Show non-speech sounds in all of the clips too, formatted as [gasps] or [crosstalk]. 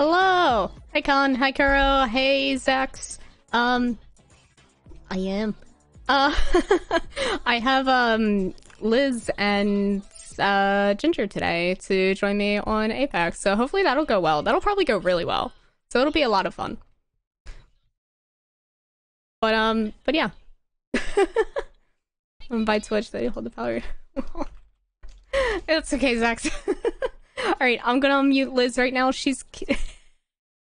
Hello! Hi Con, hi Kuro, hey Zax. Um, I am. Uh, [laughs] I have, um, Liz and, uh, Ginger today to join me on Apex, so hopefully that'll go well. That'll probably go really well. So it'll be a lot of fun. But, um, but yeah. [laughs] Invite Twitch, they hold the power. [laughs] it's okay, Zax. Alright, I'm gonna unmute Liz right now. She's...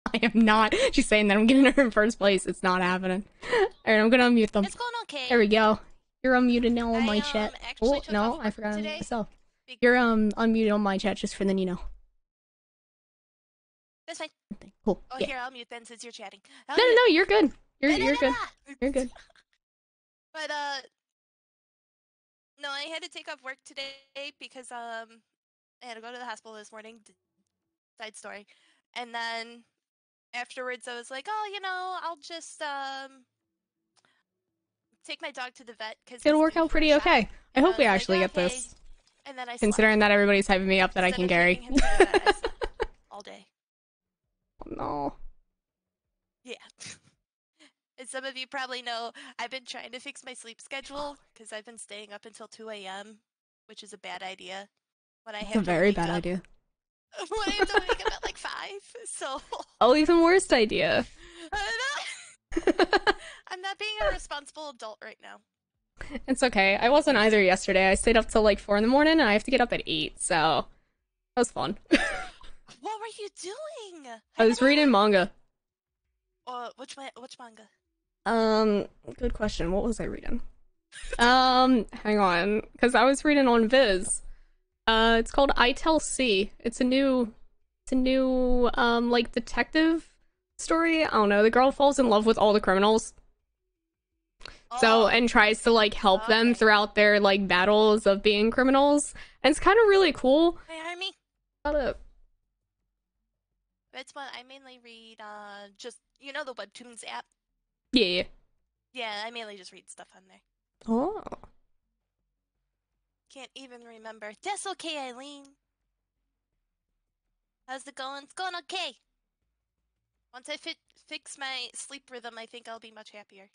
[laughs] I am not. She's saying that I'm getting her in first place. It's not happening. Alright, I'm gonna unmute them. It's going okay. There we go. You're unmuted now on I, my um, chat. Oh, no, I forgot today myself. You're um unmuted on my chat just for then you know. That's fine. Cool. Oh, yeah. here, I'll mute then since you're chatting. No, no, no, you're good. You're No, no, you're no, good. You're good. [laughs] But, uh, no, I had to take off work today because, um, I had to go to the hospital this morning. Side story. And then afterwards, I was like, oh, you know, I'll just, um, take my dog to the vet because It'll work out pretty okay. I hope we actually get this. And then I slept Considering that everybody's hyping me up that I can carry. taking him to the vet, I slept [laughs] all day. [laughs] no. Yeah. [laughs] As some of you probably know, I've been trying to fix my sleep schedule [gasps] because I've been staying up until 2 a.m., which is a bad idea. When I It's have a very bad up- idea. [laughs] When I have to wake up at like 5. So [laughs] Oh, even worst idea. [laughs] I'm not being a responsible adult right now. It's okay. I wasn't either yesterday. I stayed up till like four in the morning and I have to get up at eight, so that was fun. What were you doing? I was never- reading manga. Uh, which ma- which manga? Um, good question. What was I reading? Um, hang on, because I was reading on Viz. Uh, it's called I Tell C. It's a new, it's a new um like detective story. I don't know. The girl falls in love with all the criminals, so Oh, and tries to like help them throughout their like battles of being criminals, and it's kind of really cool. Hey, Army. Shut up. That's what I mainly read. Uh, just you know the Webtoons app. Yeah. Yeah, I mainly just read stuff on there. Oh. Can't even remember. That's okay, Eileen. How's it going? It's going okay. Once I fit fix my sleep rhythm, I think I'll be much happier.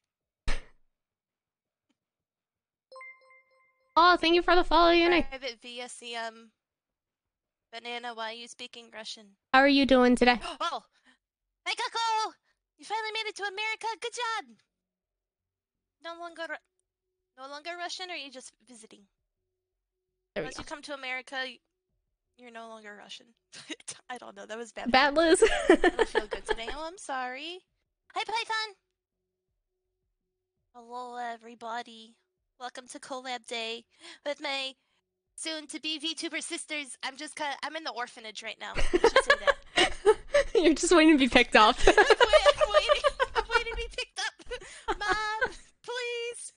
Oh, thank you for the follow, Uni. Private via CM. Um, banana, why are you speaking Russian? How are you doing today? [gasps] Oh! Hey, Coco! You finally made it to America. Good job. No longer, no longer Russian, or are you just visiting? There Once you come to America, you're no longer Russian. [laughs] I don't know. That was bad. Bad Liz. I don't feel good today. [laughs] Oh, I'm sorry. Hi, Python. Hello, everybody. Welcome to Collab Day with my soon-to-be VTuber sisters. I'm just kind of, I'm in the orphanage right now. I should say that. [laughs] You're just waiting to be picked up. I'm, wait- I'm waiting. I'm waiting to be picked up. Mom, please.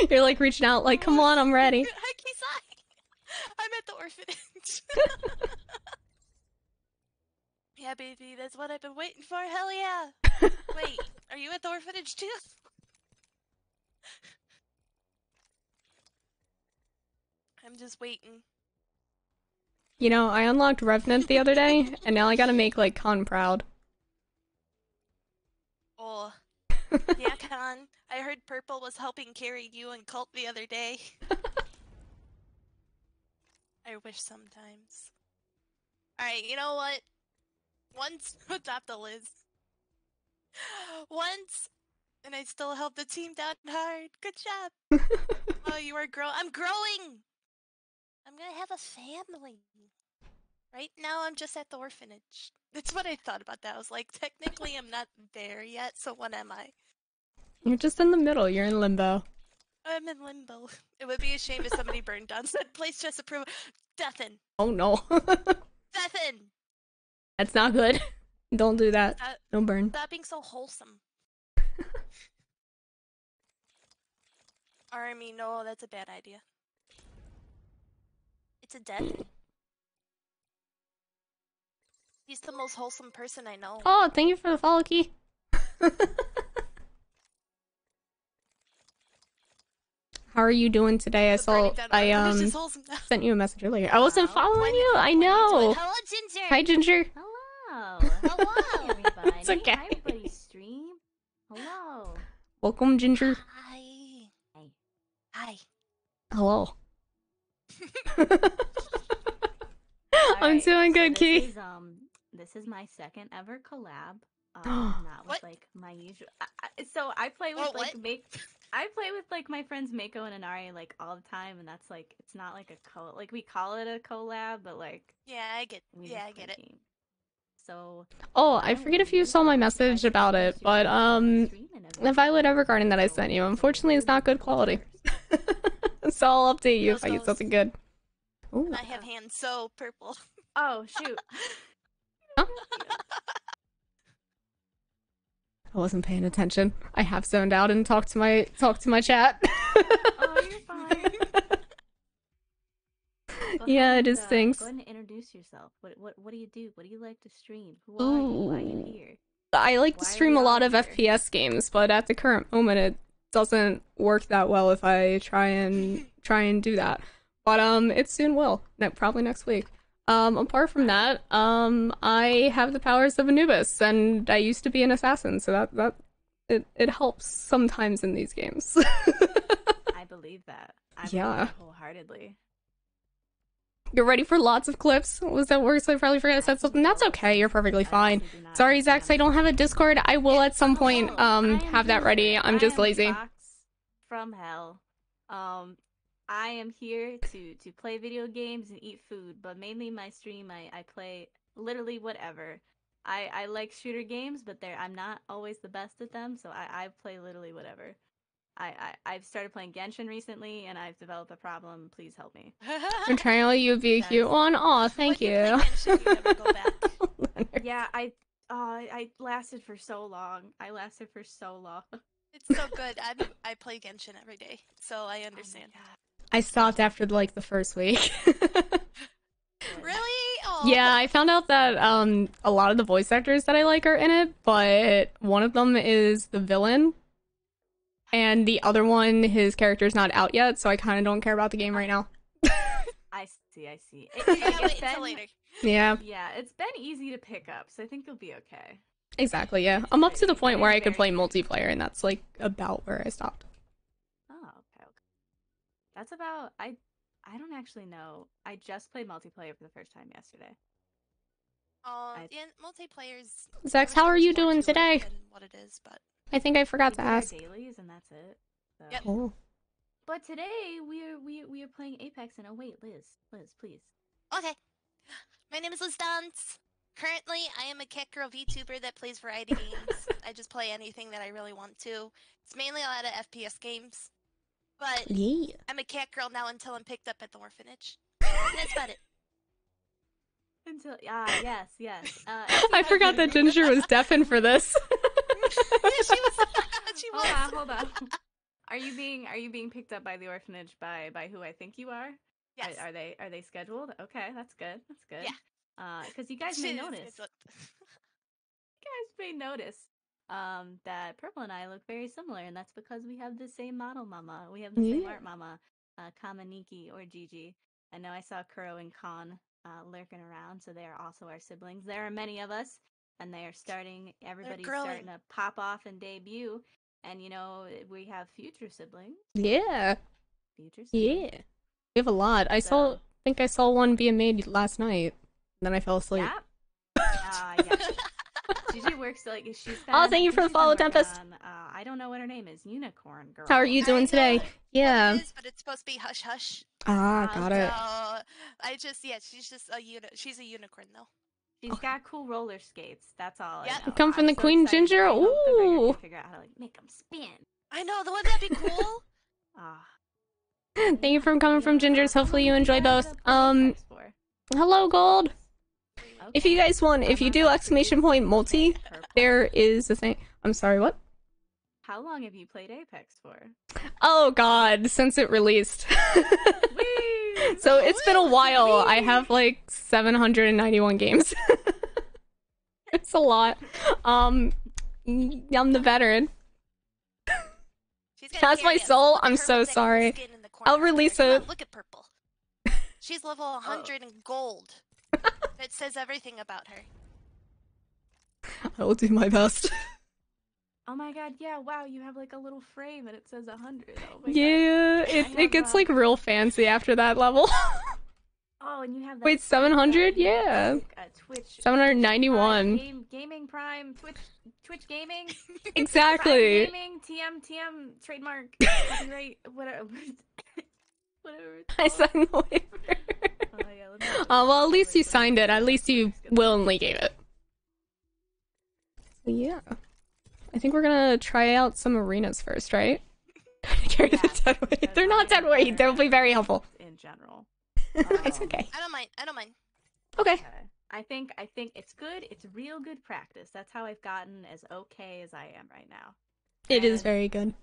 [laughs] You're like reaching out, like, come on, I'm ready. [laughs] I'm at the orphanage. [laughs] yeah, baby, that's what I've been waiting for. Hell yeah. Wait, are you at the orphanage too? I'm just waiting. You know, I unlocked Revenant the other day, and now I gotta make, like, Con proud. Oh, yeah, Con. I heard Purple was helping carry you and Cult the other day. [laughs] I wish sometimes. Alright, you know what? Once, [laughs] adopt the Liz. [gasps] Once, and I still held the team down hard. Good job. [laughs] oh, you are growing. I'm growing! I'm gonna have a family. Right now, I'm just at the orphanage. That's what I thought about that. I was like, technically, I'm not there yet, so what am I? You're just in the middle, you're in limbo. I'm in limbo. It would be a shame if somebody burned down said place just to prove Deathin. Oh no. [laughs] Deathin! That's not good. Don't do that. Uh, Don't burn. Stop being so wholesome. Army, no, that's a bad idea. It's a death. He's the most wholesome person I know. Oh, thank you for the follow key. [laughs] How How are you doing today? I saw I um [laughs] sent you a message earlier. I wasn't following you. I when you do it. know. Hello, Ginger. Hi, Ginger. Hello. Hello, [laughs] everybody. It's okay. Hi, everybody. Stream. Hello. Welcome, Ginger. Hi. Hi. Hello. [laughs] I'm Alright, doing good, this Key. Is, um, this is my second ever collab. Um, not [gasps] with What? like my usual. I, I, so I play with Oh, like what? make. I play with like my friends Mako and Inari like all the time, and that's like it's not like a co like we call it a collab, but like Yeah, I get. Yeah, I get it. games. So Oh, I forget if you saw my message about it, but um, the Violet Evergarden that I sent you, unfortunately, is not good [laughs] quality. [laughs] so I'll update you if I get something good. Ooh. I have hands so purple. Oh shoot! [laughs] I wasn't paying attention. I have zoned out and talked to my talked to my chat. oh, you're [laughs] fine. Yeah, it is uh, things. Go ahead and introduce yourself. What what what do you do? What do you like to stream? Who are you? Why are you here? I like to Why are stream a lot of here? FPS games, but at the current moment, it doesn't work that well if I try and try and do that. But um, it soon will. No, probably next week. Um, apart from that, um, I have the powers of Anubis, and I used to be an assassin, so that that it it helps sometimes in these games. [laughs] I believe that. I Yeah. believe that wholeheartedly. You're ready for lots of clips? Was that worse? I probably forgot I said something. That's okay. You're perfectly fine. actually do not Sorry. Zax, I don't have a Discord. I will at some point Oh, um have that ready. I'm just lazy. From hell. Um, I am here to to play video games and eat food, but mainly my stream, I I play literally whatever. I I like shooter games, but they're I'm not always the best at them, so I I play literally whatever. I, I I've started playing Genshin recently, and I've developed a problem. Please help me. I'm trying to let you be [laughs] a cute Yes. one. Aw, thank you. you. Genshin, you never go back. [laughs] Leonard. Yeah, I uh I lasted for so long. I lasted for so long. Oh It's so good. I I play Genshin every day, so I [laughs] Oh understand. God. I stopped after like the first week. [laughs] Really? Oh. yeah, I found out that um a lot of the voice actors that I like are in it, but one of them is the villain. And the other one, his character's not out yet, so I kind of don't care about the game right now. [laughs] I see, I see. It, Yeah, it, wait been- later. Yeah, Yeah, it's been easy to pick up, so I think you'll be okay. exactly. Yeah, I'm up to the point where I could play multiplayer, and that's like about where I stopped. Okay, okay. That's about I I don't actually know. I just played multiplayer for the first time yesterday. Oh, I- yeah, multiplayer's. I Zax, how are you doing today? What it is, but I think I forgot We to ask. dailies and that's it. So. Yep. Oh. But today we are we we are playing Apex and oh wait, Liz, Liz, please. okay. My name is Liz Dance. Currently, I am a cat girl VTuber that plays variety games. [laughs] I just play anything that I really want to. It's mainly a lot of FPS games, but Yeah. I'm a cat girl now until I'm picked up at the orphanage. That's about it. Until ah yes yes. Uh, [laughs] I forgot that Ginger was deafened for this. [laughs] yeah, she was. she Hold was. on, hold on. Are you being are you being picked up by the orphanage by by who I think you are? Yes. Are, are they are they scheduled? Okay, that's good. That's good. Yeah. Uh, because you guys She may notice. You guys may notice. Um, that Purple and I look very similar, and that's because we have the same model mama. We have the same art mama, uh, Kamaniki or Gigi. I know I saw Kuro and Khan uh, lurking around, so they are also our siblings. There are many of us, and they are starting. Everybody's starting to pop off and debut. And you know, we have future siblings. yeah. Future siblings. Yeah. We have a lot. I saw So- think I saw one being made last night. And Then I fell asleep. Yeah. [laughs] Uh, yeah. Gigi works like she's. Got, Oh, thank you for the she's follow, Tempest. on, uh, I don't know what her name is. Unicorn girl. How are you doing today? Yeah. it is, but it's supposed to be hush hush. Ah, Ah, got okay. it. So I just yeah, she's just a uni- She's a unicorn though. She's got cool roller skates. That's all. Yep. I know. Come from I'm the so Queen excited. Ginger? I hope the rigger can Ooh. Figure out how to like make them spin. I know. The wouldn't that be cool? Ah. [laughs] [laughs] Thank you for coming from Gingers. Hopefully you have enjoy both. Um, hello, Gold. If you guys want, if you do exclamation point multi, there is a thing. I'm sorry, what? How long have you played Apex for? Oh God, since it released. [laughs] Whee! so it's been a while. I have like 791 games. [laughs] it's a lot. Um, I'm the veteran. That's my soul? I'm so sorry. skin in the I'll release Come on, it. Look at purple. [laughs] She's level 100 in gold. It says everything about her. [laughs] I will do my best. [laughs] Oh my god, yeah, wow, you have like a little frame and it says 100. Oh my god. yeah, it, have, it gets um, like real fancy after that level. [laughs] Oh, and you have that Wait, 700? um, Yeah. Uh, Twitch. 791. Prime Game, gaming Prime, Twitch, Twitch Gaming, Prime Exactly. Gaming, TM, TM, trademark, copyright, whatever. whatever. I signed the waiver. Oh, yeah, let me look Oh, well, at least you signed it. At least you willingly gave it. So, yeah. I think we're gonna try out some arenas first, right? [laughs] Carry the dead weight. They're not I dead weight. They'll be very helpful. [laughs] In general. [laughs] That's Um, okay. I don't mind. I don't mind. Okay. Okay. I think I think it's good. It's real good practice. That's how I've gotten as okay as I am right now. It is and- very good.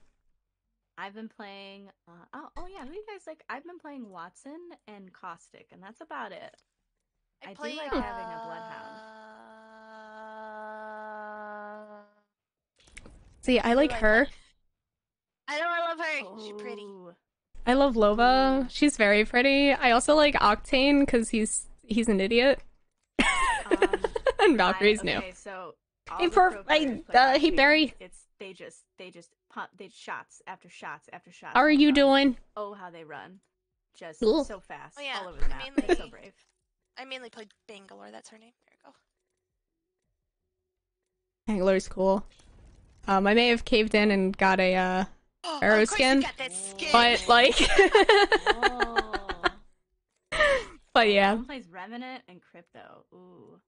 I've been playing. Uh, oh, oh yeah. Who do you guys like? I've been playing Wattson and Caustic, and that's about it. I do play, like having a bloodhound. uh, See, I like like her. I know I love her. She's pretty. I love Loba. She's very pretty. I also like Octane because he's he's an idiot. Um, [laughs] and Valkyrie's I, new. so all Hey, the for- I- uh, he Octane. Barry. It's they just they just pump they shots after shots after shots. How are you run. doing? Oh, how they run! Just Cool. so fast Oh, yeah, all over the map. They're so brave. I mainly played Bangalore. That's her name. There we go. Angler's cool. Um, I may have caved in and got a uh, Oh, Arrow skin? You got that skin. but like, [laughs] [laughs] Oh. but yeah. Someone plays Revenant and Crypto. Ooh.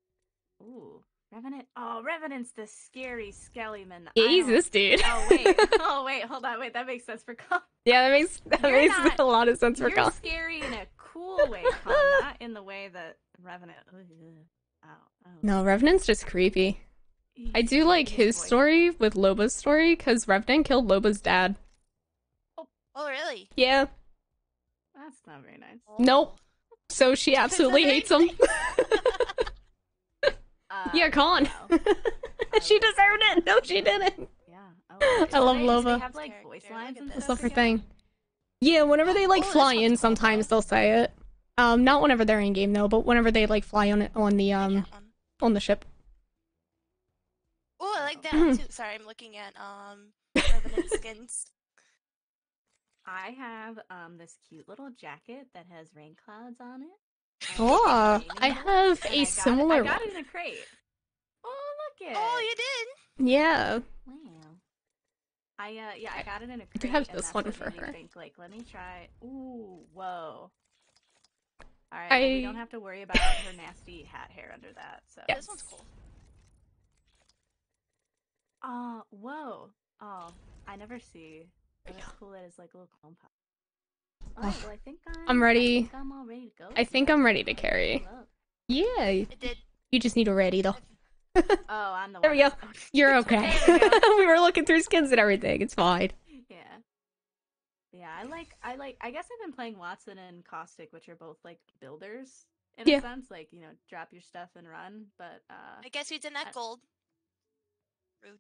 Ooh. Revenant. Oh, Revenant's the scary Skellyman. Yeah, I he's this dude. Oh wait. [laughs] Oh wait. Hold on. Wait. That makes sense for Colin. yeah, that makes that You're makes not- a lot of sense for You're Colin. scary in a cool way, Colin, [laughs] not in the way that Revenant. Ugh, Ow, ow. No, Revenant's just creepy. I do like his boy. story with Loba's story because Revenant killed Loba's dad. Oh, Oh, really? Yeah, That's not very nice. Oh. Nope. so she [laughs] absolutely hates him. Uh, yeah, Colin. wow. [laughs] she deserved it. No, she didn't. Yeah. Oh, [laughs] I love they, Loba. They have like voice lines and. That's stuff. not her thing. Yeah, whenever they like Oh, fly in, sometimes they'll say it. Um, not whenever they're in game though, but whenever they like fly on it on the um on the ship. Oh, I like that [clears throat] too. Sorry, I'm looking at um Revenant [laughs] skins. I have um this cute little jacket that has rain clouds on it. Oh, I have and I a got it- similar I got it in a crate. Oh, look at Oh, you did. Yeah. Wow. I uh yeah, I got it in a crate. do have this one for her. Think like, let me try. Ooh, whoa. All right, well, we I- don't have to worry about her nasty hat hair under that. So. Yes. This one's cool. Oh, whoa. Oh, I never see. That's cool. That is like a little compact. Alright, well, I think I'm. I'm ready. I think I'm all ready to go. I think I'm ready to carry. Yeah. It did. You just need a ready though. Oh, I'm the [laughs] There one. [laughs] we go. You're okay. We go. we were looking through skins and everything. It's fine. Yeah. Yeah, I like I like I guess I've been playing Wattson and Caustic, which are both like builders in Yeah. a sense, like, you know, drop your stuff and run, but uh I guess you did I- that gold. Rude.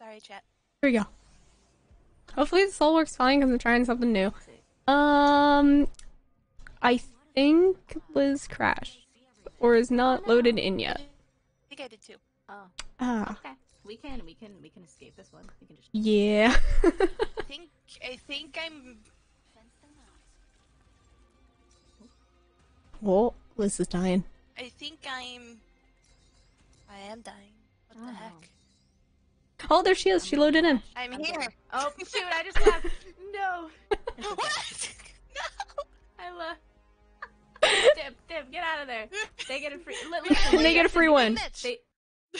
Sorry, chat. Here we go. Hopefully this all works fine because I'm trying something new. Um, I think Liz crashed or is not loaded in yet. I think I did too. Oh, Ah, okay. We can we can we can escape this one. We can just yeah. I [laughs] think I think I'm. well, Liz is dying. I think I'm. I am dying. What the Oh. heck? Oh, there she is. She loaded in. I'm I'm here. Oh [laughs] shoot, I just left. No. what? [laughs] [laughs] no. I love Dip, dip, get out of there. They get a free li- listen, They get a free one. They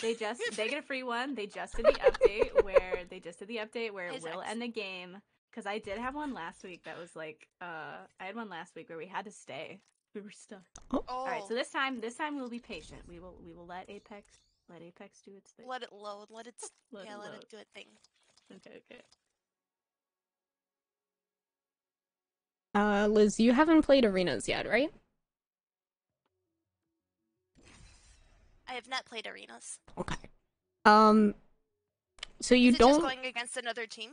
they just they get a free one. They just did the update where they just did the update where it will end the game. Because I did have one last week that was like uh I had one last week where we had to stay. We were stuck. Oh, All right, so this time this time we'll be patient. We will we will let Apex let Apex do its thing. let it load. Let it. [laughs] Let yeah, it let load. it do its thing. Okay, okay. Uh, Liz, you haven't played arenas yet, right? I have not played arenas. Okay. Um, so you Is it don't. just going against another team?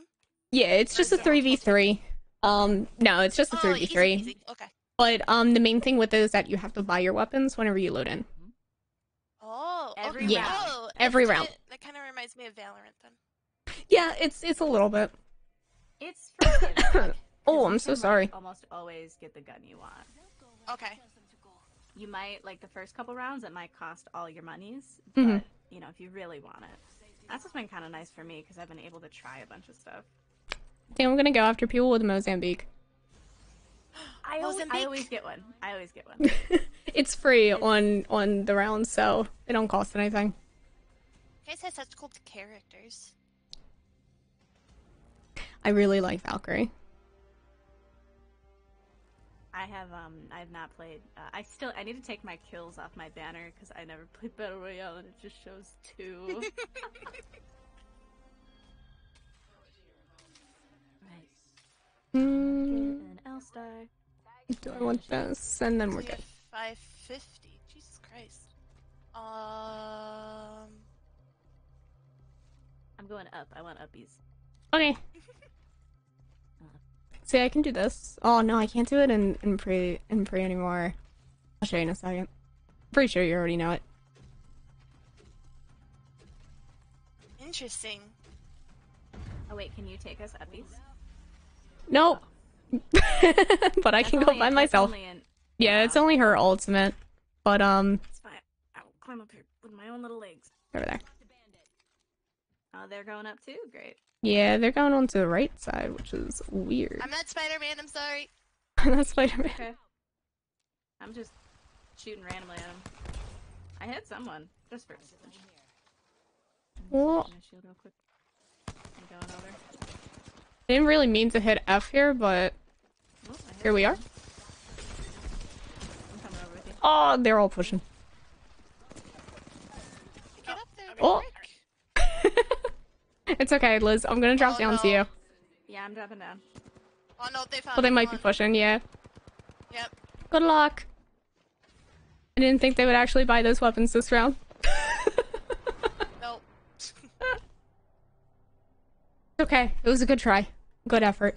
Yeah, it's just a Or is it three v three. Um, no, it's just a three v three. Okay. But um, the main thing with it is that you have to buy your weapons whenever you load in. Oh, Every okay. round. Oh, Every round. kinda- That kind of reminds me of Valorant then. Yeah, it's it's a little bit. It's forgiving. [coughs] Oh, 'cause I'm you so can, like, sorry. almost always get the gun you want. Okay. You might like the first couple rounds. It might cost all your monies, but Mhm. you know if you really want it, that's what's been kind of nice for me because I've been able to try a bunch of stuff. think I'm gonna go after people with Mozambique. I always, I always get one. I always get one. [laughs] it's free on on the rounds, so they don't cost anything. You guys have such cool characters. I really like Valkyrie. I have um I have not played. Uh, I still I need to take my kills off my banner because I never played battle royale and it just shows two. [laughs] right. Mm, Get an L star. do I want this? And then we're good. Have 550. Jesus Christ. Um. I'm going up. I want uppies. Okay. [laughs] See, I can do this. Oh no, I can't do it in in pre in pre anymore. I'll show you in a second. Pretty sure you already know it. Interesting. Oh wait, can you take us uppies? Nope. [laughs] but I That's can go by myself. only in- Yeah, it's only her ultimate. But um, It's fine. I'll climb up here with my own little legs. over there. Oh, they're going up too. Great. Yeah, they're going on to the right side, which is weird. I'm not Spider Man, I'm sorry. [laughs] I'm not Spider-Man. Okay. I'm just shooting randomly at them. I hit someone just for a second. Well, My shield real. I'm going over. I didn't really mean to hit F here, but Oh, here we are. someone. I'm coming over with you. Oh, they're all pushing. Get up there. Oh. [laughs] it's okay, Liz. I'm gonna drop Oh, down to you. Yeah, I'm dropping down. Oh no, they found Well, they me. might be pushing. Yeah. Yep. Good luck. I didn't think they would actually buy those weapons this round. [laughs] Nope. [laughs] okay, it was a good try. Good effort.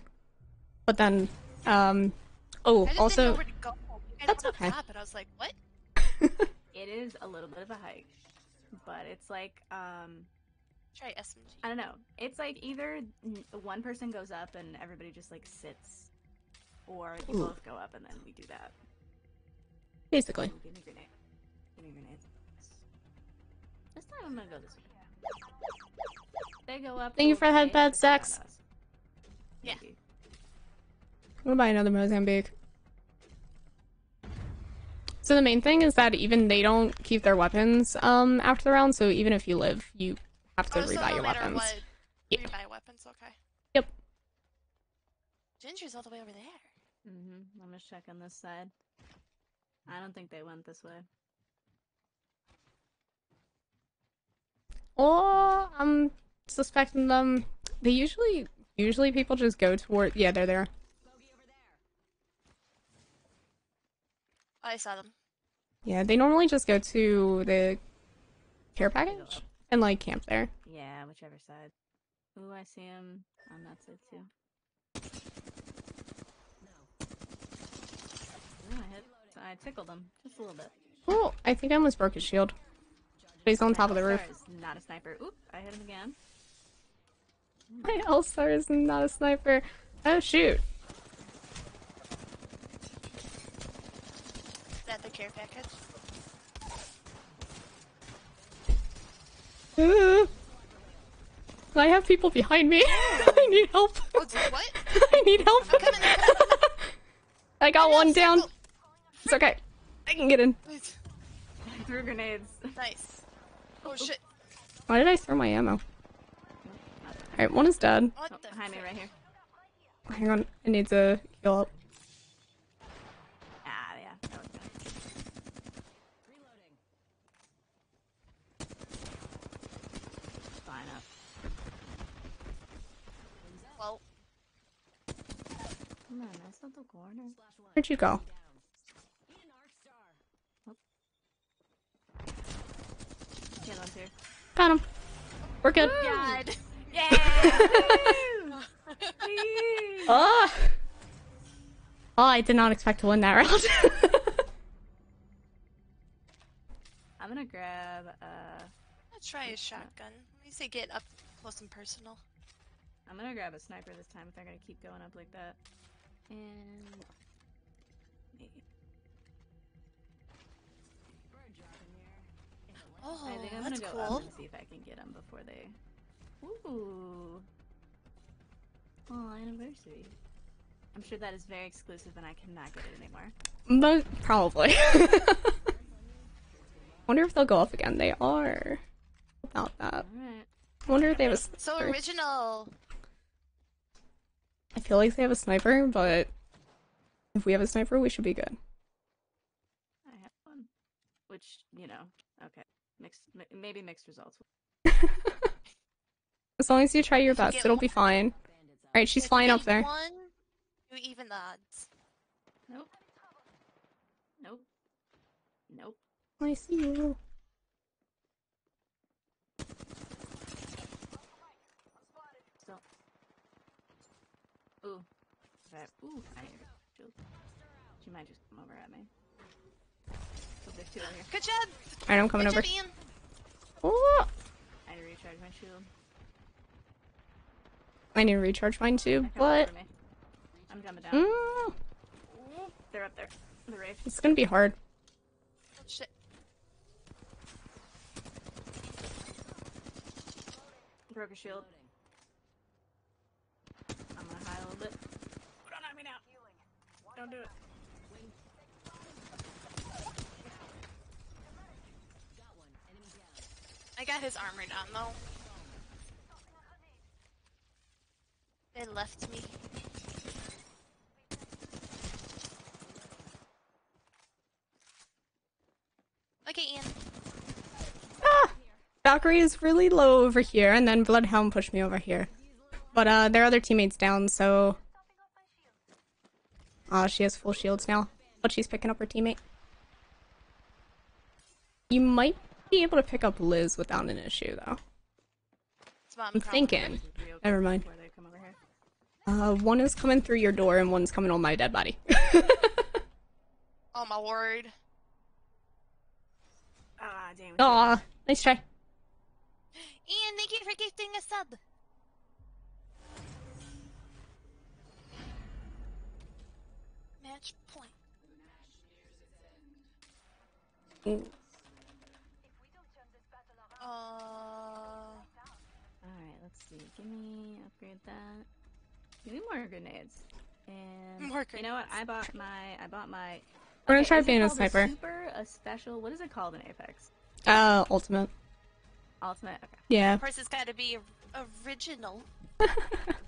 But then, um, oh, I didn't know also, where to go. You guys That's went up okay. top, and I was like, what? [laughs] It is a little bit of a hike, but it's like um Try SMG. I don't know. It's like either one person goes up and everybody just like sits, or you Ooh. both go up and then we do that. basically. Ooh, give me a grenade. Give me a grenade. This time I'm gonna go this way. They go up. Thank you for the stay, headband, but they got Sex. Yeah. Thank you. I'm gonna buy another Mozambique. So the main thing is that even they don't keep their weapons um after the round, so even if you live, you have to Oh, so rebuy no your weapons. what, Yeah. rebuy weapons, okay. Yep. Ginger's all the way over there. Mhm. I'm just checking this side. I don't think they went this way. Oh, I'm suspecting them. They usually usually people just go toward. Yeah, they're there. I saw them. Yeah, they normally just go to the care package and like camp there. Yeah, whichever side. Ooh, I see him on that side too. Ooh, I hit. I tickled him just a little bit. Oh, I think I almost broke his shield. But he's on top of the roof. Star is not a sniper. Oop, I hit him again. My L-Star is not a sniper. Oh shoot. Is that the care package? Uh, I have people behind me. [laughs] I need help. Oh, what? [laughs] I need help. I'm coming. I'm [laughs] coming. I got one down. Circle. It's okay. I can get in. Wait, I threw grenades. Nice. Oh shit. Why did I throw my ammo? Alright, one is dead. What Oh, the? behind me right here. Hang on, I need to heal up. Ah, yeah. That was bad. Fine up. Well, Come on, nice little corner. Where'd you go? Yeah, that's here. Got him. We're good. God. Yeah! [laughs] Oh! Oh, I did not expect to win that [laughs] round. I'm gonna grab, uh, Let's try a shotgun. Let me say get up close and personal. I'm gonna grab a sniper this time if they're gonna keep going up like that. And... me. Oh, I think I'm oh, that's gonna go cool. up and see if I can get them before they... Ooh! Oh, anniversary. I'm sure that is very exclusive and I cannot get it anymore. but probably. [laughs] Wonder if they'll go off again. They are. About that. Alright. Wonder if they have a sniper. So original. I feel like they have a sniper, but if we have a sniper, we should be good. I have one. Which, you know, okay. Mixed, maybe mixed results. [laughs] As long as you try your If best, get it'll one- be fine. Alright, she's If flying up there. One, you even the odds. Nope. Nope. Nope. I see you. Still. Ooh. That, ooh, I need to shield. She might just come over at me. Oh, there's two over here. Good job. Alright, I'm coming Good over. job, Ian. Oh, I need to recharge my shield. I need to recharge mine too, They're but. I'm jumping down. mm, They're up there. The rave. it's gonna be hard. Shit. Broke a shield. I'm gonna hide a little bit. Don't knock me down. Don't do it. I got his armor down though. They left me. Okay, Ian. Ah! Valkyrie is really low over here, and then Bloodhound pushed me over here. But uh, their other teammates down, so. Ah, she has full shields now, but she's picking up her teammate. You might be able to pick up Liz without an issue, though. I'm I'm thinking. Never mind. Before they come over here. Uh, one is coming through your door, and one's coming on my dead body. [laughs] Oh my word. Ah, damn it. Aw, nice try. [gasps] Ian, thank you for gifting a sub. Match point. Mm, Uh, Alright, let's see. Give me upgrade that. Give me more grenades. And More you know what? I bought my I bought my We're gonna Okay, try is being a called sniper. super, a special. What is it called in Apex? Uh, ultimate. Ultimate. Okay. Yeah. of course, it's got to be original. [laughs]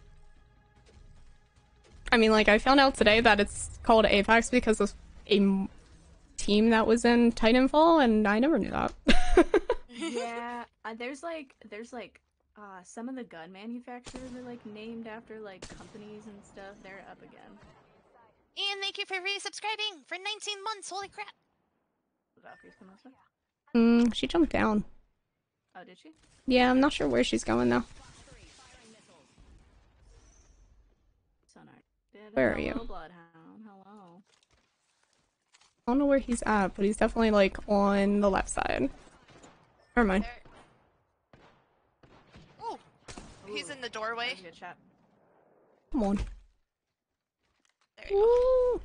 I mean, like, I found out today that it's called Apex because of a team that was in Titanfall, and I never knew that. [laughs] yeah, uh, there's like there's like uh some of the gun manufacturers are like named after like companies and stuff. They're up again. Ian, thank you for resubscribing for 19 months. Holy crap. Valkyrie's coming this way. mm, she jumped down. Oh, did she? Yeah, I'm not sure where she's going though. Sonar. Did Where are you? Bloodhound. Hello. I don't know where he's at, but he's definitely like on the left side. Never mind. There. Ooh, he's in the doorway. That was a good shot. Come on. There you go.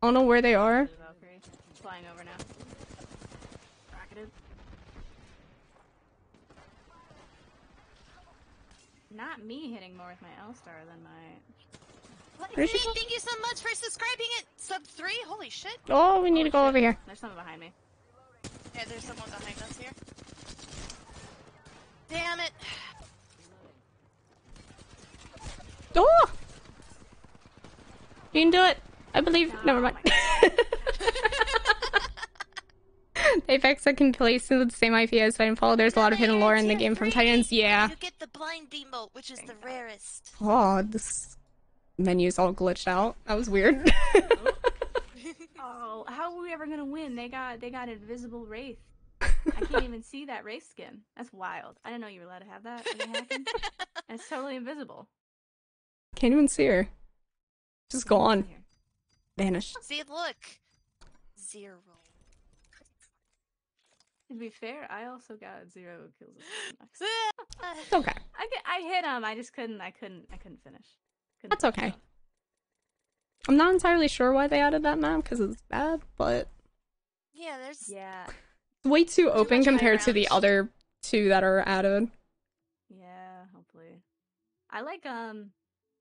I don't know where they are. Flying over now. Not me hitting more with my L-Star than my... Where's she Hey, thank you so much for subscribing at sub 3. Holy shit. Oh, we need to go shit. over here. There's someone behind me. Yeah, there's someone behind us here. Damn it. Oh! You can do it. I believe. Oh Never mind. [laughs] my Apex second place in the same IP as Titanfall. There's a lot of hidden lore in the game from Titans. Yeah. You get the blind emote, which is the rarest. Oh, this menu's all glitched out. That was weird. [laughs] Oh, how are we ever gonna win? They got they got invisible wraith. [laughs] I can't even see that race skin. That's wild. I didn't know you were allowed to have that. when and [laughs] it's totally invisible. Can't even see her. Just gone. Vanished. See, look. Zero. To be fair, I also got zero kills. It's okay. I get, I hit him. I just couldn't. I couldn't. I couldn't finish. Couldn't That's okay. off. I'm not entirely sure why they added that map because it's bad, but yeah, there's. Yeah. it's way too open compared to the other two that are added. Yeah. Hopefully. I like. Um.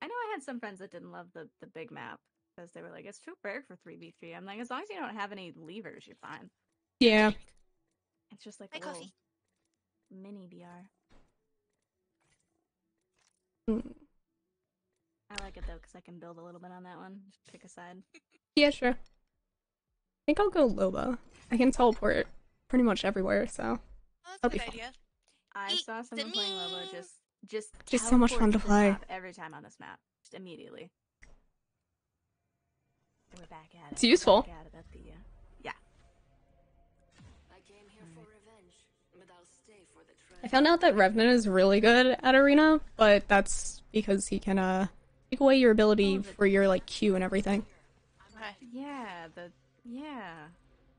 I know I had some friends that didn't love the the big map because they were like, it's too big for three v three. I'm like, as long as you don't have any levers, you're fine. Yeah. It's just like My a little coffee. mini BR. Mm. I like it though because I can build a little bit on that one. Just pick a side. Yeah, sure. I think I'll go Loba. I can teleport pretty much everywhere, so Oh, that's That'll a be good fun. idea. I Eat saw someone playing Loba me. just just Just so much fun to play. every time on this map, just immediately. We're back at it. It's We're useful. back at it at the, uh, I found out that Revenant is really good at Arena, but that's because he can uh take away your ability Oh, the- for your like Q and everything. Yeah, the yeah.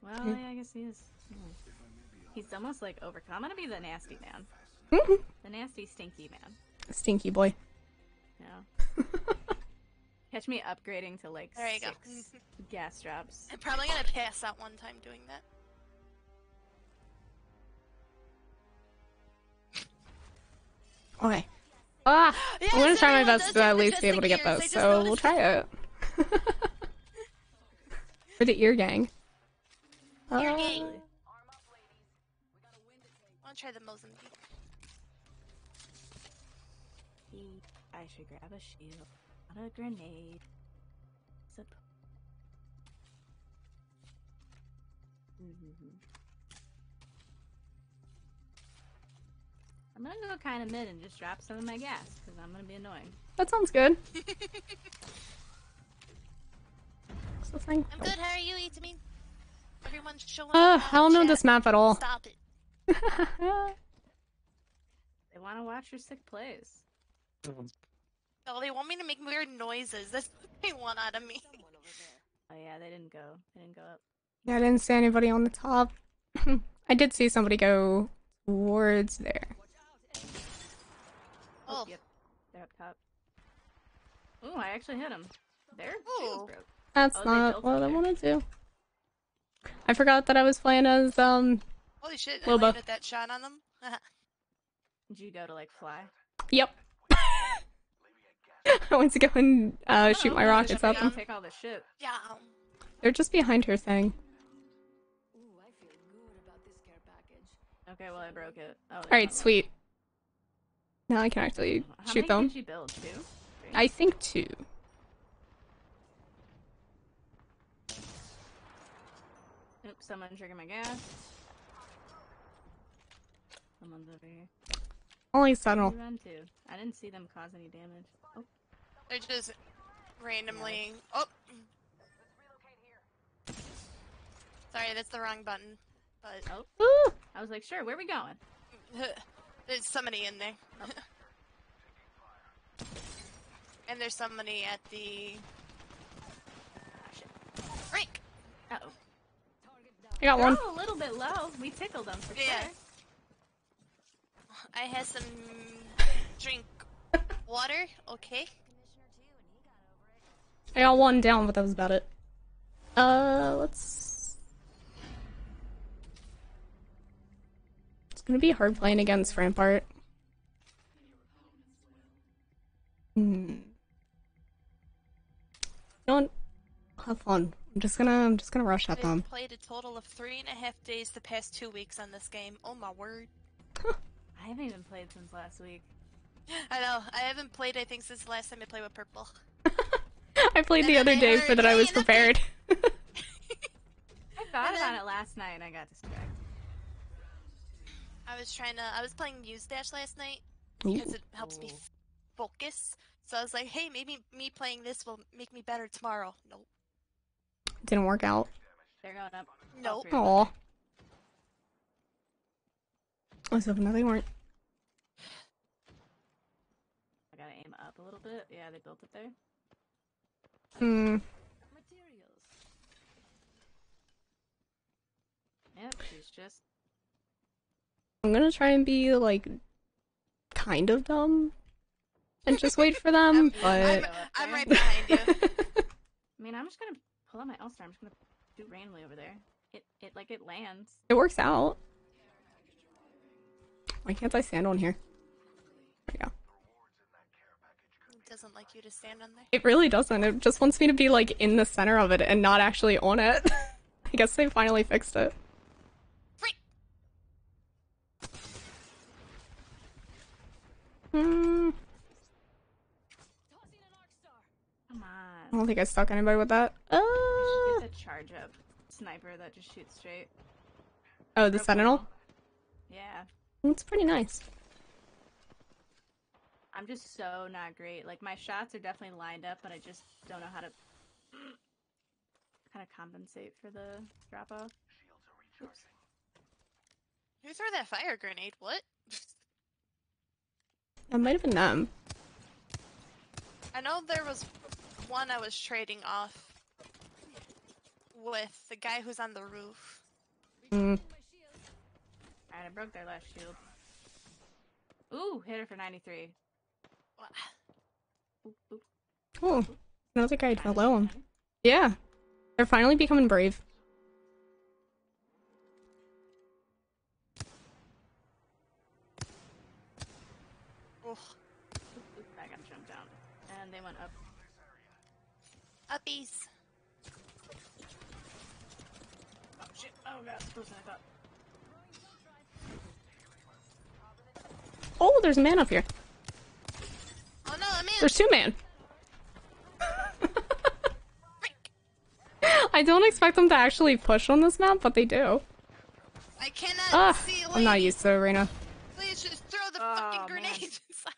Well, Hmm. yeah, I guess he is. He's almost like overcome. I'm gonna be the nasty man, Mhm. the nasty stinky man. Stinky boy. Yeah. [laughs] Catch me upgrading to like There you go. six gas drops. I'm probably gonna pass out one time doing that. Okay. Ah, Yes, I'm gonna try my best to at least be able to get those, so we'll try it. [laughs] For the ear gang. Ear Uh, gang. I'll try the Mozambique. I should grab a shield, not a grenade. Sup- Mhm. I'm gonna go kind of mid and just drop some of my gas because I'm gonna be annoying. that sounds good. What's the thing? I'm good. How are you, Itamin? Everyone's showing Uh. I don't know chat. this map at all. Stop it. [laughs] They want to watch your sick plays. Oh, they want me to make weird noises. That's what they want out of me. Oh yeah, they didn't go. They didn't go up. yeah, I didn't see anybody on the top. [laughs] I did see somebody go towards there. Oh, yep, they're up top. Ooh, I actually hit him. Their Ooh. That's Oh, not what up I there. wanted to. I forgot that I was playing as um. holy shit! Loba. I landed that shot on them. [laughs] Did you go to like fly? Yep. [laughs] I went to go and uh, shoot Oh, my rockets just at them. Take all the shit. yeah. They're just behind her thing. Ooh, I feel good about this care package. Okay, well I broke it. Oh, All right, sweet. Now I can actually How shoot many them. did you build? Two. Three? I think two. Oops, someone triggered my gas. Someone's over here. Only Where subtle. run to? I didn't see them cause any damage. Oh, They're just randomly. Oh. Sorry, that's the wrong button. But oh. Ooh, I was like, sure, where are we going? [laughs] there's somebody in there. [laughs] and there's somebody at the Ah, shit. break. Uh-oh. I got They're one. all a little bit low. We tickled them for Yeah. sure. I had some drink [laughs] water. Okay. I got one down, but that was about it. Uh, let's. Gonna be hard playing against Rampart. Hmm. You know what? Have fun. I'm just gonna, I'm just gonna rush at them. I've played a total of three and a half days the past two weeks on this game. Oh my word. I haven't even played since last week. I know. I haven't played, I think, since the last time I played with Purple. [laughs] I played And the other I day heard, for that I was prepared. [laughs] [laughs] I thought And about it last night and I got distracted. I was trying to. I was playing Use Dash last night Ooh. because it helps me f- focus. So I was like, hey, maybe me playing this will make me better tomorrow. Nope. Didn't work out. They're going up. Nope. three of them. Aw. I was hoping that they weren't. I gotta aim up a little bit. Yeah, they built it there. Hmm. Materials. Yep, she's just I'm gonna try and be like kind of dumb and just wait for them, [laughs] I'm, but I'm there. right behind you. [laughs] I mean, I'm just gonna pull out my L-star. I'm just gonna do randomly over there. It, it like it lands. it works out. Why can't I stand on here? There we go. It doesn't like you to stand on there. It really doesn't. It just wants me to be like in the center of it and not actually on it. [laughs] I guess they finally fixed it. Tossing an arc star. Come I don't think I stuck anybody with that. Uh, She gets a charge up sniper that just shoots straight. oh, the Broke sentinel. Yeah. It's pretty nice. I'm just so not great. Like my shots are definitely lined up, but I just don't know how to [clears throat] kind of compensate for the drop off. Oops. Who threw that fire grenade? What? That might have been them. I know there was one I was trading off with the guy who's on the roof. My shield. Alright, I broke their last shield. Ooh, hit her for 93. Wha- Oop, oop. Oh, another guy Kinda below him. funny. Yeah, they're finally becoming brave. Went up. Uppies. Oh shit. Oh god, it's closer than I thought. Oh, there's a man up here. Oh no, I'm in. There's two man. [laughs] I don't expect them to actually push on this map, but they do. I cannot Ah, see. I'm not used to arena. Please just throw the Oh, fucking man. grenade. Sorry.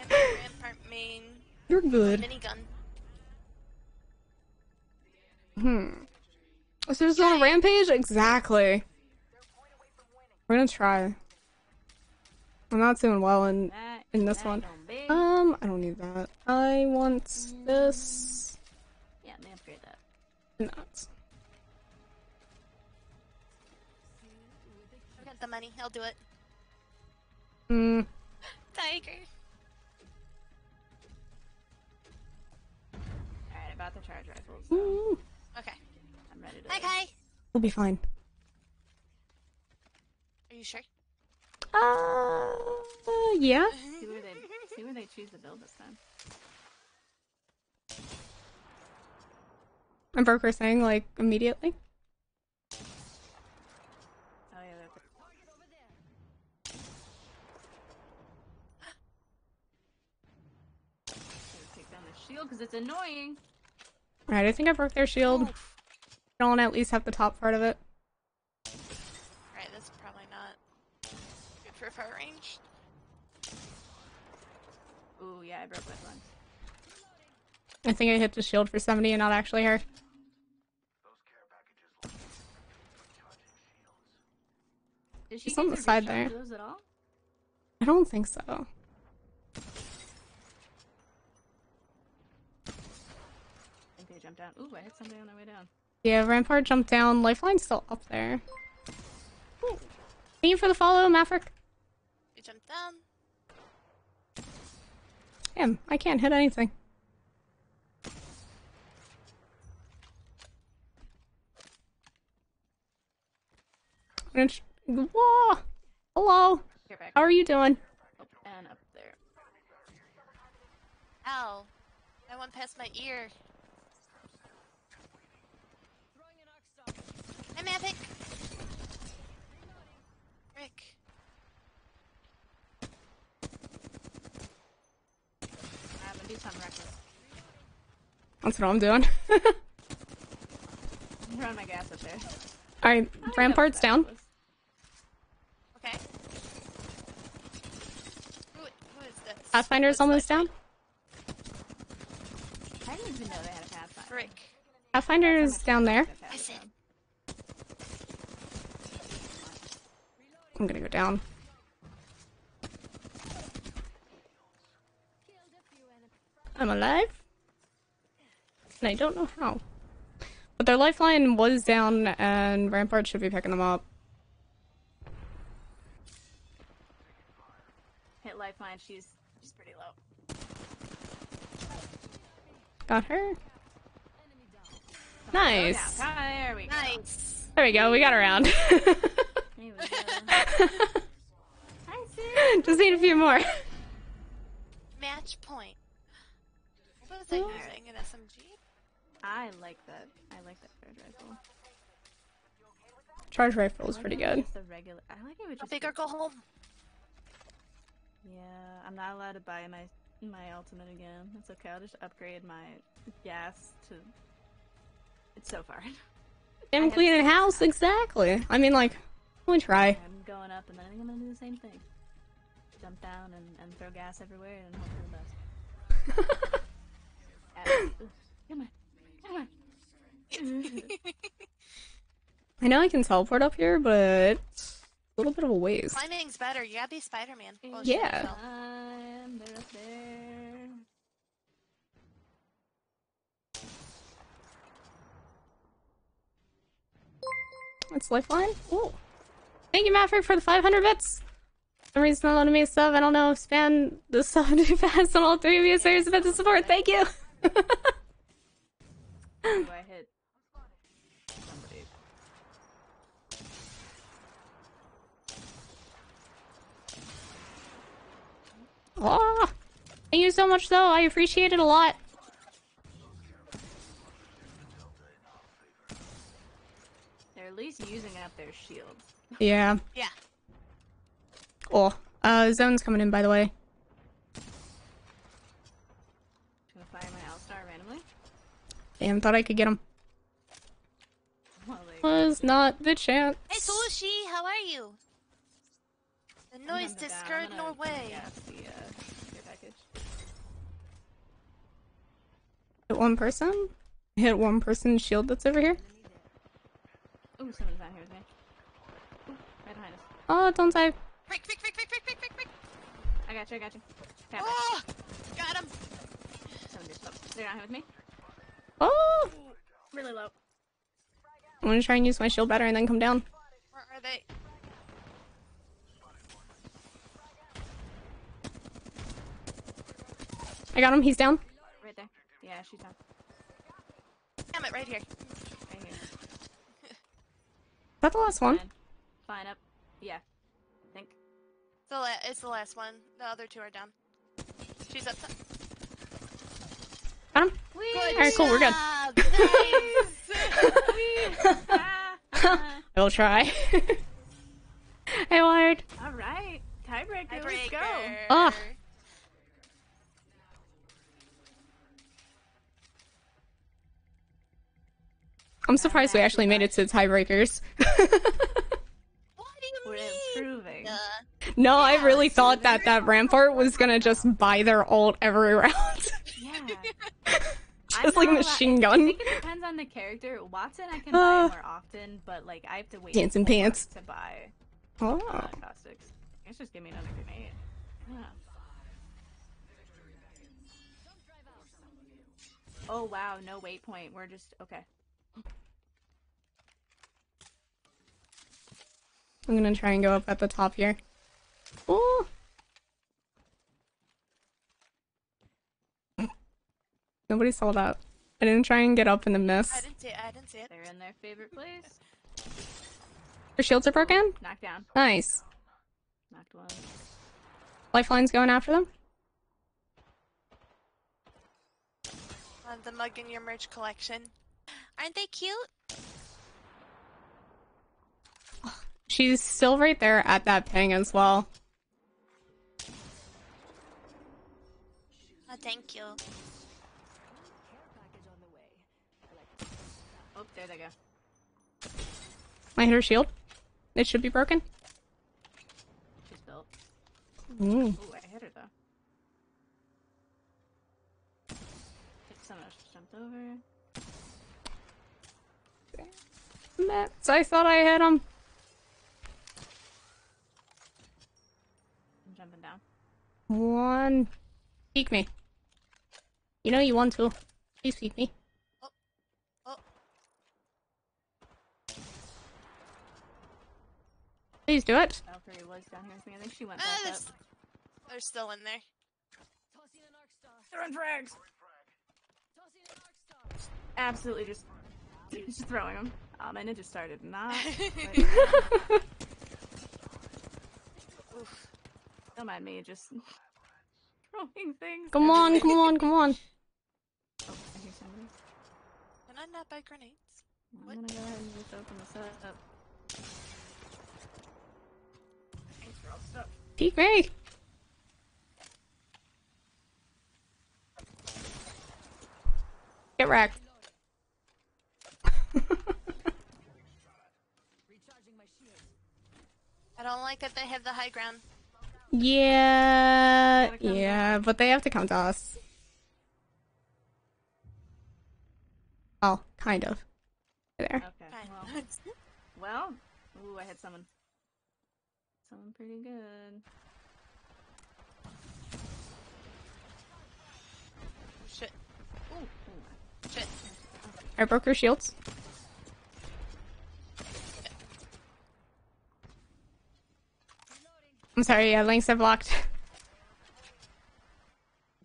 and my rampart main You're good. minigun. Hmm. So this is on a rampage? Exactly. We're gonna try. I'm not doing well in in this one. Um, I don't need that. I want this. yeah, let me upgrade that. Nuts. I've got the money. I'll do it. Hmm. [laughs] Tiger. Alright, I bought the charge rifles. So Ooh, Okay. I'm ready to. Hi, Kai. We'll be fine. Are you sure? Uh, yeah. See where they see where they choose to build this time. And Broker saying like immediately. Oh yeah, they're Target over there. gonna take down the shield because it's annoying. Alright, I think I broke their shield. Oof. Don't at least have the top part of it. Alright, that's probably not good for far range. Ooh, yeah, I broke that one. I think I hit the shield for 70 and not actually her. Did she It's on the side there. Those at all? I don't think so. I think they jumped down. Ooh, I hit somebody on their way down. Yeah, Rampart jumped down. Lifeline's still up there. Ooh. Thank you for the follow, Maverick. You jump down. Damn, I can't hit anything. I'm gonna tr- Whoa! Hello! How are you doing? Up and up there. Ow. That went past my ear. Throwing an arc star. I'm epic. Rick. I'm gonna do something reckless. That's what I'm doing. [laughs] I'm throwing my gas up there. Alright, I don't know Rampart's down. was. Okay. Who, who is this? Pathfinder's What's almost that? down. I didn't even know they had a pathfinder. Rick. Pathfinder's down there. I said- I'm gonna go down. I'm alive. And I don't know how. But their lifeline was down and Rampart should be picking them up. Hit lifeline. She's she's pretty low. Got her. Oh, go down. Nice. There we go. Nice. There we go, we got around. [laughs] There we go. Hi, Sid. [laughs] Just need a few more. Match point. What was I Ooh. An SMG? I like that. I like that charge rifle. Charge rifle is I pretty good. The regular. I like it with I'll just. take go home. Yeah, I'm not allowed to buy my my ultimate again. It's okay. I'll just upgrade my gas to. It's so far. [laughs] I'm cleaning house, exactly. I mean, like, we try. I'm going up, and then I think I'm gonna do the same thing. Jump down and, and throw gas everywhere, and hope for the best. [laughs] Come on, come on. [laughs] I know I can teleport up here, but it's a little bit of a waste. Climbing's better. You gotta be Spider Man. Yeah. Time, they're up there. It's lifeline. Ooh. Thank you, Maverick, for the 500 bits. For some reason, letting me sub. I don't know if span the sub too fast on all three of you. Serious about the support. Thank you. [laughs] I hit somebody? Ah, thank you so much, though. I appreciate it a lot. They're at least using up their shields. Yeah. Yeah. Cool. Uh, zone's coming in, by the way. Gonna fire my L-Star randomly. Damn, thought I could get him. [laughs] Well, Was not the chance. Hey, Sushi, how are you? The noise discouraged gonna- nor I'm gonna way. gas the, uh, care package. Hit one person. Hit one person's shield that's over here. Ooh, someone's down here with me. Ooh, right behind us. Oh, don't die. Frick, frick, frick, frick, frick, frick, frick, frick. I got you, I got you. Tap it. Oh, got him. Someone just, oh, they're down here with me. Oh! Really low. I'm gonna try and use my shield better and then come down. Where are they? I got him. He's down. Right there. Yeah, she's down. Damn it, right here. Right here. Is that the last one? Fine. Fine up. Yeah. I think. The la- it's the last one. The other two are down. She's up top. Got him. Good Alright, cool, we're good. I [laughs] [laughs] will try. [laughs] hey, Wired. All right. Tiebreaker. Let's go. Tiebreaker. Ah. I'm surprised we actually made it to tiebreakers. What We're mean? improving. [laughs] No, I really so thought that that Rampart was gonna just buy their ult every round. Yeah. [laughs] just like not allo- machine I gun. think it depends on the character. Wattson, I can Uh. buy more often, but like I have to wait. Dancing for pants. to buy Oh. uh, caustics. Let's just give me another grenade. Yeah. Oh wow, no waypoint. We're just okay. I'm gonna try and go up at the top here. Oh. Nobody saw that. I didn't try and get up in the mist. I mist. didn't see it. I didn't see it. They're in their favorite place. Their shields are broken? Knocked down. Nice. Knocked one. Lifeline's going after them? On the mug in your merch collection. Aren't they cute? She's still right there at that ping as well. Oh, thank you. Oh, there they go. I hit her shield. It should be broken. She's built. Ooh. Ooh, I hit her though. Hit someone else just jumped over. Mets, I thought I hit him. Jumping down. One. Peek me. You know you want to. Please peek me. Oh, Please do it. Valkyrie was down here with me. I think she went ah, back up. there's, they're still in there. Tossing an arc star. Throwing frags. Tossing an arc star. Absolutely just, [laughs] just throwing them. Oh, my ninja started not. [laughs] [laughs] Oof. Don't mind me, just [laughs] throwing things. Come on, come on, come on. [laughs] Oh, I hear somebody. Can I not buy grenades? I'm What? gonna go ahead and just open this up. Thanks for all the stuff. Peek me. Get wrecked. Recharging my shields. I don't like that they have the high ground. Yeah, Gotta yeah, but they have to come to us. Oh, kind of. There. Okay, well, [laughs] well, ooh, I had someone. Someone pretty good. Shit. Ooh, ooh. Shit. I broke her shields. I'm sorry, yeah, links are blocked.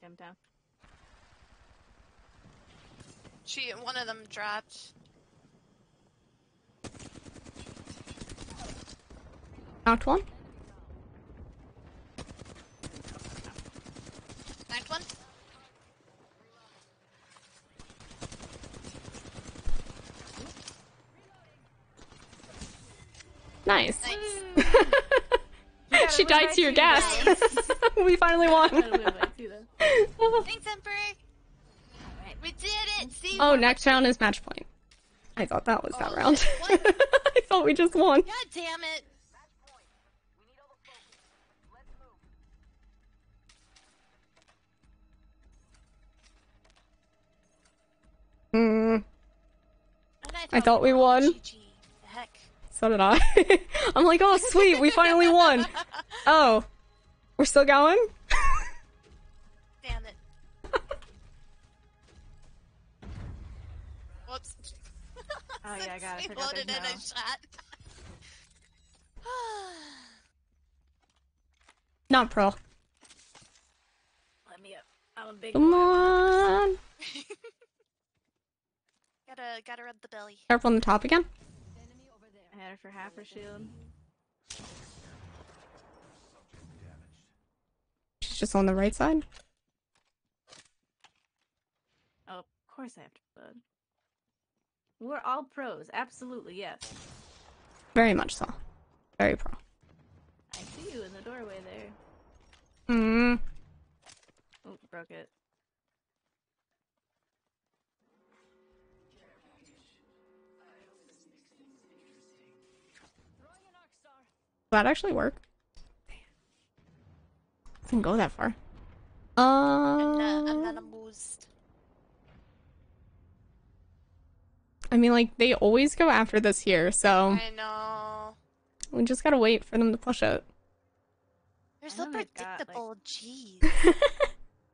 Jump down. She, one of them dropped. Knocked one. Knocked one. Nice. Nice. [laughs] [laughs] she died by to your gas. [laughs] we finally won. Gotta win by two, though. Thanks, Emperor. Alright. We did it. See. oh, next round is match point. I thought that was that Oh, round. [laughs] I thought we just won. God damn it. Hmm. And I thought we won. GG. The heck. So did I. [laughs] I'm like, oh sweet, we finally won. [laughs] Oh, we're still going. Damn it. Whoops. Oh, yeah, I got [laughs] it. We loaded in a shot. [sighs] Not pro. Let me up. I'm a big Come boy. on. gotta gotta rub the belly. Careful on the top again. Enemy over there. I had her for half her shield. She's just on the right side. Oh, of course I have to blood. We're all pros. Absolutely, yes. Very much so. Very pro. I see you in the doorway there. Hmm. Oh, broke it. That actually work. Didn't go that far. I'm not, I'm Uh, not amused. I mean, like they always go after this here, so I know. we just gotta wait for them to push it. They're I so know they got, like- predictable. Jeez. [laughs]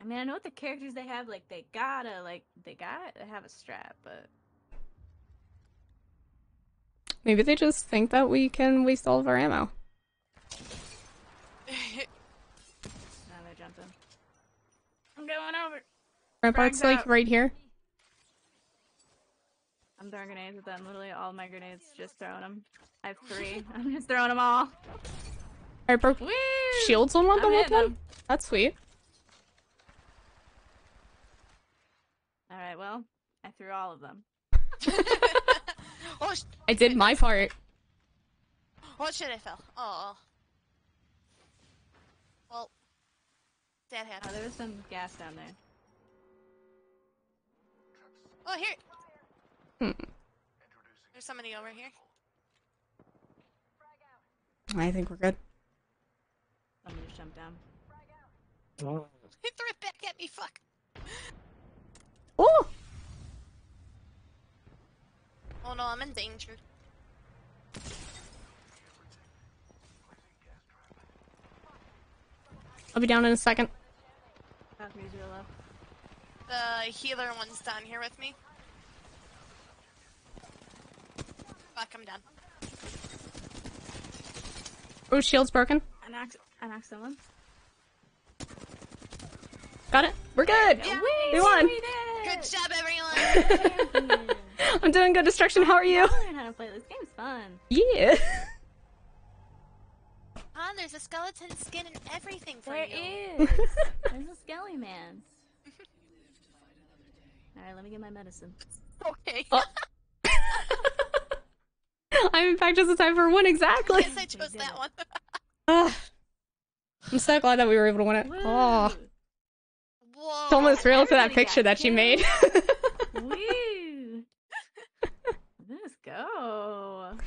I mean, I know what the characters they have, like, they gotta, like, they gotta have a strap, but Maybe they just think that we can waste all of our ammo. Now they're jumping. I'm going over. Rampart's Frags like right here. I'm throwing grenades at them. Literally, all my grenades, just throwing them. I have three. [laughs] I'm just throwing them all. I broke Woo! shields on one the I'm whole time. them. That's sweet. All right, well, I threw all of them. [laughs] oh, I did my part. oh shit! I fell. Oh. Well, that Oh, there was some gas down there. Oh, here. Hmm. There's somebody over here. I think we're good. Somebody just jumped down. Oh. He threw it back at me. Fuck. Oh, Oh no, I'm in danger. I'll be down in a second. Valkyrie's real low. The healer one's down here with me. Fuck, I'm done. Oh, shield's broken. I knocked, I knocked someone. Got it. We're good. Yeah. We won. We Good job, everyone! [laughs] I'm doing good. Destruction. How are you? I learned how to play this game's fun. Yeah. [laughs] Han, there's a skeleton skin and everything for There you. is. [laughs] There's a skelly man. Alright, let me get my medicine. Okay. Oh. [laughs] I'm in fact just in time for one exactly. Yes, I chose that one. [laughs] I'm so glad that we were able to win it. Oh, Whoa. it's almost real to that picture that you made. Woo! Let's go.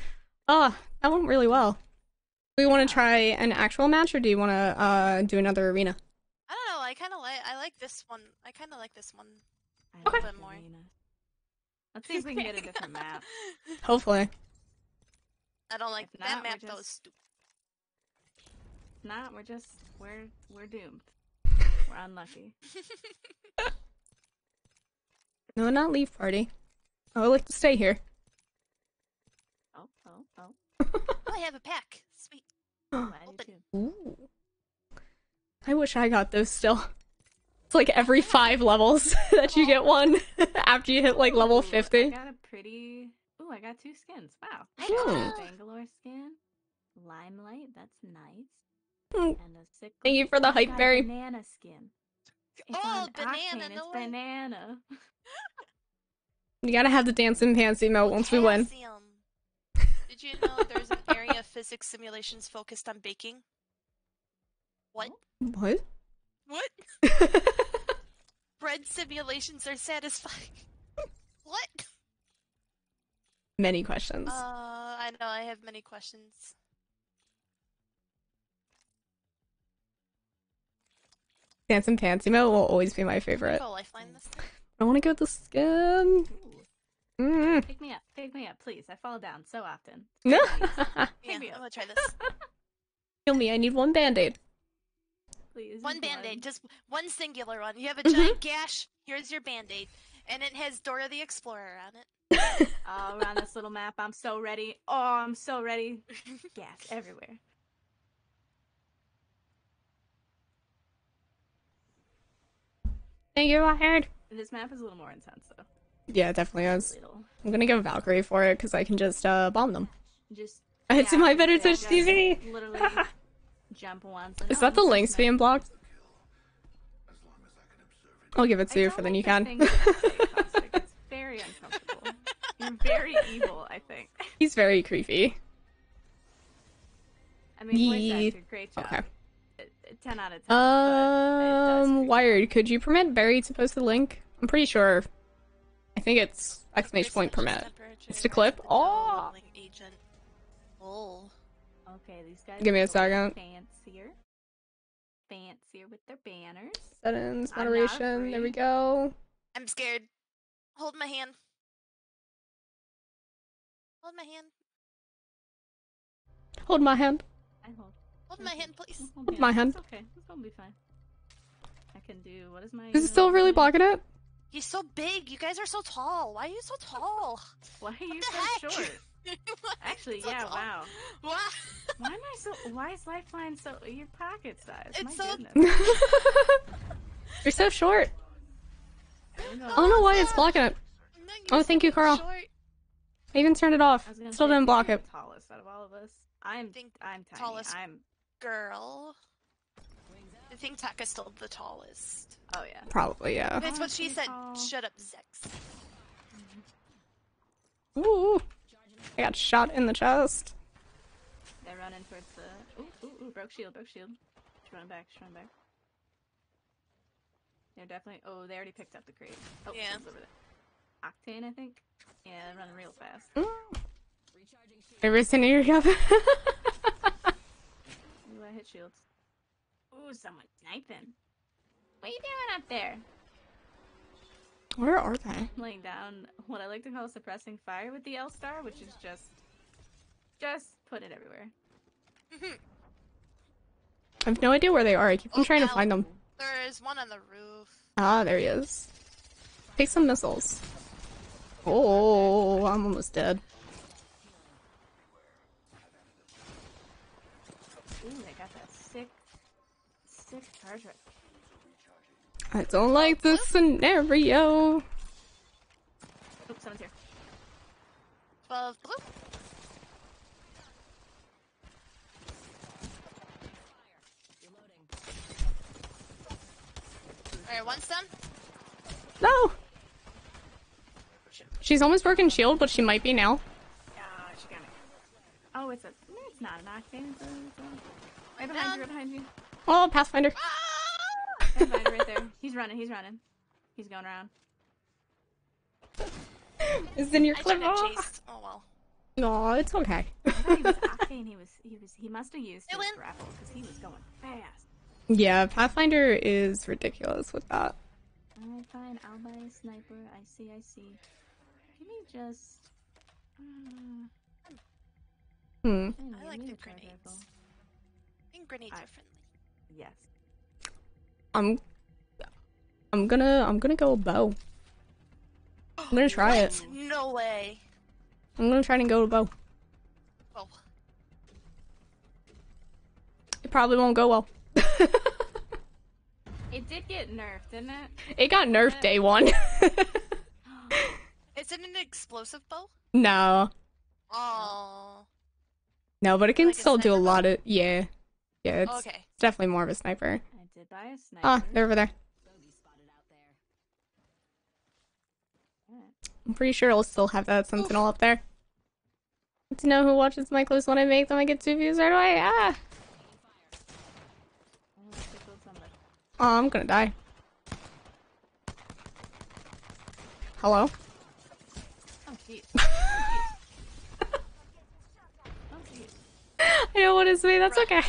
oh, that went really well. Do we want to try an actual match or do you want to uh, do another arena? I don't know. I kind of like. I like this one. I kind of like this one. I Okay. like the arena. Let's see if we can get a different map. [laughs] Hopefully. I don't like If that not, we're map. That was stupid. If not, we're just we're we're doomed. [laughs] We're unlucky. [laughs] No, not leave party. I would like to stay here. Oh, oh, oh. Oh, I have a pack. Ooh. I wish I got those still. It's like every five levels [laughs] that you get one [laughs] after you hit like level Ooh, I got a pretty. Ooh, I got two skins. Wow. I I got a Bangalore skin. Limelight. That's nice. Hmm. And a sickle. Thank you for the hype got berry. Banana skin. It's Oh, banana, Octane, It's way. banana. You gotta have the dancing pants emote once we win. Did you know there's an area of physics simulations focused on baking? What? What? What? [laughs] Bread simulations are satisfying. what? Many questions. Uh, I know. I have many questions. Dancing pants emote will always be my favorite. go lifeline this time? I want to go with the skin. Ooh. Mm. Pick me up. Pick me up, please. I fall down so often. [laughs] No. [laughs] Yeah, me I'm gonna try this. [laughs] Kill me. I need one band aid. Please. One band aid, just one singular one. You have a Mhm. giant gash. Here's your band aid, and it has Dora the Explorer on it. Oh, we're on this little map. I'm so ready. Oh, I'm so ready. Gas everywhere. Thank you, I heard. This map is a little more intense, though. Yeah, it definitely is. Little. I'm gonna go Valkyrie for it because I can just uh, bomb them. Just. [laughs] It's yeah, my better Twitch TV. Literally [laughs] jump once. Is that the links being blocked? I'll give it I to you don't for then you the can. say [laughs] caustic. It's very uncomfortable. You're very evil, I think. He's very creepy. I mean, voice actor, great job. Okay. It- it- Ten out of ten. but it does Um, Wired, could you permit Barry to post the link? I'm pretty sure. I think it's exclamation point Percentage permit. It's to clip? Oh! agent. Oh. Okay, these guys. Give me a second. Fancier. Fancier with their banners. Settings, I'm moderation. There we go. I'm scared. Hold my hand. Hold my hand. Hold my hand. I hold. Hold my hand, please. Hold Hold my hand. It's okay. It's gonna be fine. I can do. What is my? Is it still really blocking it? He's so big. You guys are so tall. Why are you so tall? [laughs] Why are you so heck? short? [laughs] Why are you Actually, so yeah. tall? Wow. Why? Why am I so? Why is Lifeline so? Your pocket size. It's My so- goodness. [laughs] You're so short. I'm going- I don't know why it's blocking it. No, Oh, thank so you, Carl. short. I even turned it off. I was gonna Still say, didn't block you're it. Tallest out of all of us. I'm. Think I'm tiny. tallest- I'm. Girl. I think Taka's still the tallest. Oh yeah. Probably, yeah. That's what she said. tall. Shut up, Zex. Ooh. I got shot in the chest. They're running towards the. Ooh, ooh, ooh! Broke shield. Broke shield. She's running back. She's running back. They're definitely. Oh, they already picked up the crate. Oh, Yeah. shield's over there. Octane, I think. Yeah, they're running real fast. Mm. Ever seen your job? Ooh, I hit shields. Ooh, someone sniping. What are you doing up there? Where are they? Laying down what I like to call suppressing fire with the L star, which is just, just put it everywhere. I have no idea where they are. I keep on Oh, trying to find them. There is one on the roof. Ah, there he is. Take some missiles. Oh, I'm almost dead. Ooh, they got that sick, sick charge rate. I don't like this scenario. Oops, someone's here. 12 blue. Alright, one's done. No! She's almost broken shield, but she might be now. She got me. Oh, it's a. It's not an knockdown. It's a, it's a... Right behind you. Right behind you. Oh, Pathfinder. Ah! Right right there. He's running. He's running. He's going around. [laughs] Is in your clip. shouldn't have chased. Oh well. No, it's okay. I thought he was octane. He was. He was. He must have used his went- grapple because he was going fast. yeah, Pathfinder is ridiculous with that. Alright, fine. I'll buy a sniper. I see. I see. Give me just. Uh, Hmm. hey, I like the grenades. I think grenades I- are friendly. Yes. I'm I'm gonna I'm gonna go bow. I'm gonna try it. No way. I'm gonna try and go to bow. Oh. It probably won't go well. [laughs] It did get nerfed, didn't it? it got nerfed day one. [laughs] Is it an explosive bow? no. Oh. No, but it can Like still do a sniper bow? lot of yeah. Yeah, it's Okay. definitely more of a sniper. I did buy a sniper. Ah, they're over there. I'm pretty sure I'll still have that sentinel up there. To know who watches my clips when I make them, I get two views right away. Ah! Oh, I tickled somebody. I'm gonna die. Hello? Oh, jeez. Oh. [laughs] I know what is me, that's okay.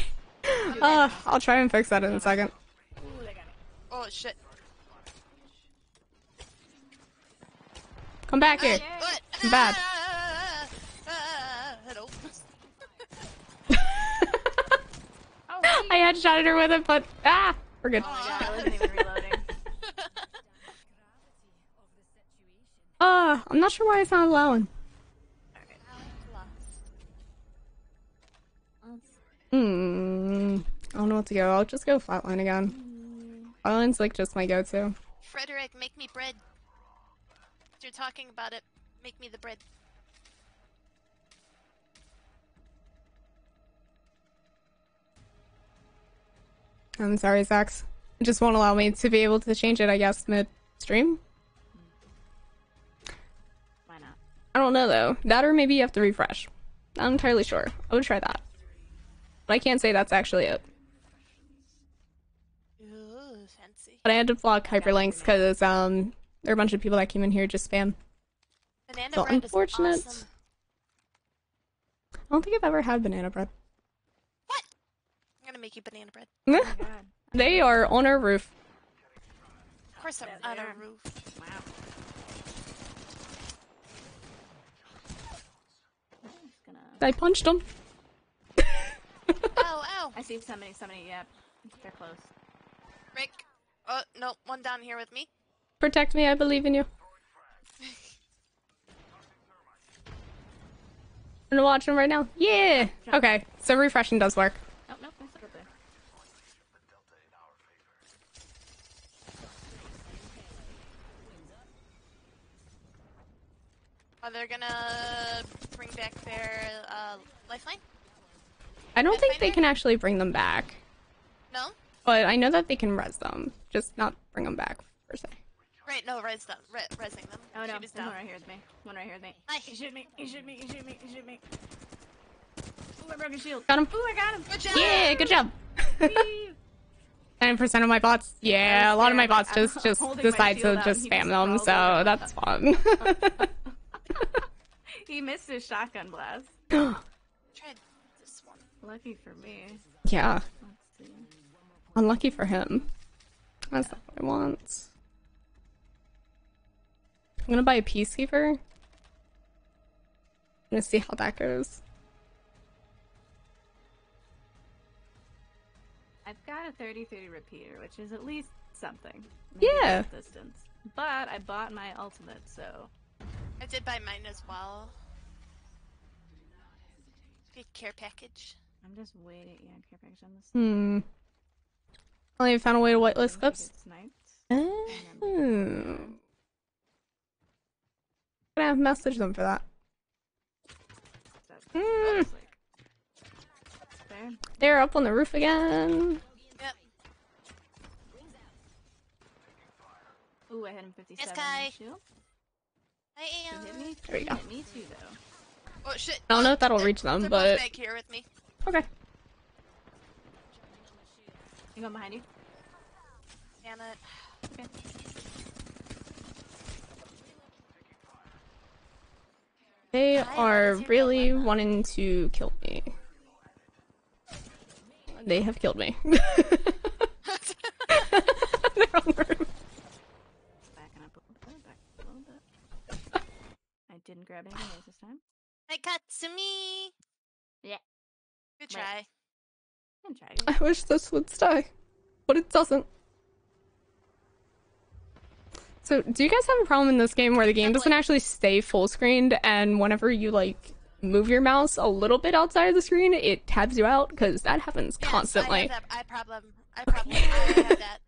Uh, [laughs] I'll try and fix that in a second. Ooh, they got me. Oh shit. Come back here. What? Bad. [laughs] [laughs] I headshotted her with it, but ah, we're good. Oh my god, I wasn't even reloading. Uh, I'm not sure why it's not allowing. Hmm. I don't know what to go. I'll just go flatline again. Flatline's like just my go-to. Frederick, make me bread. You're talking about it. Make me the bread. I'm sorry, Zax. It just won't allow me to be able to change it, I guess, mid-stream. Why not? I don't know, though. That or maybe you have to refresh. Not entirely sure. I would try that. But I can't say that's actually it. Ooh, fancy. But I had to block hyperlinks because um, there are a bunch of people that came in here just spam. Banana So bread unfortunate. is awesome. I don't think I've ever had banana bread. What? I'm gonna make you banana bread. [laughs] Oh they are on our roof. Of course I'm on our roof. Wow. I'm just gonna. I punched them. Ow, ow. I see somebody. Somebody. Yep. They're close. Rick. Oh, no, one down here with me. Protect me, I believe in you. I'm [laughs] gonna watch them right now. Yeah! Okay, so refreshing does work. Oh nope. That's not there. Are they gonna bring back their uh, lifeline? I don't think they can actually bring them back, No? but I know that they can res them, just not bring them back per se. Right, no, res them. Re- resing them. Oh no. Shoot us There's down. one right here with me. One right here with me. Hi. He shoot me. He shoot me. He shoot me. He shoot me. Ooh, I broke his shield. Got him. Ooh, I got him. Good job! Yeah, good job. [laughs] Whee! Nine percent of my bots. Yeah, a lot of my bots I'm just just decide to just spam them, so that's fun. [laughs] He missed his shotgun blast. [gasps] [gasps] [gasps] Tried this one. Lucky for me. yeah, unlucky for him. That's not what I want. I'm gonna buy a peacekeeper. I'm gonna see how that goes. I've got a 30-30 repeater, which is at least something. Yeah. Distance. But I bought my ultimate, so I did buy mine as well. Big care package. I'm just waiting. Yeah, care package on this. Hmm. Only found a way to whitelist I clips. get sniped. Oh. Gonna message them for that. That Hmm. looks like- There. They're up on the roof again. Yep. Ooh, I hit him 57. Kai. Shield. I am. There you He go. me too, though. Oh shit. I don't know if that'll reach them, they're but- both back here with me. Okay. I'm going behind you. Damn it. Okay. They are what is your really wanting to kill me. They have killed me. [laughs] They're on the roof. Backing up a little bit. Back up a little bit. I didn't grab any grenades this time. Hi, Katsumi. Yeah. Good Wait. try. Good try. [laughs] I wish this would stay, but it doesn't. So, do you guys have a problem in this game where the game doesn't actually stay full screened, and whenever you like move your mouse a little bit outside of the screen, it tabs you out? Because that happens Yes, constantly. I have that. I [laughs] problem. I problem. I have that.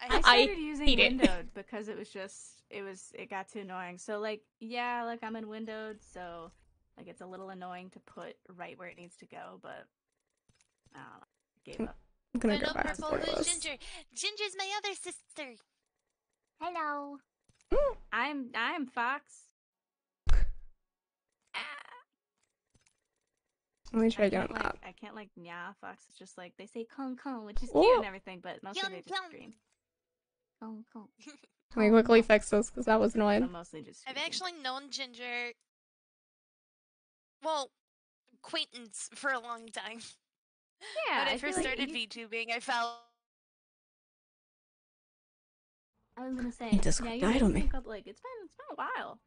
I I I started using hate it. windowed because it was just it was it got too annoying. So like yeah, like I'm in windowed, so like it's a little annoying to put right where it needs to go, but I don't know. Gave up. I'm gonna go know back purple for is this. Ginger. Ginger's my other sister. Hello. [gasps] I'm I'm Fox. Ah, Let me try I doing can't that. like I can't like yeah, Fox. It's just like they say kung kung, which is Ooh. cute and everything, but mostly Yum, they just yum. scream. Kung kung. Let me quickly fix this because that was So annoying. mostly just I've actually known Ginger. Well, acquaintance for a long time. yeah, when I, I feel first like started you- VTubing, I felt I was gonna say, He just yeah, you died guys on me. Up, like it's been it's been a while.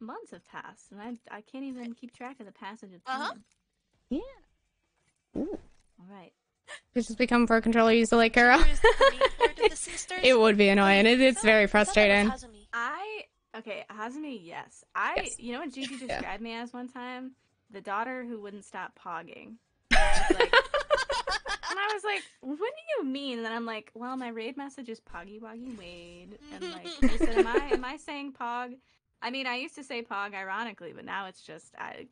Months have passed, and I I can't even keep track of the passage of time. Uh-huh. Yeah. Ooh. All right. You just become pro controller, use the like girl. Ginger's the main lord of the sisters. [laughs] it would be annoying. It, it's very thought- I thought that frustrating. I okay, Hazumi, yes. I Yes. you know what Gigi [laughs] Yeah. described me as one time? The daughter who wouldn't stop pogging. And I was like, and I was like, what do you mean? And then I'm like, well, my raid message is Poggy Woggy Wade. And like I said, am I am I saying Pog? I mean, I used to say Pog ironically, but now it's just, I,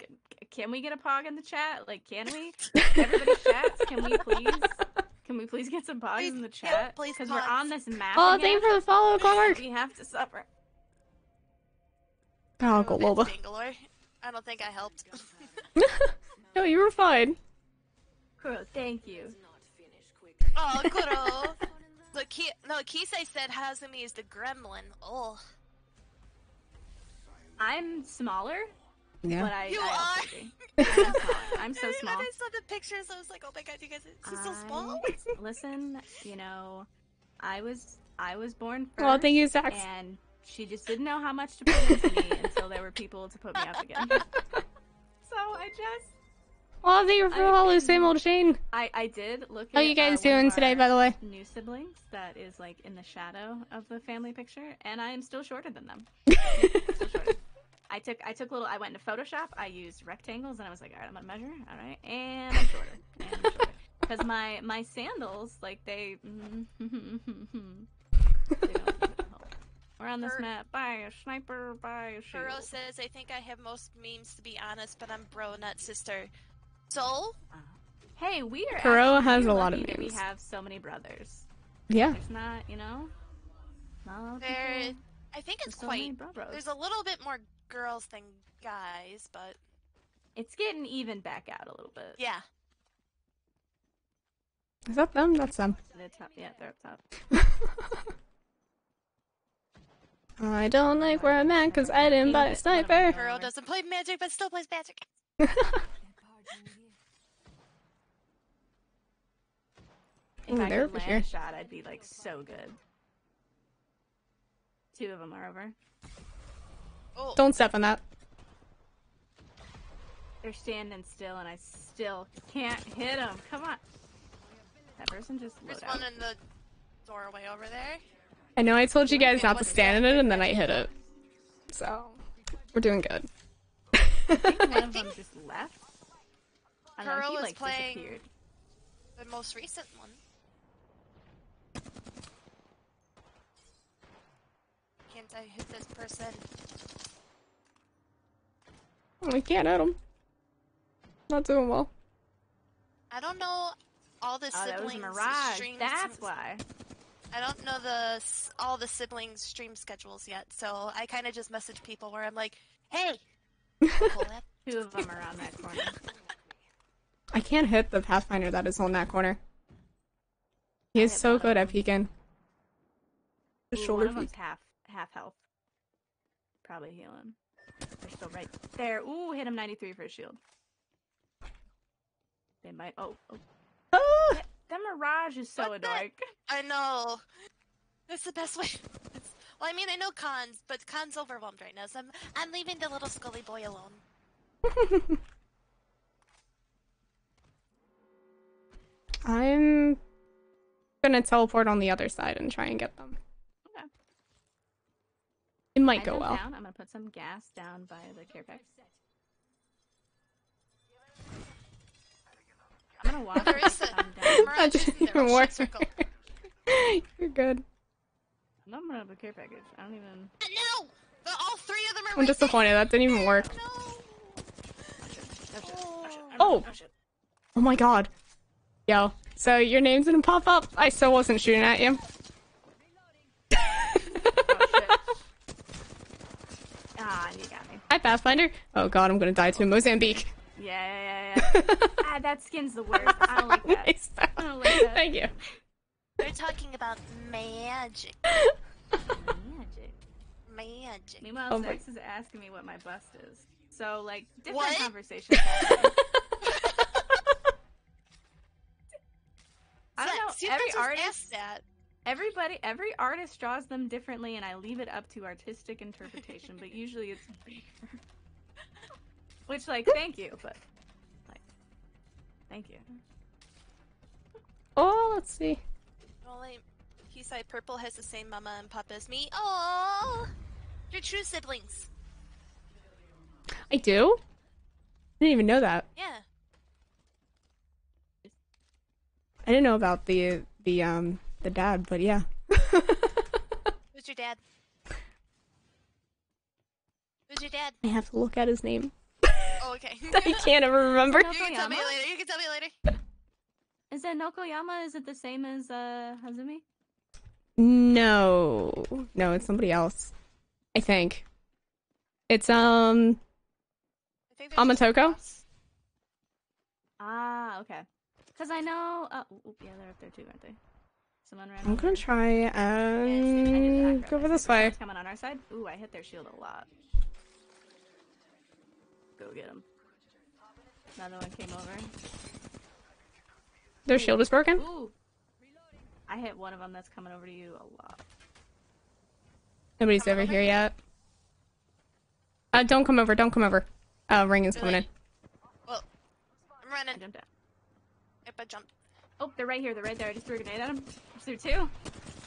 can we get a Pog in the chat? Like, can we? Everybody chats, can we please? Can we please get some Pogs Please, in the chat? please, Because we're on this map. oh, again, thank for the follow, Clark. We have to suffer. Oh, Go back Goloba. to Bangalore. I don't think I helped. [laughs] no, you were fine. Kuro, thank you. oh, Kuro. Look, Ki- no, Kisei said Hazumi is the gremlin. Oh, I'm smaller, but Yeah. I. You I also are. [laughs] I'm smaller. I'm so small. When I saw the pictures, I was like, oh my god, you guys, she's so small. Listen, you know, I was I was born first. Well, thank you, Zax. And she just didn't know how much to put into me until there were people to put me up again. [laughs] so I just Well, thank you for the follow, same old Shane. I I did look. How at, you guys uh, doing today, by the way? New siblings that is like in the shadow of the family picture, and I am still shorter than them. [laughs] Still shorter. I took I took little. I went into Photoshop. I used rectangles, and I was like, all right, I'm gonna measure. All right, and I'm shorter. And shorter. [laughs] Because my my sandals, like they. they don't help. We're on this Her- map. Buy a sniper. Buy a shield. Kuro says, I think I have most memes to be honest, but I'm bro, not sister. So, uh, Hey, we are. Kuro actually has a lot of lucky that We memes. have so many brothers. Yeah. It's not, you know. Not a lot of there, people- I think it's there's so many quite. bro-bros. There's a little bit more girls than guys, but It's getting even back out a little bit. yeah. Is that them? That's them. They're top, yeah, they're up top. [laughs] I don't like where I'm at because I didn't buy a sniper. Kuro doesn't play magic, but still plays magic. [laughs] If Ooh, I they're could over land here. a shot, I'd be like so good. Two of them are over. Oh, Don't step on that. They're standing still, and I still can't hit them. Come on. That person just There's load out. one in the doorway over there. I know I told you guys not to stand in it, and then I hit it. So we're doing good. [laughs] I think one of them just left. I don't know, he like playing- The most recent one. Can't I hit this person? We can't hit him. Not doing well. I don't know all the Oh, that was mirage. That's why. I don't know the all the siblings' stream schedules yet, so I kind of just message people where I'm like, "Hey, [laughs] Two of them are around that corner. I can't hit the Pathfinder that is on that corner. He is so good at them. peeking. The Ooh, shoulder one of them's half half health. Probably healing. They're still right there. Ooh, hit him 93 for a shield. They might. Oh, oh. That Mirage is so What the- annoying. I know. That's the best way. Well, I mean, I know Khan's, but Khan's overwhelmed right now, so I'm I'm leaving the little Scully boy alone. [laughs] I'm gonna teleport on the other side and try and get them. Okay. It might I go well. Down. I'm gonna put some gas down by the care pack. Gonna watch There it is a- come down. Mirage didn't isn't even work. circle. [laughs] You're good. I'm not gonna have a care package. I don't even. No, but all three of them are. I'm right disappointed. That didn't even work. No. Oh! Oh! Oh shit! Shit! My god. Yo. So your names didn't pop up? I still wasn't shooting at you. [laughs] Oh! Ah, you got me. Hi, Pathfinder. Oh god, I'm gonna die to Mozambique. Yeah, yeah, yeah, yeah. [laughs] ah, that skin's the worst. I don't like that. Nice. I don't like that. Thank you. We're talking about magic, Magic. magic. Meanwhile, Oh my- Zex is asking me what my bust is. So, like, different What? conversations. [laughs] I don't know. Sex, Every artist, that. everybody, every artist draws them differently, and I leave it up to artistic interpretation. but usually, it's [laughs] bigger. Which, like, thank you, but like, thank you. Oh, let's see. Only he said purple has the same mama and papa as me. Oh, you're true siblings. I do? I didn't even know that. Yeah. I didn't know about the the um the dad, but yeah. [laughs] Who's your dad? Who's your dad? I have to look at his name. Oh, okay. [laughs] I can't ever remember. You can tell me later. You can tell me later. Is it Nokoyama? Is it the same as uh, Hazumi? No, no, it's somebody else. I think it's um I think they're just Amatoko? Ah, okay. Because I know. Uh, oop, oop, yeah, they're up there too, aren't they? Someone ran. I'm gonna try Yeah, it's- I did the and acro go over this way. Coming on our side. Ooh, I hit their shield a lot. Go get him. Another one came over. Their shield is broken. Ooh. I hit one of them that's coming over to you a lot. Nobody's Come over over here here. yet. Uh, don't come over. Don't come over. Uh, ring is coming in. Really? Well, I'm running. I running. jumped out. Yep, I jumped. Oh, they're right here. They're right there. I just threw a grenade at them. Just threw two.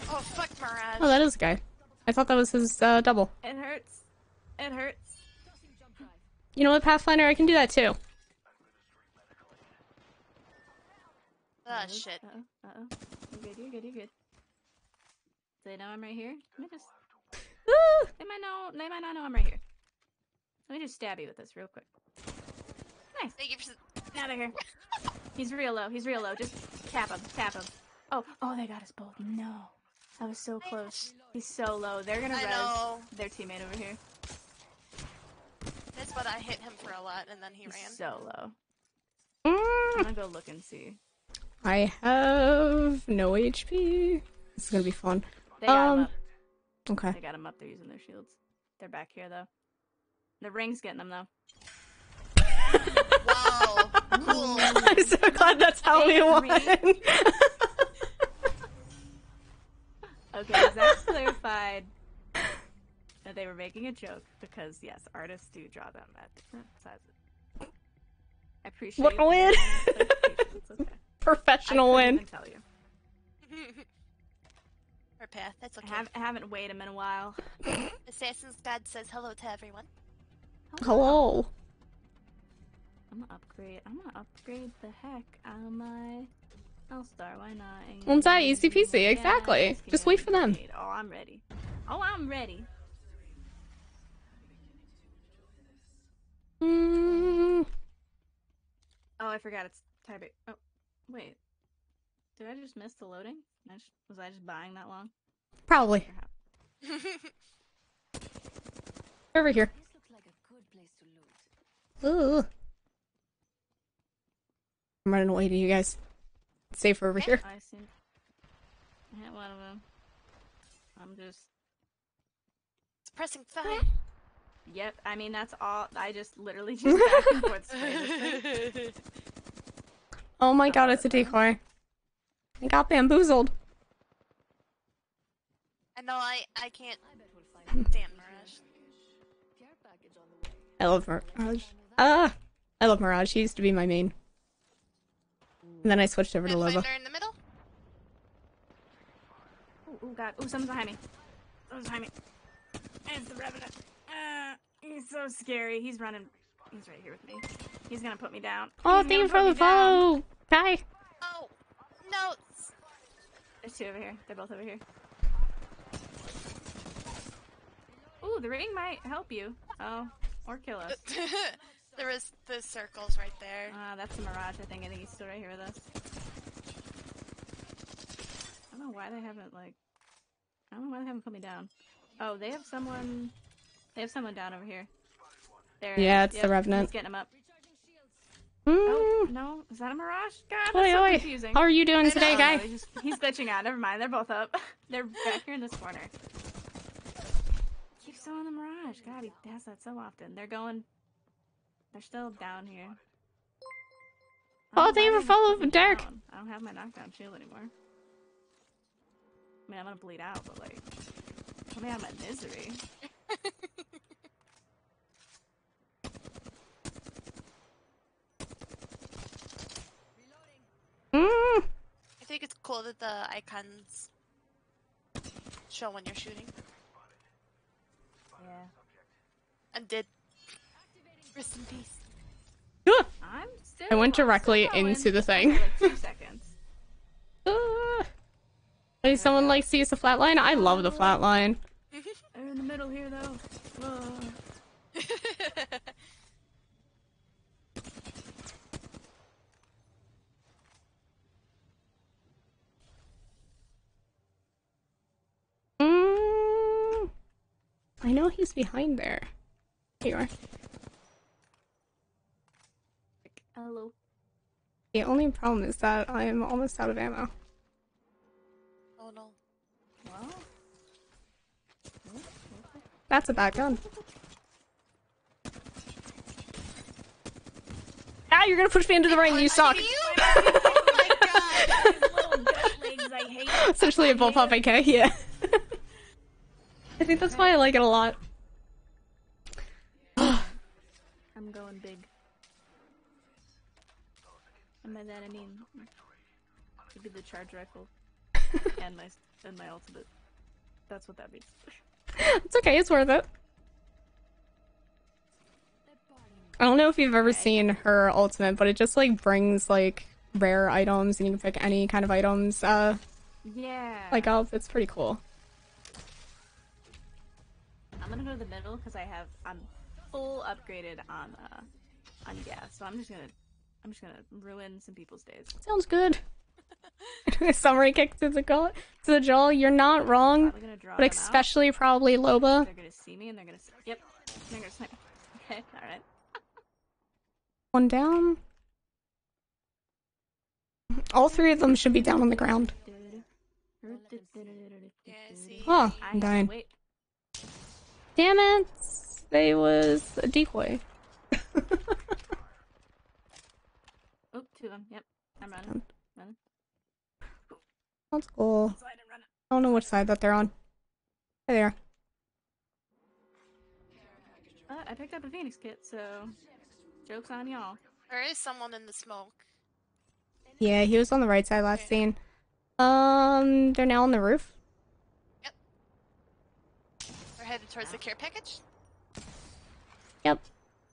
Oh, fuck Mirage. Oh, that is a guy. I thought that was his uh, double. It hurts. It hurts. You know what, Pathfinder? I can do that too. Ah, Uh-oh, shit. Uh-oh. Uh-oh. You're good. You're good. You're good. Do they know I'm right here? Let me just. They might know. They might not know I'm right here. Let me just stab you with this real quick. Nice. Thank you for. Out of here. He's real low. He's real low. Just tap him. Tap him. Oh, oh, they got us both. No. I was so close. He's so low. They're gonna I res their teammate over here. That's what I hit him for a lot, and then he ran. so low. I'm Mm, gonna go look and see. I have no HP. This is gonna be fun. They got him Um, up. Okay. They got him up. They're using their shields. They're back here though. The ring's getting them though. [laughs] Wow. cool. [laughs] I'm so glad that's how we Hey, won. Reed. [laughs] Okay, Zach clarified that they were making a joke because yes, artists do draw them at different sizes. I appreciate What a win. the clarification, okay. [laughs] Professional I couldn't win. even tell you. [laughs] or path. That's okay. I, have, I haven't weighed him in a while. [laughs] Assassin's God says hello to everyone. Oh, hello. I'm gonna upgrade. I'm gonna upgrade the heck out of my L-Star. Why not? And- Well, that easy peasy, Yeah, exactly. let's Just wait for them. Oh, I'm ready. Oh, I'm ready. Mm, Oh, I forgot it's type. Oh, wait. Did I just miss the loading? I just, was I just buying that long? probably. [laughs] Over here. This looks like a good place to loot. Ooh. I'm running away to you guys. It's safer over here. I see. I hit one of them. I'm just. It's pressing [laughs] fire. Yep. I mean, that's all. I just literally [laughs] just back and forth spray this thing. Oh my god, it's a decoy. I got bamboozled. I know I I can't. I bet we'll find Damn Mirage. care package on the way. I love Mirage. Ah, I love Mirage. He used to be my main. And then I switched over to Loba. Pathfinder in the middle. Oh, god. Oh, someone's behind me. Someone's behind me. It's the Revenant. Uh, [sighs] he's so scary. He's running. He's right here with me. He's gonna put me down. Oh, He's thank you for the me down. follow. Hi. Oh no. There's two over here. They're both over here. Ooh, the ring might help you. Oh, or kill us. [laughs] there was the circles right there. Uh, that's the Mirage, I think. I think he's still right here with us. I don't know why they haven't, like... I don't know why they haven't put me down. Oh, they have someone... They have someone down over here. There. Yeah, is. it's the Yep, Revenant. He's getting him up. Mm. Oh, no. Is that a Mirage? God, Oi, that's so oi. confusing. How are you doing today, know. guy? He's, just, he's glitching out. Never mind. They're both up. [laughs] They're back here in this corner. Keep still on the Mirage. God, he has that so often. They're going... They're still down here. Oh, don't know thank you why for they follow, put me Derek. down. I don't have my knockdown shield anymore. I mean, I'm gonna bleed out, but like, put me out of my misery. [laughs] Mm. I think it's cool that the icons show when you're shooting. Yeah. And did. Rest in peace. Ah. I'm still. I went directly still into the thing. me, Like two seconds. [laughs] Ah. Hey, someone likes to use the flatline? I love the flatline. [laughs] They're in the middle here, though. [laughs] I know he's behind there. Here you are. Hello. The only problem is that I am almost out of ammo. oh no. Well. That's a bad gun. Ah, you're gonna push me into the ring, you suck! You? oh my god. These little goat legs, I hate [laughs] it. Essentially a bullpup I AK, yeah. I think that's why I like it a lot. I'm going big. And by that I mean maybe the charge rifle [laughs] and my and my ultimate. That's what that means. It's okay, it's worth it. I don't know if you've ever seen her ultimate, but it just like brings like rare items and you can pick any kind of items uh Yeah. like up. It's pretty cool. I'm gonna go to the middle because I have I'm full upgraded on uh on gas, so I'm just gonna I'm just gonna ruin some people's days. Sounds good. [laughs] Summary kick to the jaw. To the jaw. You're not wrong, Probably gonna draw but them out. especially probably Loba. They're gonna see me and they're gonna s yep they're gonna snipe. [laughs] Okay, all right. [laughs] One down. All three of them should be down on the ground. Yeah. Oh, I I'm dying. wait. Damn it! They was a decoy. [laughs] Oh, two of them. Yep, I'm running. running. That's cool. Slide. I don't know which side that they're on. Hey there. Uh, I picked up a Phoenix kit, so joke's on y'all. There is someone in the smoke. Yeah, he was on the right side last Okay. scene. Um, they're now on the roof. We're headed towards the care package. Yep.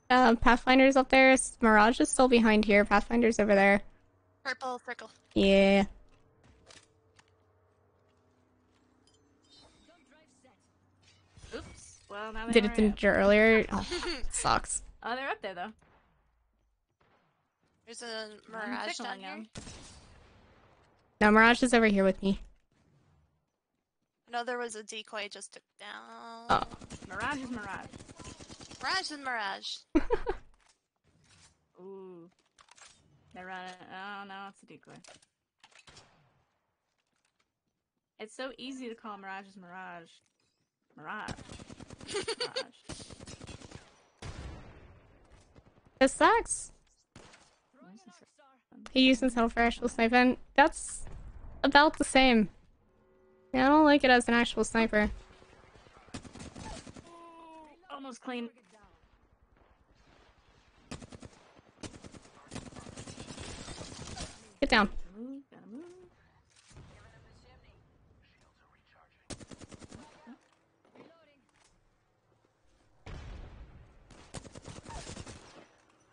Uh, Pathfinder's up there. Mirage is still behind here. Pathfinder's over there. Purple circle. Yeah. Oops. Well, now they Did it where I danger earlier. [laughs] Oh, sucks. Oh, they're up there though. There's a I'm mirage down tickling here. 'em. Now Mirage is over here with me. No, there was a decoy I just took down. Oh. Mirage is Mirage. Mirage is Mirage. [laughs] Ooh. They're running. Oh no, it's a decoy. It's so easy to call Mirage as Mirage. Mirage. Mirage. [laughs] This sucks. Where's this- He used himself for actual sniping. That's about the same. Yeah, I don't like it as an actual sniper. Almost clean. Get down. Move, gotta move.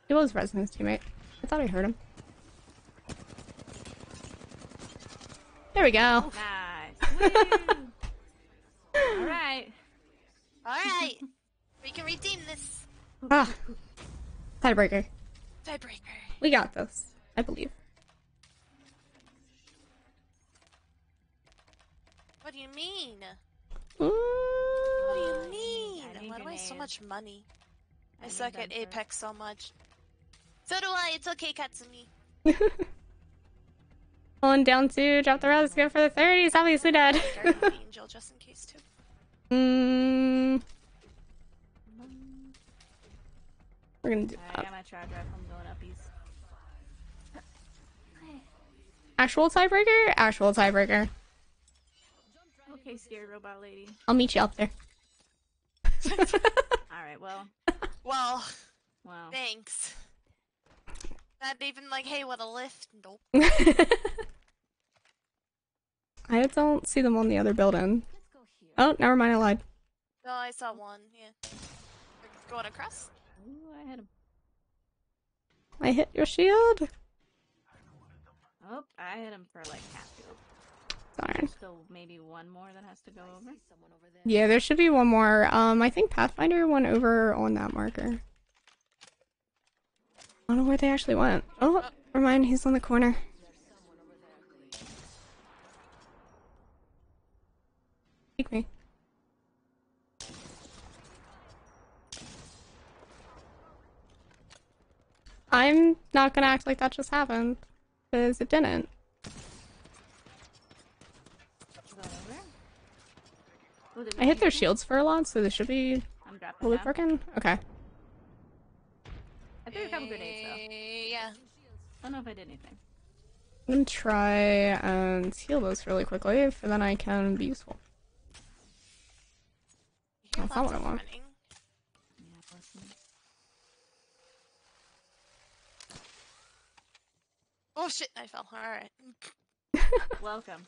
He was Resonance teammate. I thought I heard him. There we go. Nice. Woo! Alright. Alright. we can redeem this Ah. Tiebreaker. tiebreaker. We got this. I believe. What do you mean? Ooh. What do you mean? Why do I have so much money? I, I suck at for- Apex so much. So do I. It's okay, Katsumi. [laughs] Pulling down to drop the res, go for the 30. He's obviously dead. [laughs] Angel, just in case too. mm, we're gonna do I that. got my charge rifle. I'm going uppies. Actual tiebreaker? Actual tiebreaker. Okay, scared robot lady. I'll meet you up there. [laughs] Alright, [laughs] well. Well, Wow. thanks. Not even like, hey, what a lift. Nope. [laughs] I don't see them on the other building. Oh, never mind, I lied. No, I saw one. Yeah. They're Going across. Ooh, I hit him. I hit your shield. Oh, I hit him for like half health. Darn. Still maybe one more that has to go over. Yeah, there should be one more. Um, I think Pathfinder went over on that marker. I don't know where they actually went. Oh, never mind, he's on the corner. Take me. I'm not gonna act like that just happened, because it didn't. Going over. Ooh, there's I hit their shields for a lot, so they should be I'm dropping fully down. working. Okay. I threw a couple grenades though. Eh, Yeah. I don't know if I did anything. I'm gonna try and heal those really quickly, for then I can be useful. That's not what I want. running. Oh shit, I fell. Alright. [laughs] Welcome.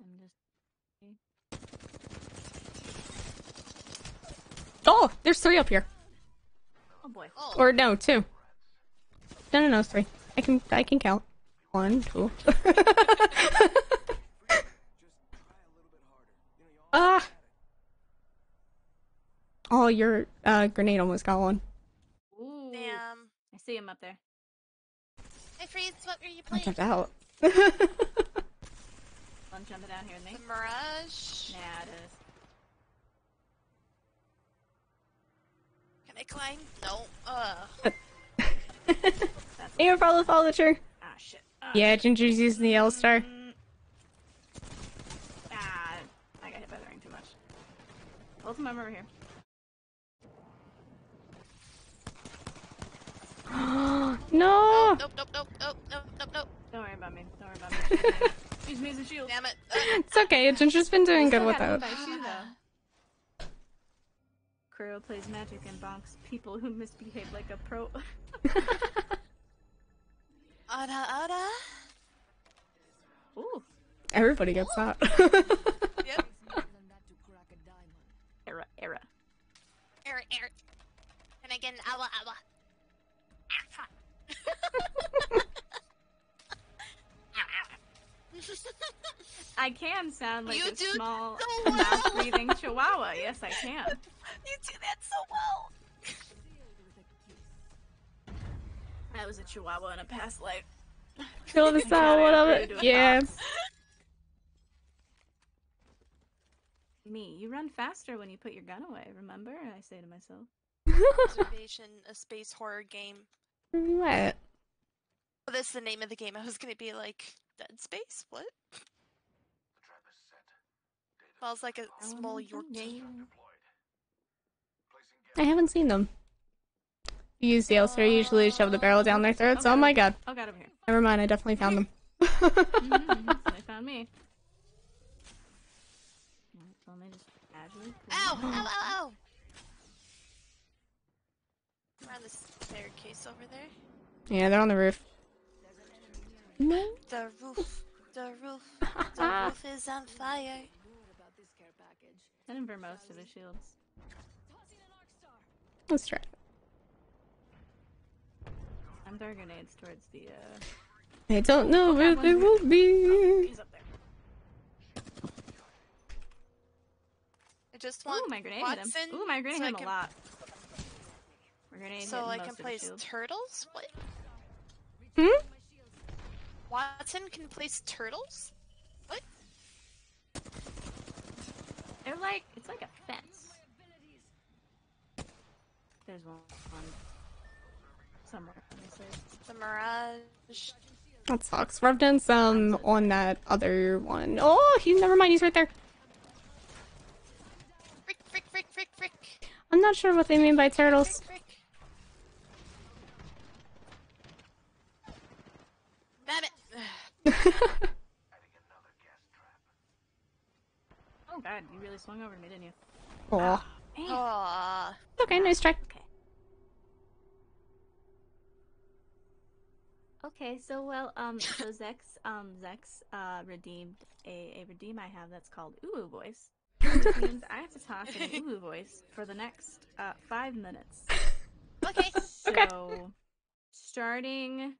I'm just. Oh, there's three up here. Oh boy. Oh, Or no, two. No, no, no, it's three. I can, I can count. One, two. [laughs] ah. Oh, your uh, grenade almost got one. Ooh. damn. I see him up there. Hey, Freeze, what were you I playing? jumped out. [laughs] One jumping down here with me. The Mirage? Nah, it is. Can I climb? No. Uh. [laughs] Aim follow follow the tree. Ah, shit. Ah, Yeah, Ginger's using the L star. Ah, I got hit by the ring too much. Ultimate over here. [gasps] no. Nope, nope, nope, nope, nope, nope, nope, nope. Don't worry about me. Don't worry about me. Use me as a shield. Damn it. Uh, It's okay. Ginger's been doing good Still with got Kuro plays magic and bonks people who misbehave like a pro. [laughs] Ada ada. Ooh, Everybody gets that. [laughs] Yep. era, era. Air air. Can I awa awa? I can sound like You a do small, so well. mouth-breathing chihuahua. Yes, I can. [laughs] You do that so well. I was a chihuahua in a past life. Feel the Shout sound out of it. Doing Yeah. Me, you run faster when you put your gun away, remember? I say to myself. Observation, a space horror game. what? Well, that's the name of the game. I was gonna be like Dead Space. What? Smells like a small Yorkie. I haven't seen them. Use the elsewhere usually shove the barrel down their throats. Oh my god. Oh god, over here. Never mind, I definitely found them. Mm-hmm, so [laughs] they found me. Alright, so let me just casually. Ow! Ow! Ow! Ow! Around the staircase over there. yeah, they're on the roof. No. The roof. The roof. The [laughs] roof is on fire. Hit him for most of his shields. Let's try. I'm throwing grenades towards the, uh... I don't know Okay, where they here. will be. He's up there. I just Ooh, want my grenade hit him. Wattson Ooh, my grenade so I hit him can- a lot. My grenade so I can place turtles. What? Hmm? Wattson can place turtles. What? They're like, it's like a fence. There's one, one somewhere. Let. The Mirage. That sucks. Rubbed in some on that other one. Oh, he never mind. He's right there. Frick! Frick! Frick! Frick! Frick! I'm not sure what they mean by turtles. Frick! Damn it! [laughs] Oh god, you really swung over to me, didn't you? Oh. Ah, Dang. Aww. Okay, nice try. Okay. Okay, so well, um, so Zex, um, Zex, uh, redeemed a, a redeem I have that's called Uwu Voice. Which means I have to talk in an [laughs] Uwu voice for the next, uh, five minutes. Okay. Okay. So, starting.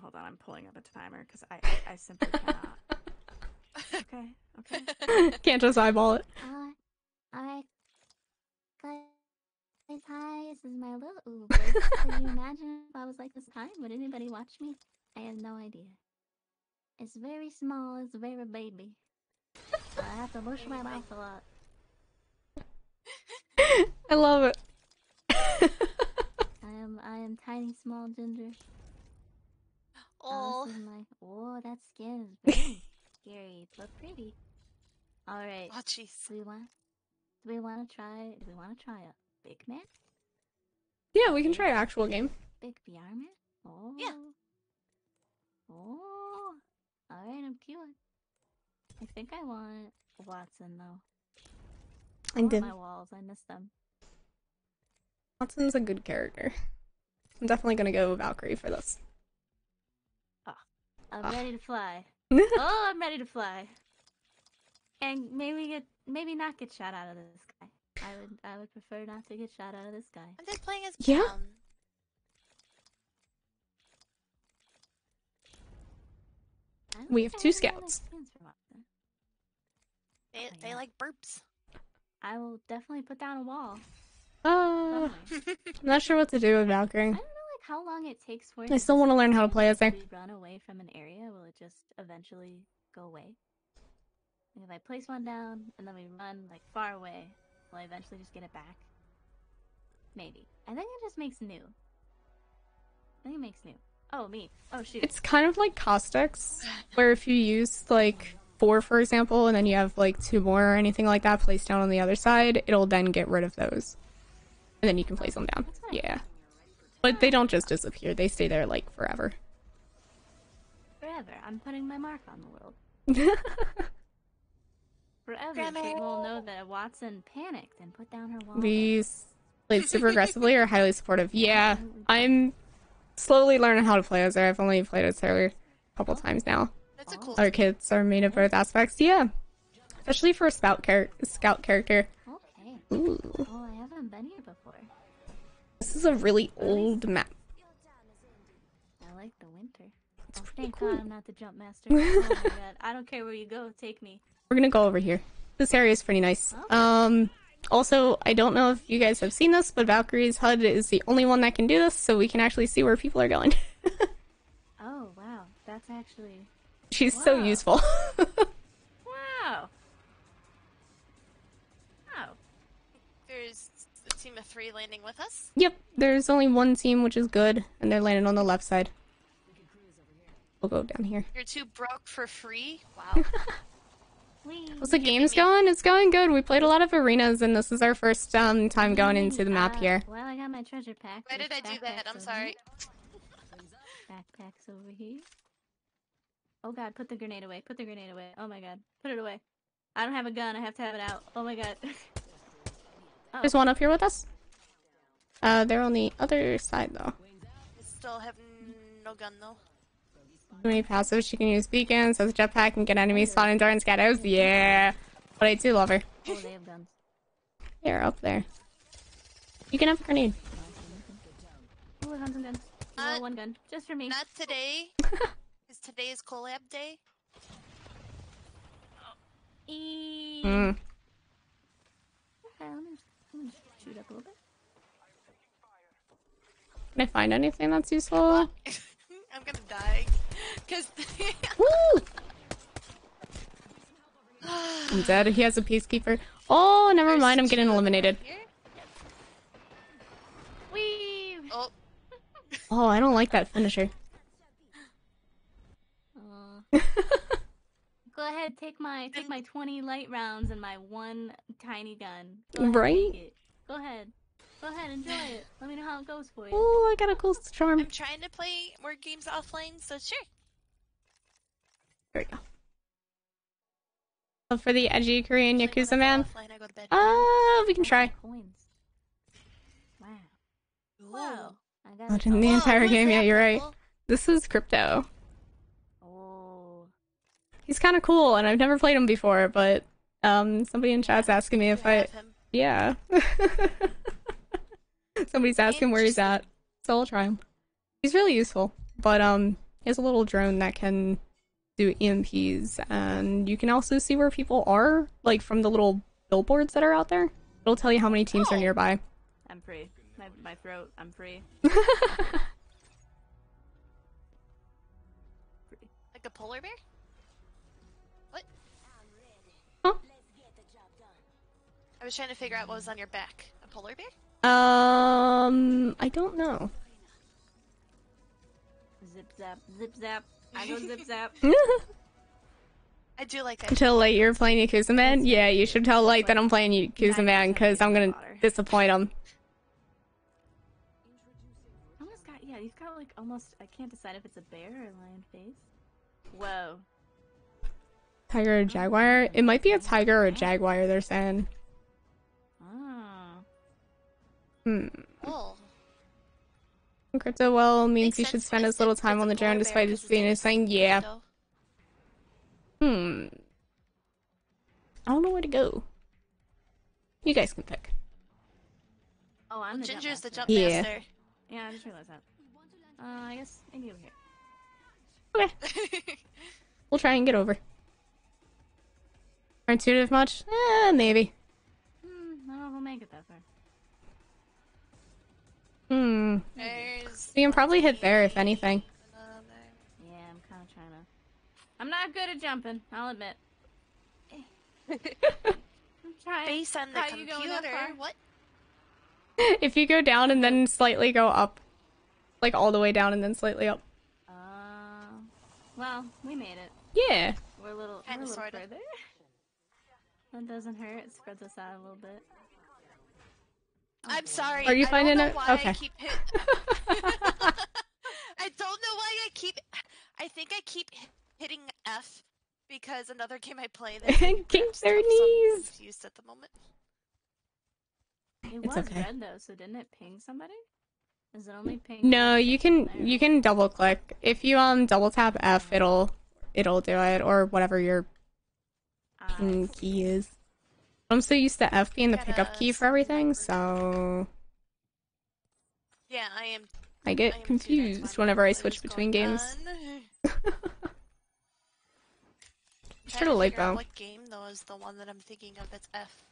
Hold on, I'm pulling up a timer because I, I, I simply cannot. [laughs] Okay, okay. [laughs] Can't just eyeball it. Uh, alright. Guys, hi, this is my little voice. Could you imagine if I was like this time? Would anybody watch me? I have no idea. It's very small, it's very baby. I have to mush my mouth a lot. [laughs] I love it. I am I am tiny small ginger. [gasps] Oh, my oh that skin is [laughs] very scary but pretty. Alright. Oh jeez. Do we want do we wanna try do we wanna try a big man? yeah, we can try actual game. Big VR man? Oh. Yeah. Oh. Alright, I'm cute. I think I want Wattson though. I want did. my walls. I miss them. Wattson's a good character. I'm definitely gonna go Valkyrie for this. I'm Ah. ready to fly. [laughs] oh, I'm ready to fly. And maybe get maybe not get shot out of this guy. I would I would prefer not to get shot out of this guy. I'm just playing as Yeah. Brown. I don't We have two have any other scouts. skins for Wattson. They, Oh, they like burps. I will definitely put down a wall. Uh, [laughs] I'm not sure what to do with Valkyrie. I don't know like how long it takes for. I still want to learn how to play as her. Run away from an area, will it just eventually go away? Like if I place one down and then we run like far away, will I eventually just get it back? Maybe. I think it just makes new. I think it makes new. Oh me. Oh shoot. It's kind of like Caustics, where if you use like four, for example, and then you have like two more or anything like that placed down on the other side, it'll then get rid of those. And then you can place them down. Yeah. But they don't just disappear, they stay there like forever. Forever. I'm putting my mark on the world. [laughs] Forever. Grandma. People will know that Wattson panicked and put down her wall. we s- played super aggressively or highly supportive. Yeah, I'm slowly learning how to play as her. I've only played as her a couple oh. times now. That's a Oh. cool. Our kids are made of oh. both aspects. Yeah, especially for a scout char- scout character. Okay. Ooh, Oh, I haven't been here before. this is a really old map. I like the winter. It's Oh, pretty thank cool. God I'm not the jump master. [laughs] oh my god. I don't care where you go, take me. We're gonna go over here. This area is pretty nice. Um, also, I don't know if you guys have seen this, but Valkyrie's HUD is the only one that can do this, so we can actually see where people are going. [laughs] Oh, wow. That's actually. She's so useful. [laughs] Wow! Wow. There's a team of three landing with us. yep, there's only one team, which is good, and they're landing on the left side. We'll go down here. You're too broke for free. Wow. [laughs] Whee! How's the game's going? It's going good. We played a lot of arenas, and this is our first um time going into the map Uh, here. Well, I got my treasure pack. Why did I do that? I'm sorry. Backpacks over here. Oh god, put the grenade away. Put the grenade away. Oh my god. Put it away. I don't have a gun. I have to have it out. Oh my god. [laughs] oh. There's one up here with us. Uh, they're on the other side though. I still have no gun though. Too many passives. She can use beacons, has a jetpack, and get enemies spawn endurance ghettos. Yeah, but I do love her. Oh, they have guns. They're up there. You can have a grenade. Oh, I found some guns. Uh, Oh, one gun. Just for me. Not today. [laughs] Because today is collab day. Mm. A little bit. Can I find anything that's useful? [laughs] I'm gonna die. Because. Woo! [laughs] I'm dead. He has a peacekeeper. Oh, never mind. I'm getting eliminated. Whee! Oh, [laughs] Oh, I don't like that finisher. Uh, [laughs] go ahead, take my take my twenty light rounds and my one tiny gun. Go ahead, Right? take. Go ahead. Go ahead, enjoy it. Let me know how it goes for you. Oh, I got a cool charm. I'm trying to play more games offline, so sure. There we go. Oh, for the edgy Korean Usually when Yakuza play man. Offline, I go to bed. Uh, we can Oh, try. Wow. Ooh. Wow. I Not in the entire who's game, yeah, you're right. This is Crypto. Oh. He's kind of cool, and I've never played him before, but um, somebody in chat's asking me if I I, him. yeah. [laughs] Somebody's asking where he's at, so I'll try him. He's really useful, but um, he has a little drone that can do EMPs, and you can also see where people are, like from the little billboards that are out there. It'll tell you how many teams are Oh. nearby. I'm free. My, my throat, I'm free. [laughs] Like a polar bear? What? Huh? I was trying to figure out what was on your back. A polar bear? Um, I don't know. Zip zap, zip zap. I go zip zap. [laughs] I do like that. Until like you're playing Yakuza Man, yeah, you should tell like that I'm playing Yakuza Man because I'm gonna disappoint him. Almost got yeah. He's got like almost. I can't decide if it's a bear or a lion face. Whoa. Tiger or jaguar? It might be a tiger or a jaguar. They're saying. Oh. Hmm. Oh. Crypto well means Makes he should spend as little time on the drone despite bear despite 'cause his being in a thing. Yeah. Hmm. I don't know where to go. You guys can pick. Oh, I'm the jump Ginger's the master. jump Yeah. master. Yeah, I just realized that. Uh, I guess maybe over here. Okay. [laughs] We'll try and get over. Are intuitive much? Eh, maybe. Hmm. I don't know if we'll make it that far. Hmm. There's We can probably hit there if anything. another- Yeah, I'm kind of trying to. I'm not good at jumping. I'll admit. [laughs] I'm trying. Based on the How you going that computer. far? What? if you go down and then slightly go up, like all the way down and then slightly up. Uh, well, we made it. Yeah. We're a little, Kinda, we're a little further. That doesn't hurt. It spreads us out a little bit. I'm sorry. Are you I finding don't know it? why Okay. I keep hit. [laughs] I don't know why I keep. I think I keep hitting F because another game I play. they're [laughs] hitting their stuff, so I'm knees. confused at the moment. It It's was okay. red though, so didn't it ping somebody? Is it only pink? No, you can there? you can double click. If you um double tap F, it'll it'll do it or whatever your Ah, pin key is. I'm so used to F being the pickup key for everything, so Yeah, I am. I I get am confused why whenever I switch between games. on. [laughs] [laughs] Just Trying to light figure out bow. What game though is the one that I'm thinking of that's F?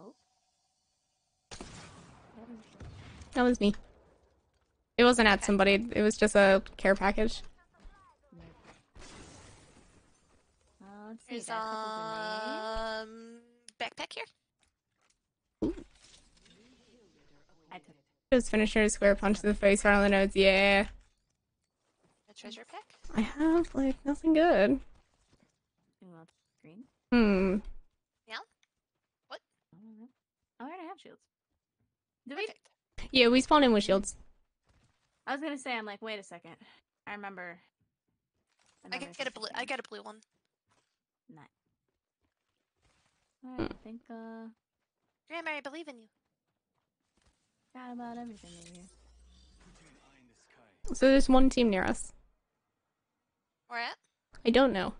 Oh. That was me. It wasn't at somebody. It was just a care package. Uh, let's see. There's got a couple grenades. um backpack here. I took Just finisher, a square punch to the face, right on the nose. Yeah. A treasure pack. I have like nothing good. two on green. Hmm. Alright. Oh, I already have shields. Do we? Yeah, we spawn in with shields. I was gonna say, I'm like, wait a second. I remember. I remember can get a blue. I got a blue one. Nice. Alright, I think uh Grandma, I believe in you. got about everything over here. So there's one team near us. Where at? I don't know.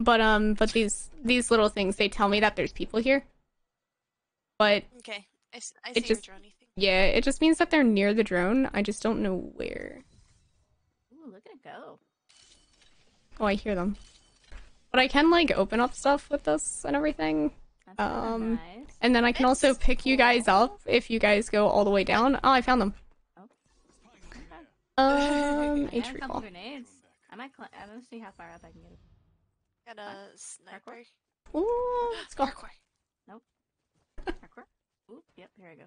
But um but these these little things they tell me that there's people here. But Okay. I, It see just- your drone thing. yeah, it just means that they're near the drone. I just don't know where. Ooh, look at it go. Oh, I hear them. But I can like open up stuff with this and everything. That's Um, nice. And then I can also That's pick you guys up if you guys go all the way down. Oh, I found them. Um, [laughs] I a got tree a couple ball. grenades. I might. I'm gonna see how far up I can get. It. Got a sniper. Ooh, let's go. Parkour. Parkour. Ooh, yep. Here I go.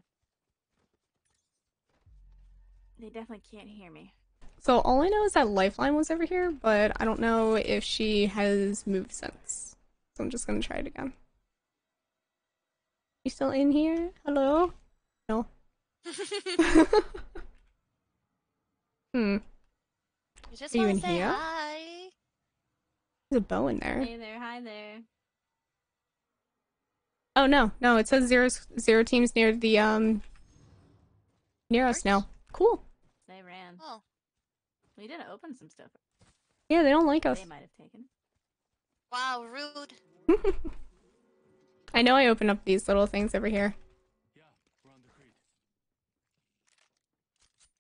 They definitely can't hear me. So all I know is that Lifeline was over here, but I don't know if she has moved since. So I'm just gonna try it again. You still in here? Hello? No. [laughs] [laughs] hmm. I just Are you want in say here? hi. There's a bow in there. Hey there. Hi there. Oh no, no, it says zero zero teams near the um near us now. Cool. They ran. Oh, We did open some stuff. Yeah, they don't like us. They might have taken. wow, rude. [laughs] I know I opened up these little things over here.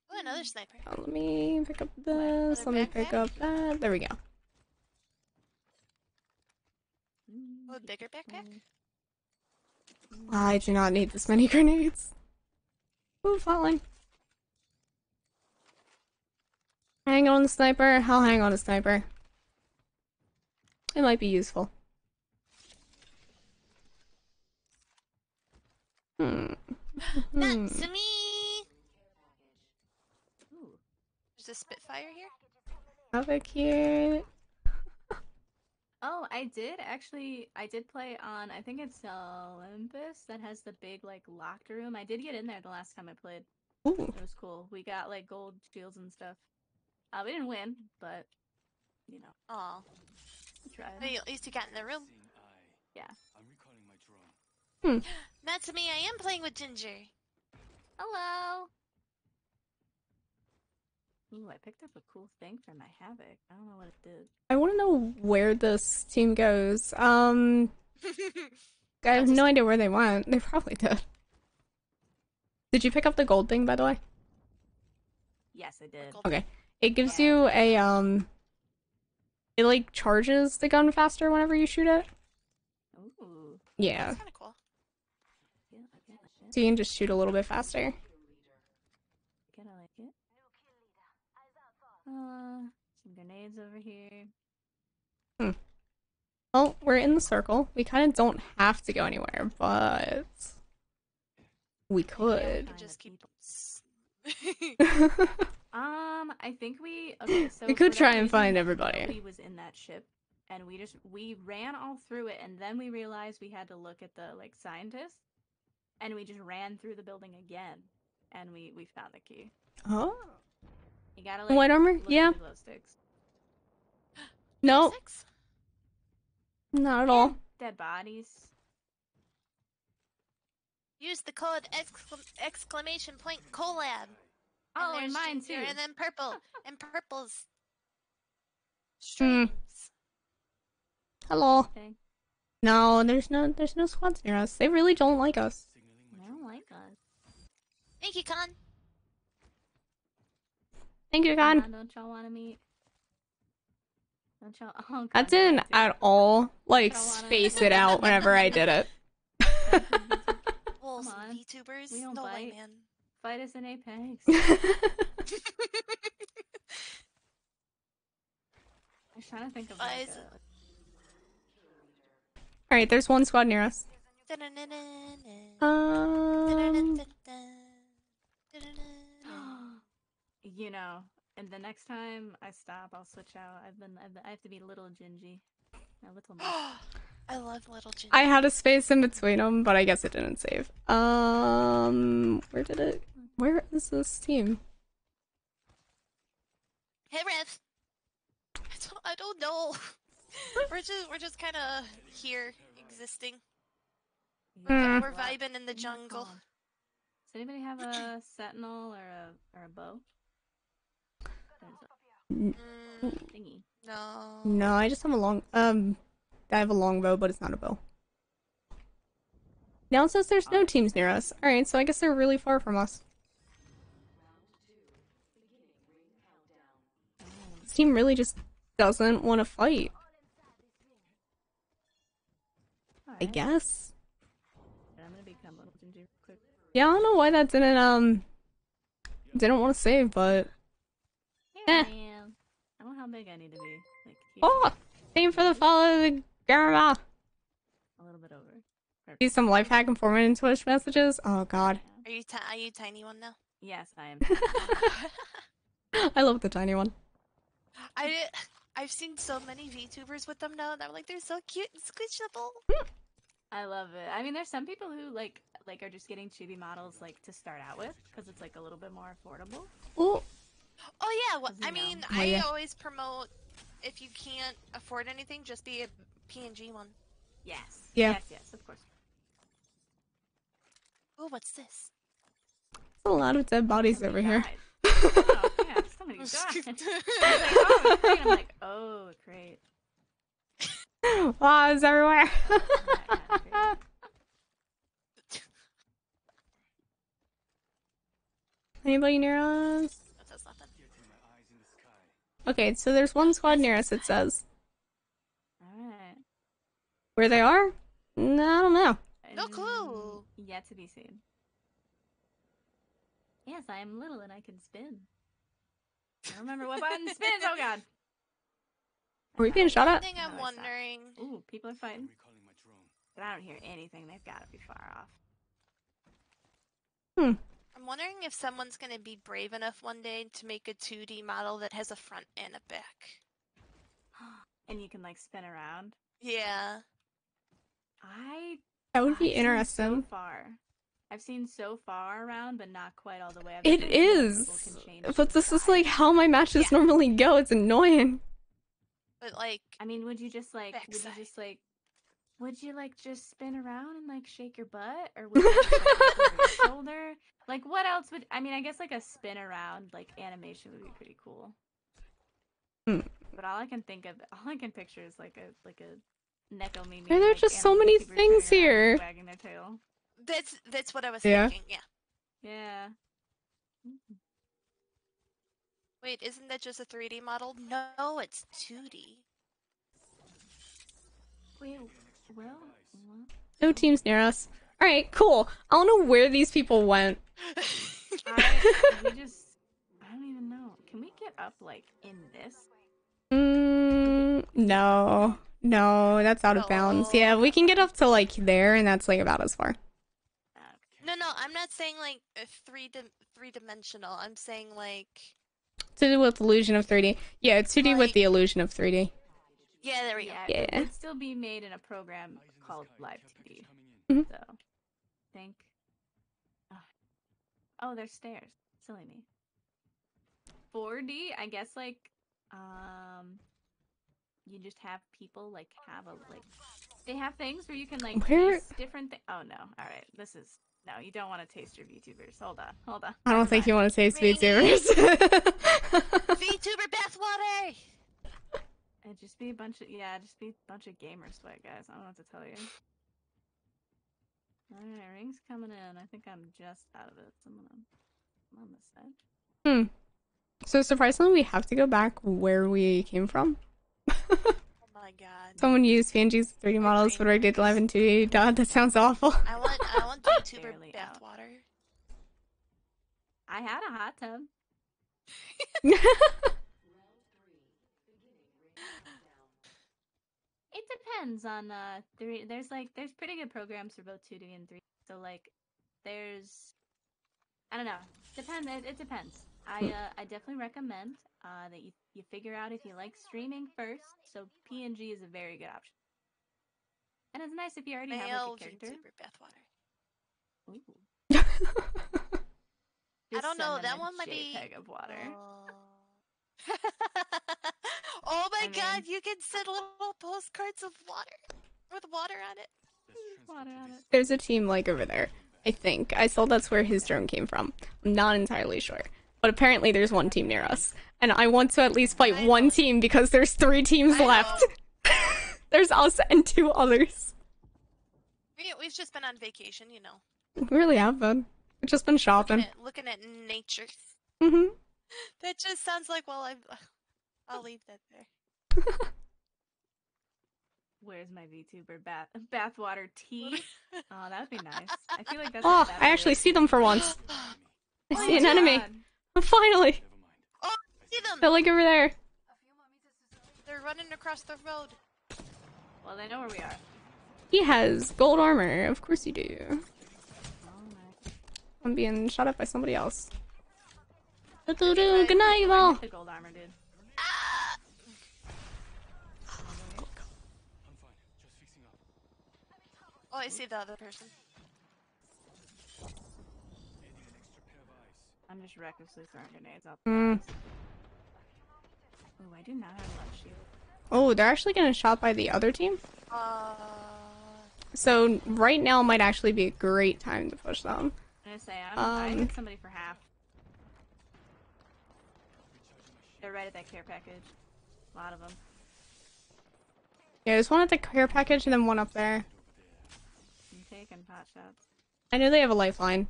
Oh, another sniper. Oh, let me pick up this. Let me pick backpack? up that. There we go. Oh, a bigger backpack. I do not need this many grenades. Ooh, flatline. Hang on the sniper. I'll hang on a sniper. It might be useful. Hmm. Hmm. Natsumi! Ooh. There's a Spitfire here. Havoc here. Oh, I did actually. I did play on. I think it's Olympus that has the big like locked room. I did get in there the last time I played. Ooh. It was cool. We got like gold shields and stuff. Uh, we didn't win, but you know, Aw. we tried. Hey, at least you got in the room. Yeah. Hmm. That's me. I am playing with Ginger. Hello. Ooh, I picked up a cool thing for my havoc. I don't know what it did. I want to know where this team goes. Um, [laughs] I have no idea where they went. They probably did. Did you pick up the gold thing, by the way? Yes, I did. Gold- Okay. It gives you a um. It like charges the gun faster whenever you shoot it. Ooh. Yeah, That's kind of cool. Yeah, I get it. so you can just shoot a little bit faster. Get I like it. Uh, some grenades over here. Well, we're in the circle. We kind of don't have to go anywhere, but we could. Find can just keep. [laughs] Um, I think we [laughs] okay. So we could try and reason, find everybody. He was in that ship, and we just we ran all through it, and then we realized we had to look at the like scientists, and we just ran through the building again, and we we found the key. Oh, You gotta like white armor? Yeah. glow sticks. [gasps] No, Six? not at all. Dead bodies. Use the code exclam- exclamation point collab. Oh, and there's mine too. And then purple. [laughs] and purple's Hmm. streams. Hello. Thing. No, there's no there's no squads near us. They really don't like us. I don't like us. Thank you, Con. Thank you, Come God. on, don't y'all want to meet? Don't y'all? [laughs] Oh, I didn't at all like wanna- space [laughs] it out whenever I did it. Well, Come on. VTubers. We don't no way, bite. man. Fight us in Apex. [laughs] [laughs] I was trying to think of Why like is a, all right, there's one squad near us. Um, [gasps] you know, and the next time I stop, I'll switch out. I've been, I've I have to be a little Gingy. A little [gasps] much. I love little Jin. I had a space in between them, but I guess it didn't save. Um, where did it? Where is this team? Hey, Rev. I don't, I don't know. [laughs] we're just we're just kind of here existing. Hmm. We're vibing in the jungle. Does anybody have a [clears throat] sentinel or a or a bow? There's Mm, thingy. no. No, I just have a long. Um, I have a longbow, but it's not a bow. Now it says there's no teams near us. All right, so I guess they're really far from us. This team really just doesn't want to fight. I guess. I'm gonna become little Gingy real quick. Yeah, I don't know why that didn't um didn't want to save, but Here Eh. I am. I don't know how big I need to be. Like oh, you for the follow, the grandma. a little bit over. Perfect. See some life hack informant in Twitch messages. Oh God, Are you ti- are you tiny one now? Yes, I am. [laughs] [laughs] I love the tiny one. I I've seen so many VTubers with them now, and I'm like, they're so cute and squishable. I love it. I mean, there's some people who like like are just getting chibi models like to start out with because it's like a little bit more affordable. Oh, Oh yeah, well, I know? mean, Oh, I always promote if you can't afford anything, just be a PNG one. Yes. Yeah. Yes, yes, of course. Oh, what's this? there's a lot of dead bodies over Somebody here. died. [laughs] oh, yeah, somebody [laughs] died. I was [laughs] like, oh, great. I'm like, oh, great. Wow, it's everywhere. Oh, yeah, yeah. Anybody near us? That says nothing. Okay, so there's one squad near us. It says All right. Where they are. No, I don't know. No clue. Yet to be seen. Yes, I am little and I can spin. I remember what button spins. Oh god. Are we being shot One at? thing No, I'm it's wondering. Ooh, people are fighting. But I don't hear anything. They've got to be far off. Hmm. I'm wondering if someone's gonna be brave enough one day to make a 2D model that has a front and a back. [gasps] And you can like spin around. Yeah. I That would I've be interesting. So far, I've seen so far around, but not quite all the way. I've It seen people is, can change but this is like how my matches Yeah. normally go. It's annoying. But like, I mean, would you just like? Would you just like? Would you like just spin around and like shake your butt, or would you just, like, your [laughs] shoulder? Like, what else would? I mean, I guess like a spin around like animation would be pretty cool. Hmm. But all I can think of, all I can picture is like a like a Neko meme. There are like, just so many things here. wagging their tail. that's that's what I was Yeah. thinking. Yeah. Yeah. Wait, isn't that just a 3D model? No, it's 2D. Wait. Well. what? No teams near us. All right, cool. I don't know where these people went. [laughs] I, we just. I don't even know. Can we get up like in this? Mm, no, no, that's out of bounds. Yeah, we can get up to like there, and that's like about as far. No, no, I'm not saying like a three di- three dimensional. I'm saying like To do with illusion of 3D. Yeah, it's 2D with the illusion of 3D. yeah, there we go. yeah, go. it Yeah. would still be made in a program called Live2D. Mhm. So, think. Ah. Oh, there's stairs. Silly me. 4D, I guess like um you just have people like have a like they have things where you can like Where- place different things. Oh no. All right. This is No, you don't want to taste your VTubers. Hold on, hold on. I don't Never think mind. you want to taste Bring it. VTubers. [laughs] VTuber bathwater! It'd just be a bunch of yeah, just be a bunch of gamer sweat, guys. I don't know what to tell you. Alright, ring's coming in. I think I'm just out of it. So I'm gonna I'm on this side. hmm. So surprisingly, we have to go back where we came from. Oh my god. Someone used PNG's 3D models for Regdate Live in 2D. God, that sounds awful. I want I want VTuber [laughs] Barely bathwater. I had a hot tub. [laughs] It depends on uh three there's like there's pretty good programs for both 2D and 3D. So like there's I don't know. Depend it, it depends. I uh I definitely recommend uh that you you figure out if you like streaming first. So PNG is a very good option. And it's nice if you already have Male like a character. VTuber bathwater. Ooh. [laughs] I don't know, that one might be- JPEG of water. Oh. [laughs] oh my I god, mean- you can send little postcards of water with water on it. Water on it. There's a team like over there. I think I saw that's where his drone came from. I'm not entirely sure, but apparently there's one team near us, and I want to at least fight I one know. team because there's three teams I left. [laughs] there's us and two others. We, we've just been on vacation, you know. We really have been. We've just been Looking shopping. at, looking at nature. hmm [laughs] That just sounds like, well, I've, I'll leave that there. [laughs] Where's my VTuber bath bathwater tea? Oh, that would be nice. I feel like that's. Oh, I actually see them for once. [gasps] I Oh see an my enemy. God. [laughs] Finally, oh, see them! they're like over there. They're running across the road. Well, they know where we are. He has gold armor. Of course you do. Oh. I'm being shot at by somebody else. Good night, Oh, I the gold armor, dude. Ah! Oh, I see the other person. I'm just recklessly throwing grenades out. Mm. Oh, I do not have shield. Oh, they're actually getting shot by the other team. Uh, So right now might actually be a great time to push them. I'm gonna say I'm, I Um. hit somebody for half. They're right at that care package. A lot of them. Yeah, there's one at the care package and then one up there. I'm taking pot shots. I know they have a lifeline.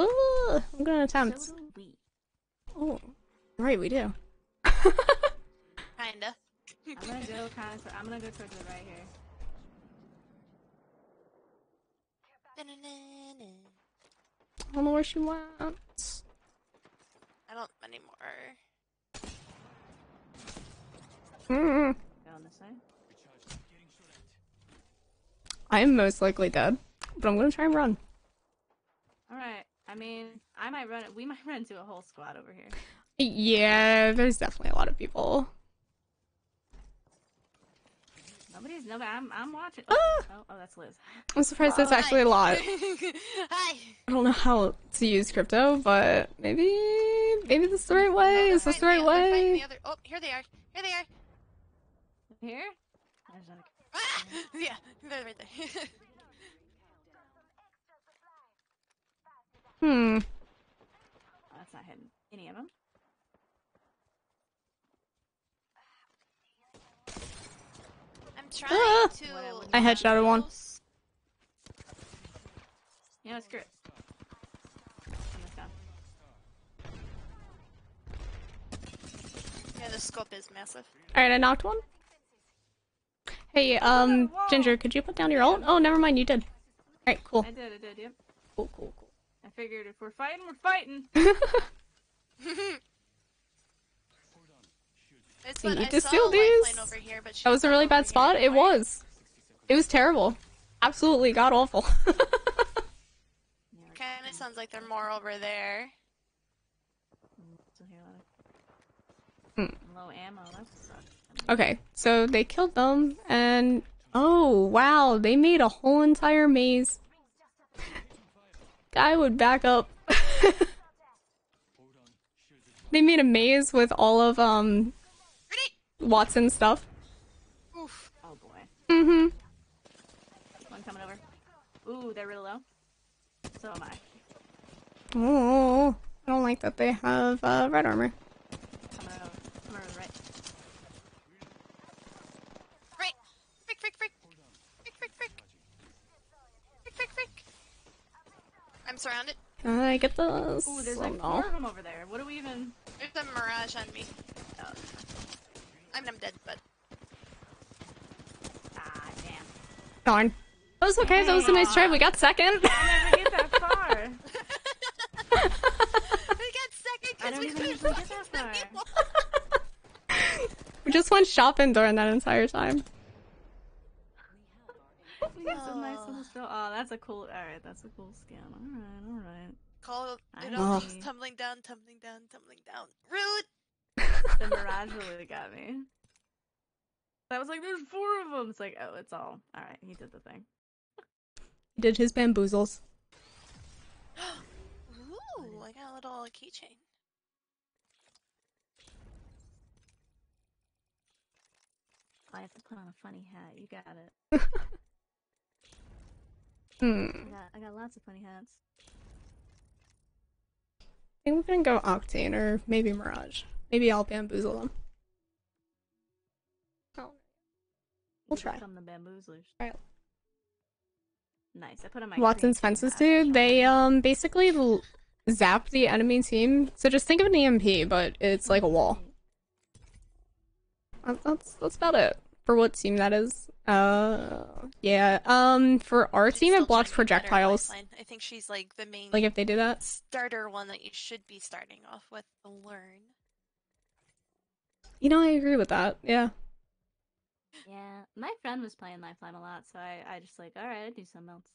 Ooh, I'm gonna attempt. So. Oh, right, we do. kinda. I'm gonna go kind of. I'm gonna go towards the right here. I don't know where she went. I don't anymore. Mm. Go this side. I am most likely dead, but I'm gonna try and run. All right. I mean, I might run. We might [laughs] run into a whole squad over here. Yeah, there's definitely a lot of people. Nobody's. Nobody. I'm. I'm watching. Ah! Oh, oh, oh, that's Liz. I'm surprised that's Oh, actually a lot. [laughs] Hi. I don't know how to use crypto, but maybe maybe this is the right way. No, Is this the right the- way? the other- Oh, here they are. Here they are. Here. There's another- Ah! [laughs] Yeah, they're right there. Hmm. Oh, that's not hitting any of them. I'm trying Ah! to. Whatever. I headshotted one. Yeah, You know, screw it. I'm just gone. Yeah, the scope is massive. All right, I knocked one. Hey, um, Ginger, could you put down your ult? Oh, never mind, you did. All right, cool, I did. I did. Yep. cool, cool, cool. I figured if we're fighting, we're fighting. It's We fun. need I to saw steal a lifeline these. over here, but That was a really bad spot. It was. It was terrible. Absolutely god awful. [laughs] Kind of sounds like they're more over there. still here, Hmm. like, Low ammo. Okay, so they killed them, and oh wow, they made a whole entire maze. I would back up. [laughs] they made a maze with all of um Wattson stuff. Oof. Oh boy. Mm-hmm. One coming over. Ooh, they're really low. So am I. Oh, I don't like that they have uh, red armor. Coming over. Coming over right. Right. Frick, frick, frick. Frick, frick, frick. Frick, frick, frick. I'm surrounded. Can I get this? Ooh, there's Oh, like no. four of them over there. What do we even? There's a mirage on me. Oh, I mean, I'm dead, but ah, damn. Darn. That was okay. That was a nice try. We got second. I never get that far. [laughs] we got second because we even couldn't get the that people. [laughs] we just went shopping during that entire time. We got some nice Oh. little. Oh, that's a cool. All right, that's a cool skin. All right, all right. Call it I it all know. things [laughs] tumbling down, tumbling down, tumbling down. Rude. The Mirage really got me. That was like, there's four of them. It's like, oh, it's all. All right, he did the thing. He did his bamboozles. [gasps] Ooh, I got a little uh, keychain. I have to put on a funny hat. You got it. [laughs] Hmm. I got, I got lots of funny hats. I think we're gonna go Octane or maybe Mirage. Maybe I'll bamboozle them. Oh. We'll try. Become the bamboozlers. Right. Nice. I put on my Wattson's fences do. They um basically zap the enemy team. So just think of an EMP, but it's like a wall. That's that's about it for what team that is. Uh, yeah. Um, for our She's team, it blocks trying to get better at projectiles. I think she's like the main Like if they do that. starter one that you should be starting off with to learn. You know, I agree with that. Yeah. Yeah, my friend was playing Lifeline a lot, so I, I just like, all right, I do something else.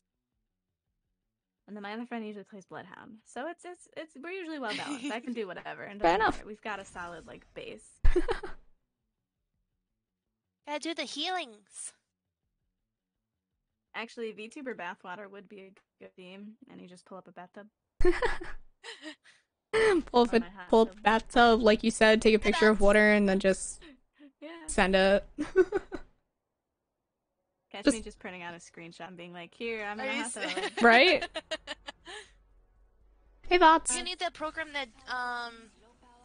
And then my other friend usually plays Bloodhound, so it's it's it's we're usually well balanced. I can do [laughs] whatever. And Fair enough. matter. We've got a solid like base. [laughs] Gotta do the healings. Actually, VTuber Bathwater would be a good theme, and you just pull up a bathtub. [laughs] pull up a pull up bathtub, like you said, take a picture of water, and then just [laughs] Yeah. send it. [laughs] Catch Just- me just printing out a screenshot and being like, "Here, I'm in Are a you hot tub." right? Hey, bots. you need the program that um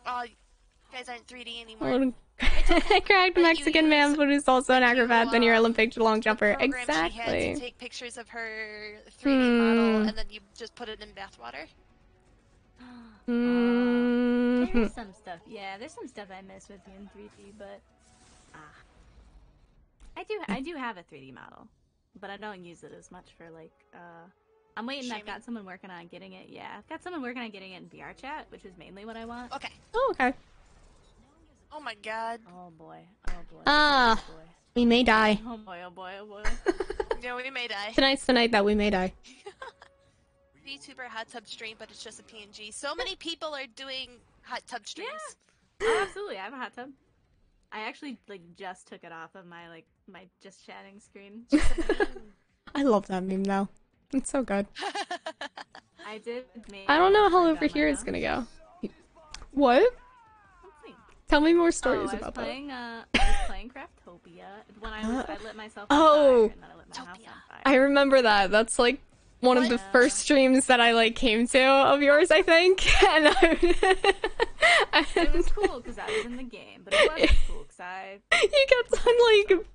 oh you guys aren't 3D anymore. [laughs] Little cracked But Mexican man, but who's also an acrobat, then you're um, Olympic long jumper. program She had to Exactly. take pictures of her 3D model Hmm. and then you just put it in bathwater. Mhm. [gasps] There's some stuff. Yeah, there's some stuff I miss with you in 3D, but ah, I do. I do have a 3D model, but I don't use it as much for like. uh I'm waiting. I've got someone working on getting it. Yeah, I've got someone working on getting it in VR chat, which is mainly what I want. Okay. Oh, okay. Oh my god. Oh boy. Oh boy. Ah. Oh. We may die. Oh boy. Oh boy. Oh boy. [laughs] Yeah, we may die. Tonight's the night that we may die. [laughs] VTuber hot tub stream, but it's just a PNG. So many people are doing hot tub streams. oh, absolutely. I have a hot tub. I actually like just took it off of my like my just chatting screen. [laughs] I love that meme though. It's so good. I did. Make I don't know how over on my it's gonna go. What? Let's see. Tell me more Oh, stories I was about that. uh, I was playing Craftopia when I was, I lit myself on Oh. fire, and then I lit my house Topia. on fire. I remember that. That's like one of the What? first streams that I like came to of yours, I think. [laughs] And I, It was cool [laughs] because I was in the game, but it wasn't [laughs] cool because I. you kept on like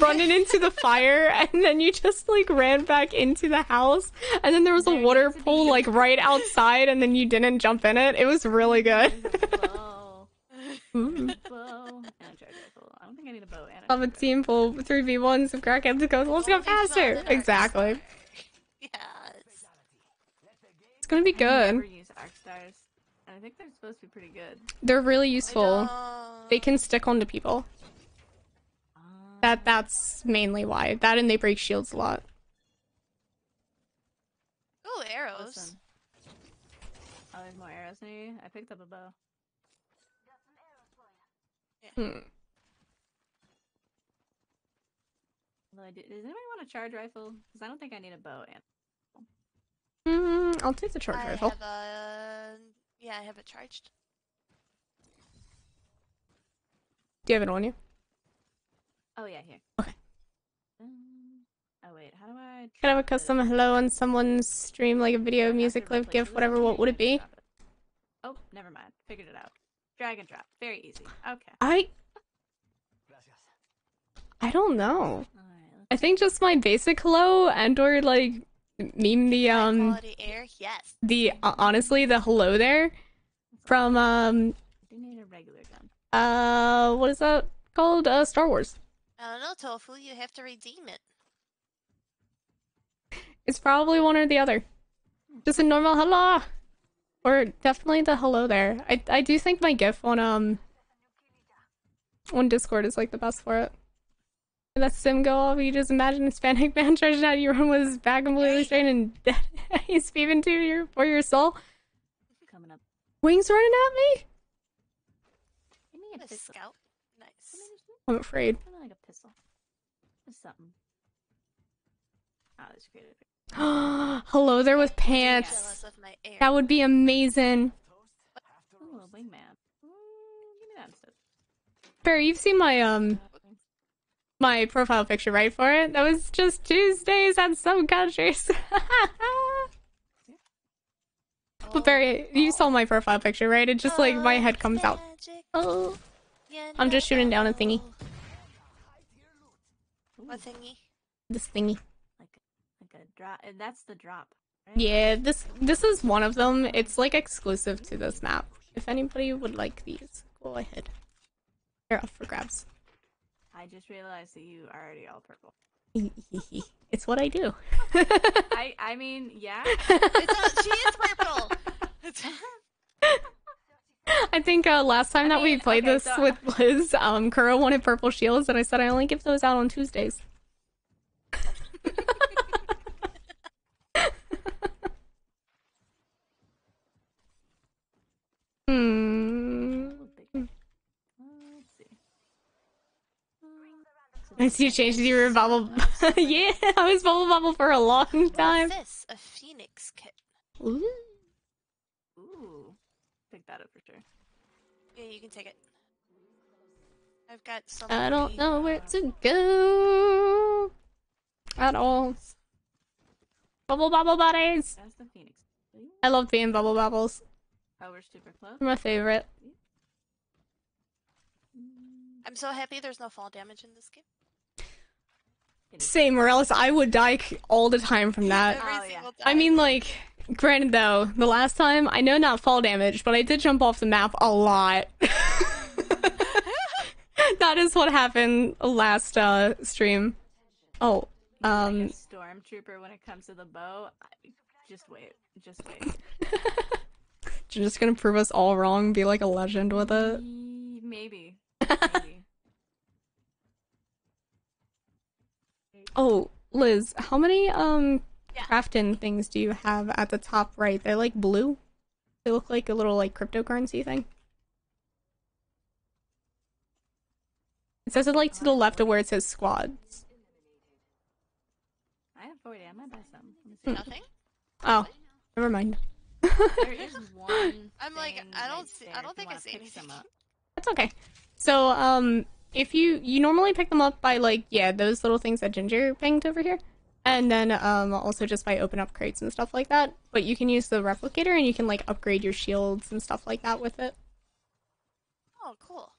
running into the fire, and then you just like ran back into the house, and then there was a water pool be- like right outside, and then you didn't jump in it. It was really good. There's a bow, Ooh. [laughs] bow, and a charge rifle. I don't think I need a bow and a Of a team full three v ones of crackheads that goes, let's go Well, it's not faster. Exactly. star. [laughs] Yes. It's gonna be rifle. I never good. use arc stars, and I think they're supposed to be pretty good. They're really useful. They can stick onto people. That ah. that's mainly why. That and they break shields a lot. Ooh, arrows. Listen. Oh, there's more arrows near you. I picked up a bow. Hmm. Although I do, does anybody want a charge rifle? Because I don't think I need a bow and Mm, I'll take the charge I rifle. have a yeah, I have it charged. Do you have it on you? Oh yeah, here. Okay. Um, oh wait, how do I? Can I have a custom it? hello on someone's stream, like a video, After music the clip, place, whatever. What would it be? it. Oh, never mind. Figured it out. Drag and drop. Very easy. Okay. I I don't know. Right. I think just my basic hello and or like meme the um air, yes. the uh, honestly the hello there from um I need a regular gun. uh what is that called uh Star Wars. I don't know, Tofu. You have to redeem it. It's probably one or the other. Just a normal hello. Or definitely the hello there. I I do think my GIF on um on Discord is like the best for it. Let Sim go off. You just imagine a Hispanic [laughs] man charging out your room with his back completely straight and [laughs] he's beaming to your for your soul. Coming up. Wings running at me? Give me a A pistol. scout. Nice. I'm afraid. give me like a pistol. Just something. Oh, this creative. [gasps] Hello there with pants. of my air. That would be amazing. Ooh, a wingman. Mm, give me that instead. Barry, you've seen my um my profile picture, right, for it? That was just Tuesdays at some countries. [laughs] but Barry, you saw my profile picture, right? It just like my head comes out. Oh, I'm just shooting down a thingy. What thingy? this thingy. Like, like a drop. And that's the drop. Right? Yeah, this this is one of them. It's like exclusive to this map. If anybody would like these, go ahead. They're up for grabs. I just realized that you are already all purple. [laughs] it's what I do. [laughs] I I mean, yeah. It's a, she is purple. [laughs] I think uh, last time I that we played okay, this so- with Liz, um, Kuro wanted purple shields, and I said I only give those out on Tuesdays. Hmm. Ooh, Uh, let's see. I see you changed your bubble. [laughs] yeah, I was bubble bubble for a long time. What's this? A phoenix kit. Ooh. Ooh, pick that up for sure. Yeah, you can take it. I've got so I don't know where to go at all. Bubble bubble buddies. That's the phoenix. I love being bubble bubbles. Oh, we're super close. My favorite. I'm so happy there's no fall damage in this game. Same, or else I would die all the time from that. Every Oh, yeah. time. I mean, like, granted though, the last time I know not fall damage, but I did jump off the map a lot. [laughs] that is what happened last uh stream. Oh, He's like um, stormtrooper when it comes to the bow. I, just wait. Just wait. [laughs] you're just gonna prove us all wrong, be like a legend with it. Maybe. Maybe. Oh, Liz, how many um Yeah. crafting things do you have at the top right? They're like blue. They look like a little like cryptocurrency thing. It says it like to the left of where it says squads. I have 40. I might buy some. Hmm. nothing. Oh, never mind. [laughs] There is one. I'm like, I don't see- I don't think I see pick anything. some up. That's okay. So, um, if you you normally pick them up by like yeah those little things that Ginger pinged over here, and then um also just by open up crates and stuff like that. But you can use the replicator and you can like upgrade your shields and stuff like that with it. Oh, cool.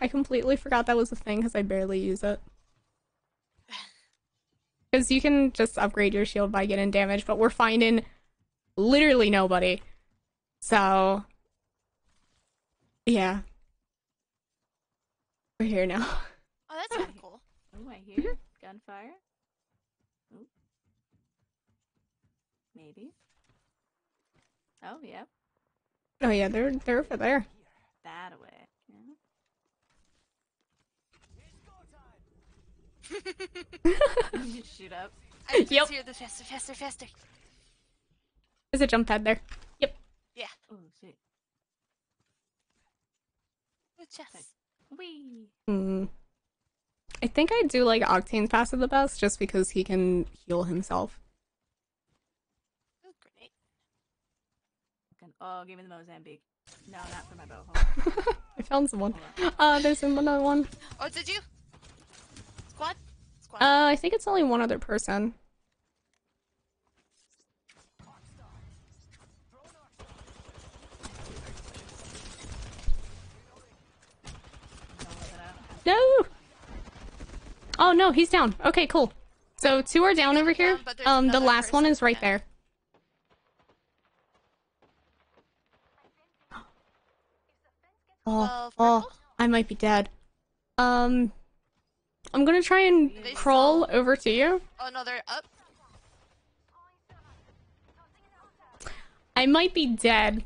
I completely forgot that was a thing because I barely use it. [laughs] Because you can just upgrade your shield by getting damage, but we're finding literally nobody. So, yeah. We're here now. [laughs] Oh, that's kind of cool. Oh, I hear gunfire. Ooh. Maybe. Oh, yep. Oh yeah, they're they're over there. That away. Yeah. you [laughs] [laughs] shoot up. I just Yep. hear the faster, faster, faster. There's a jump pad there. Yep. Yeah. Oh, shit. Good chest. Wee. Hmm. I think I do like Octane's passive the best, just because he can heal himself. Good grenade. Fucking- Oh, give me the Mozambique. No, not for my bow. [laughs] I found someone. Hold. Uh, there's another one. Oh, did you? Squad? squad? Uh, I think it's only one other person. No. Oh no, he's down. Okay, cool. So two are down over here. down, Um, the last one is right Yeah. there. Oh, oh? I might be dead. Um, I'm gonna try and they crawl still- over to you. Oh no, they're up. I might be dead.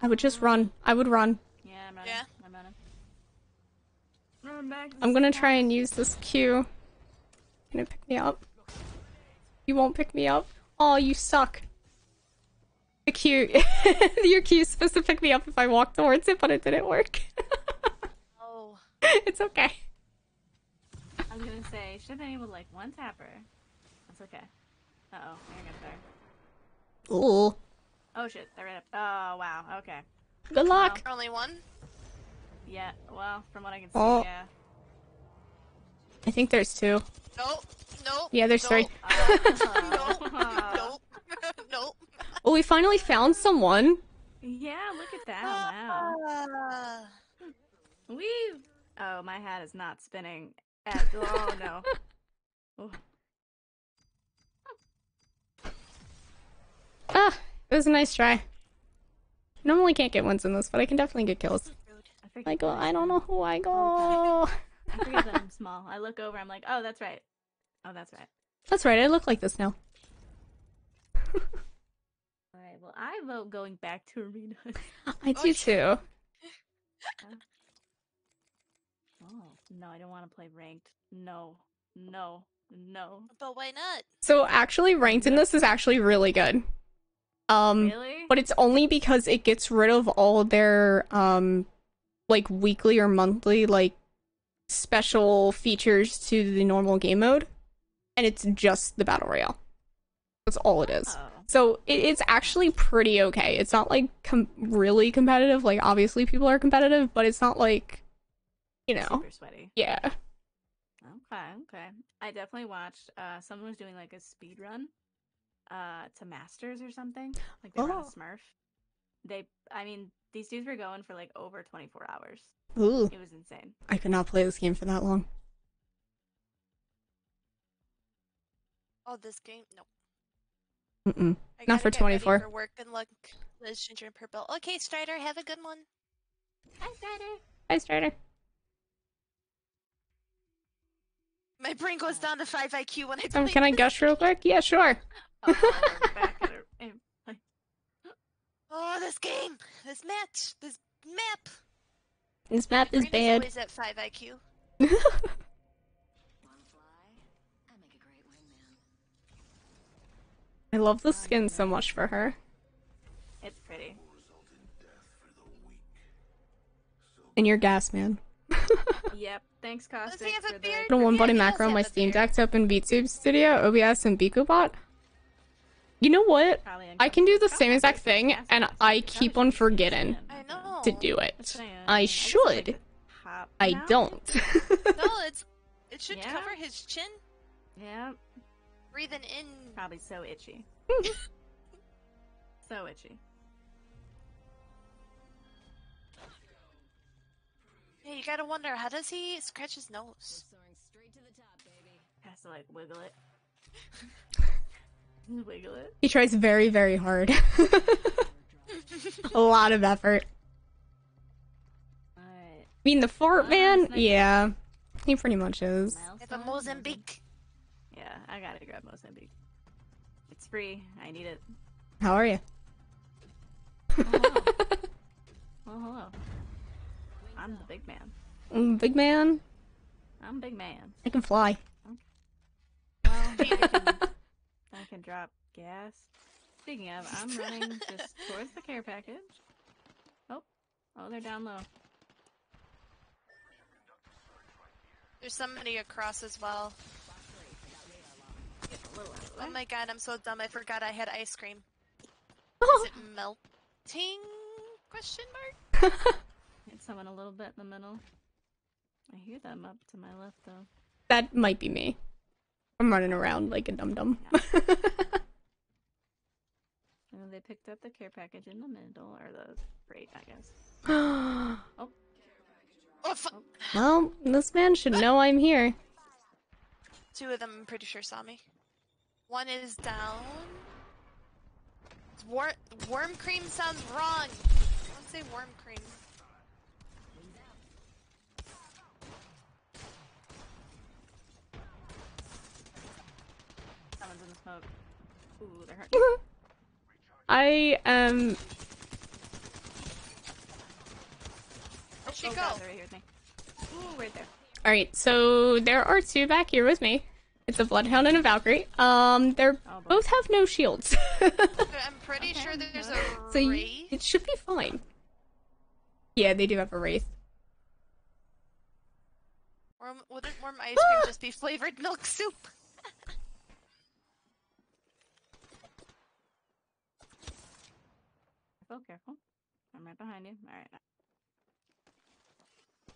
I would just run. I would run. Yeah, I'm. Yeah. I'm running. Run back. I'm gonna try and use this Q. Can it pick me up? You won't pick me up? Oh, you suck. The Q. [laughs] Your Q is supposed to pick me up if I walk towards it, but it didn't work. Oh. [laughs] it's okay. I was gonna say, should have been able to like one tapper. That's okay. Uh oh, you're gonna. Ooh. Oh shit, they're right up. Oh wow, okay. Good luck. Only one? Yeah, well, from what I can see, Oh. yeah. I think there's two. Nope. Nope. Yeah, there's three. nope, Uh, [laughs] [laughs] Nope. nope. Well, we finally found someone. yeah, look at that. Wow. Ah. We. Oh, my hat is not spinning. At... [laughs] Oh no. Oh, Ah, it was a nice try. Normally can't get ones in this, but I can definitely get kills. Rude. I forget. I go. I don't know who I [laughs] go. I forget that I'm small. I look over. I'm like, oh, that's right. Oh, that's right. That's right. I look like this now. All right. Well, I vote going back to arenas. [laughs] I do Okay. too. [laughs] Oh no, I don't want to play ranked. No, no, no. But why not? So actually, ranked in this is actually really good. Um, Really? but it's only because it gets rid of all their um, like weekly or monthly like special features to the normal game mode, and it's just the battle royale. That's all it is. Oh. So it, it's actually pretty okay. It's not like com- really competitive. Like obviously people are competitive, but it's not like, you know, Super sweaty. yeah. Okay, okay. I definitely watched. Uh, someone was doing like a speed run, uh, to masters or something. Like they were on Oh. Smurf. They, I mean, these dudes were going for like over 24 hours. Ooh, It was insane. I could not play this game for that long. Oh, this game? No. Mm-mm. Not for 24. For work and luck. Liz, Ginger, and Purple. Okay, Strider, have a good one. Hi, Strider. Hi, Strider. My brain goes down to 5 IQ when I Um, can I gush real quick? Yeah, sure. Oh, we're back at our- eh, like, Oh, this game! This match! This map! This map is Brain bad. always at 5 IQ. I make a great wingman. I love the skin so much for her. it's pretty. And your gas, man. [laughs] Yep. Thanks, Does Caustic. a for the- One body macro on have my a Steam beard. Deck to open VTube Studio, OBS, and BikuBot. You know what? I can do the same exact thing, and I keep on forgetting use it. I know. to do it. I just feel like should. I don't. [laughs] No, it's it should Yeah. cover his chin. Yeah, Breathing in. probably so itchy. [laughs] so itchy. Yeah, you gotta wonder how does he scratch his nose? Soaring straight to the top, baby. Has to like wiggle it. Wiggle it. he tries very, very hard. [laughs] A lot of effort. Alright. I mean, the fort Oh, man, yeah, he pretty much is. If a Mozambique. Yeah, I gotta grab Mozambique. It's free. I need it. How are you? [laughs] Oh, hello. Oh, hello. I'm the big man. Mm, Big man, I'm big man. I can fly. Well, I can, drop gas. Speaking of, I'm running just [laughs] towards the care package. Oh, oh, they're down low. There's somebody across as well. Get a little out of the Oh my god, I'm so dumb. I forgot I had ice cream. Is it [laughs] melting? Question mark. [laughs] Hit someone a little bit in the middle. I hear them up to my left though. That might be me. I'm running around like a dum dum. And they picked up the care package in the middle, or the freight, I guess. [gasps] Oh, oh fu- well, this man should know I'm here. Two of them, I'm pretty sure, saw me. One is down. Wor- worm cream sounds wrong. Don't say worm cream. Someone's in the smoke. Ooh, they're hurt. [laughs] I am. Where'd she oh, go? God, right here with me. Ooh, right there. Alright, so there are two back here with me. It's a Bloodhound and a Valkyrie. Um, they're Oh, both have no shields. [laughs] I'm pretty Okay, sure there's no. a so you, it should be fine. Yeah, they do have a wraith. Or wouldn't warm ice cream [gasps] just be flavored milk soup? Oh, careful. I'm right behind you. Alright.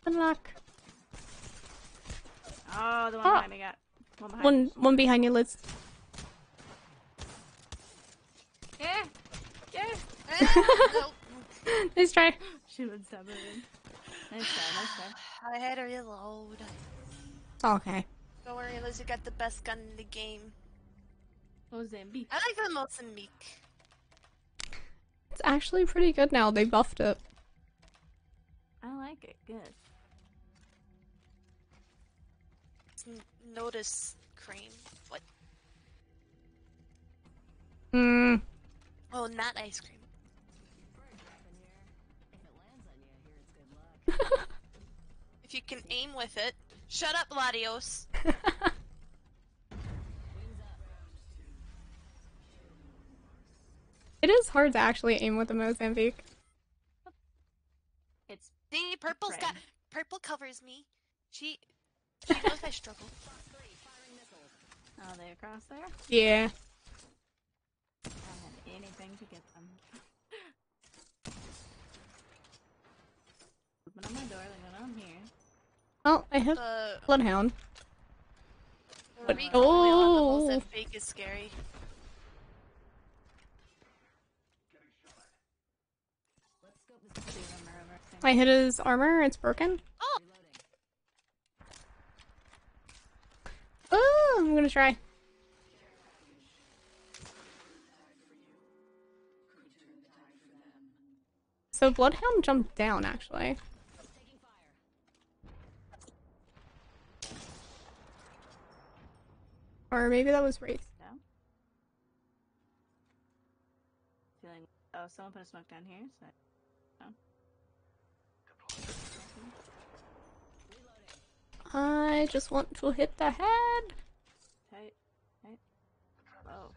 Unlock. Oh, the one Ah. behind me got. One behind. One, one behind you, Liz. Yeah! Yeah! Eh, [laughs] nope. Nice try. [laughs] She would stab it in. Nice try, nice try. [sighs] I had to reload. Okay. Don't worry, Liz, you got the best gun in the game. Mozambique. I like the Mozambique. It's actually pretty good now. They buffed it. I like it. Good. N- notice cream. What? Hmm. Oh, not ice cream. [laughs] If you can aim with it. Shut up, Latios. [laughs] It is hard to actually aim with a Mozambique. It's See, purple's Right. got purple covers me. She [laughs] she knows I struggle. oh, they across there. Yeah. I don't have anything to get them. [laughs] Open up my door. They know I'm here. Oh, I have The Bloodhound. the But- recoil the oh. Mozambique is scary. Two of them are over. I hit his armor. It's broken. Oh, Oh, I'm gonna try. So Bloodhound jumped down, actually. Or maybe that was Wraith. No. Feeling. Oh, someone put a smoke down here. So. I just want to hit the head. Tight. Tight. Whoa.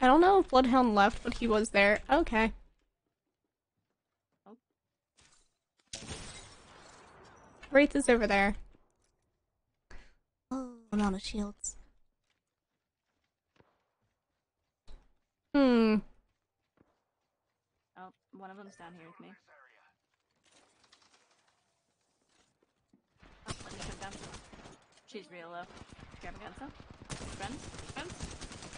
I don't know if Bloodhound left, but he was there. Okay. Oh. Wraith is over there. Oh, I'm of shields. Hmm. Oh, one of them's down here with me. Oh, let me come down. She's real low. Grab a gun, some. Friends? Friends?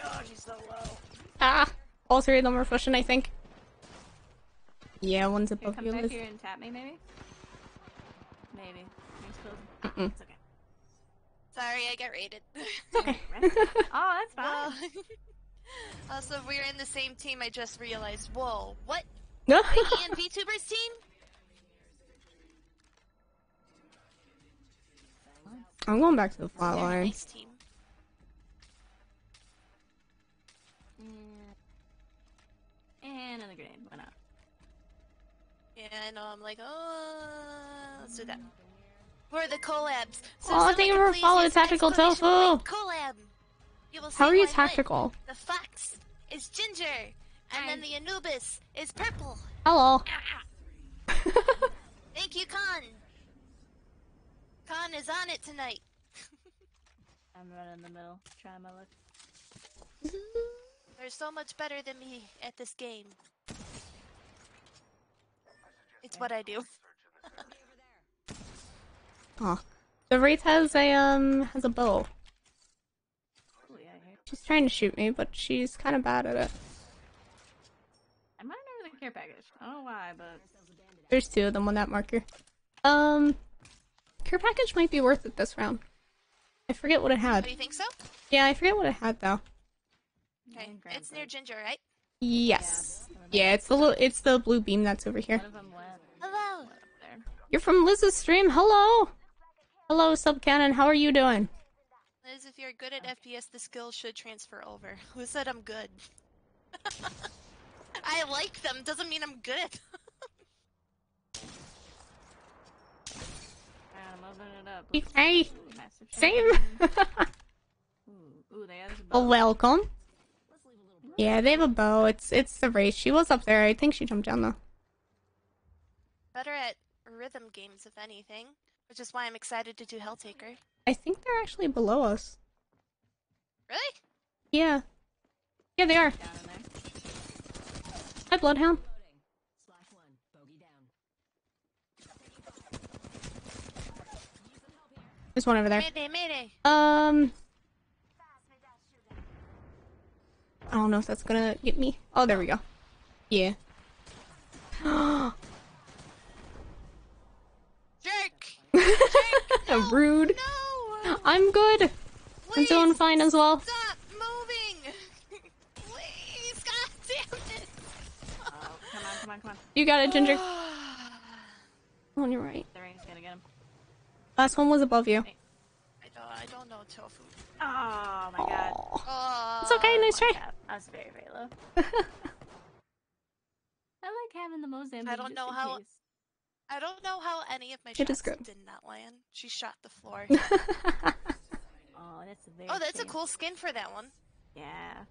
Oh, she's so low. Ah! All three of them are pushing, I think. Yeah, one's Here, above come you. back here and tap me, maybe? Maybe. You're Mm-mm. It's okay. sorry, I got raided. [laughs] Okay. [laughs] Oh, that's Well, fine. [laughs] also, we're in the same team, I just realized. Whoa, what? No. The Ian VTubers team? I'm going back to the Flatline. nice team. And, and another grenade. Why not? Yeah, I know. I'm like, oh, let's do that. For the collabs. So Aw, if thank you someone for could follow Tactical Tofu. Collab. You will How are you why I tactical? The fox is ginger, and then the Anubis is purple. Hello. Ah. [laughs] Thank you, Khan. Khan is on it tonight. [laughs] I'm running in the middle. Trying my luck. [laughs] They're so much better than me at this game. It's what I do. [laughs] Oh, the Wraith has a um has a bow. Yeah, here. She's trying to shoot me, but she's kind of bad at it. I might over the care package. I don't know why, but There's two of them on that marker. Um, care package might be worth it this round. I forget what it had. Do you think so? Yeah, I forget what it had though. Okay, it's near. Ginger, right? Yes. Yeah, it's the little, it's the blue beam that's over here. One of them went Hello. You're from Liz's stream. Hello. Hello, Subcannon. How are you doing? Liz, if you're good at FPS, the skills should transfer over. [laughs] Who said I'm good? [laughs] I like them, doesn't mean I'm good. [laughs] I'm opening it up. Hey, Ooh, same. [laughs] Ooh, ooh, they have a bow. welcome. Yeah, they have a bow. It's it's the Wraith. She was up there. I think she jumped down though. Better at rhythm games, if anything. Which is why I'm excited to do Helltaker. I think they're actually below us. Really? Yeah. Yeah, they are. Down. Hi, Bloodhound. Slash one. Bogey down. There's one over there. Mayday, mayday. Um. I don't know if that's gonna get me. Oh, there we go. Yeah. [gasps] Jerk! [laughs] Rude. No! I'm good. I'm Please doing fine as well. Stop moving! Please, god damn it! Oh, come on, come on, come on. You got it, Ginger. [sighs] On your right. The rain's gonna get him. Last one was above you. I don't, I don't know tofu. Oh my god. Oh, It's okay, nice try. Yeah, I was very, very low. [laughs] I like having the Mozambique. I don't know how- case. I don't know how any of my It shots did not land. She shot the floor. [laughs] Oh, that's a very. oh, that's a cool skin for that one. Yeah.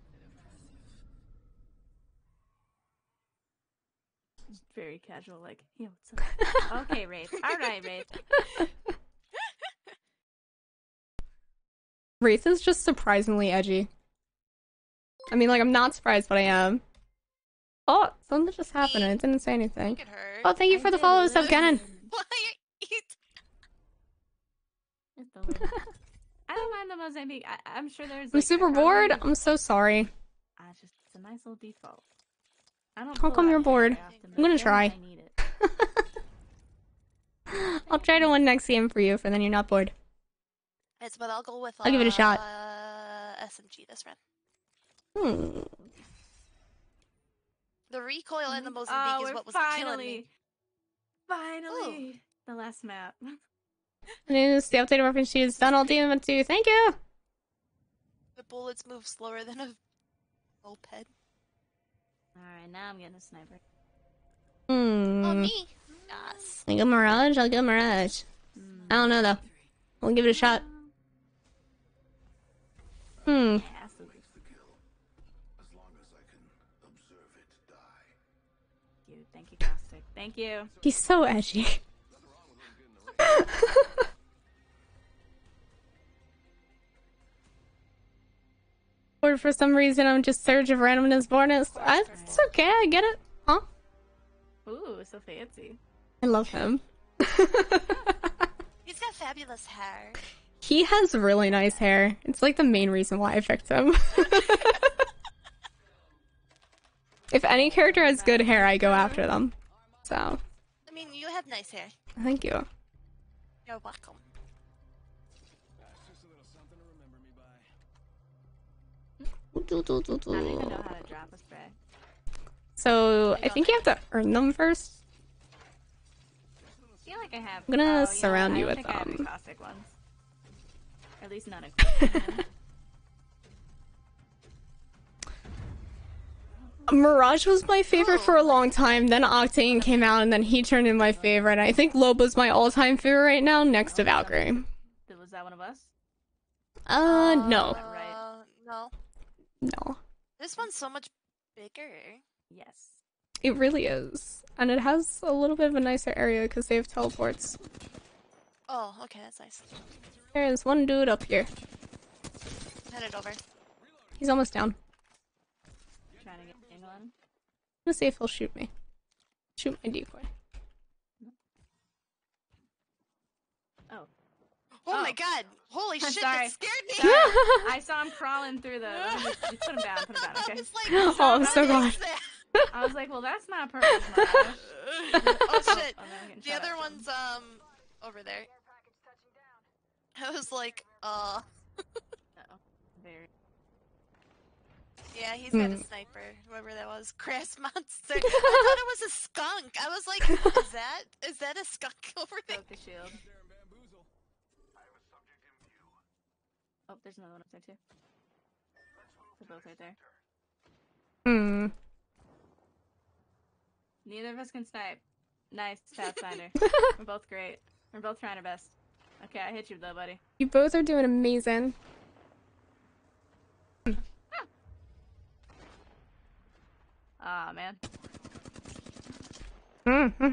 Just very casual, like, yeah, what's up? [laughs] okay, Wraith. Alright, Wraith. Wraith is just surprisingly edgy. I mean, like, I'm not surprised, but I am. Oh, something just happened. and It didn't say anything. Look at. Oh, thank you I for the did follow, listen. Subcannon. [laughs] Why are you? Just. I don't mind the Mozambique. I, I'm sure there's. I'm super bored. I'm so sorry. Ah, I just it's a nice little default. I don't. How come you're bored? I'm gonna try. [laughs] I'll try to win next game for you, for then you're not bored. It's but I'll go with. I'll give it a shot. Uh, SMG this round. Hmm. The recoil in the Mozambique oh, is what was finally, killing me. finally, the last map. [laughs] News, the updated weapon sheet is done. I'll DM it. Thank you. The bullets move slower than a moped. All right, now I'm getting a sniper. Hmm. Oh, me? Yes. I go Mirage. I'll go Mirage. Hmm. I don't know though. We'll give it a shot. Hmm. Yeah, absolutely. Thank you, thank you, Caustic. Thank you. He's so edgy. [laughs] or for some reason, I'm just Surge of Randomness Bornus. I- It's okay. I get it. Huh? Ooh, so fancy. I love him. [laughs] He's got fabulous hair. He has really nice hair. It's like the main reason why I picked him. [laughs] if any character has good hair, I go after them. So, I mean, you have nice hair. thank you. You're welcome. I don't even know how to drop a spray. So, I think you have to earn them first. I feel like I have. I'm gonna oh, surround yeah, you I don't with, think I have um, caustic ones. Or at least not a. [laughs] Mirage was my favorite for a long time, then Octane came out, and then he turned in my favorite. I think Loba's my all-time favorite right now, next to Valkyrie. Was that one of us? Uh, no. Right. Uh, no. No. This one's so much bigger. Yes. It really is. And it has a little bit of a nicer area because they have teleports. Oh, okay, that's nice. There's one dude up here. Headed over. He's almost down. Trying to get in one. I'm gonna see if he'll shoot me. Shoot my decoy. Oh, Oh my god! Holy [laughs] I'm shit, sorry. that scared me! [laughs] I saw him crawling through the. [laughs] just- just put him down. Put him down. I Okay. was like, Oh, I'm so what glad. I was like, well, that's not purpose. Mirage. oh shit! Oh, no, The other one's um over there. I was like, uh, Uh-oh. Very. yeah, he's got Hmm. a sniper. Whoever that was, [laughs] crass monster. I thought it was a skunk. I was like, is [laughs] that is that a skunk [laughs] over there? Broke the shield. Oh, there's another one up there too. They're both right there. Hmm. Neither of us can snipe. Nice, Pathfinder. We're both great. We're both trying our best. Okay, I hit you though, buddy. You both are doing amazing. Ah, man. Mm-hmm.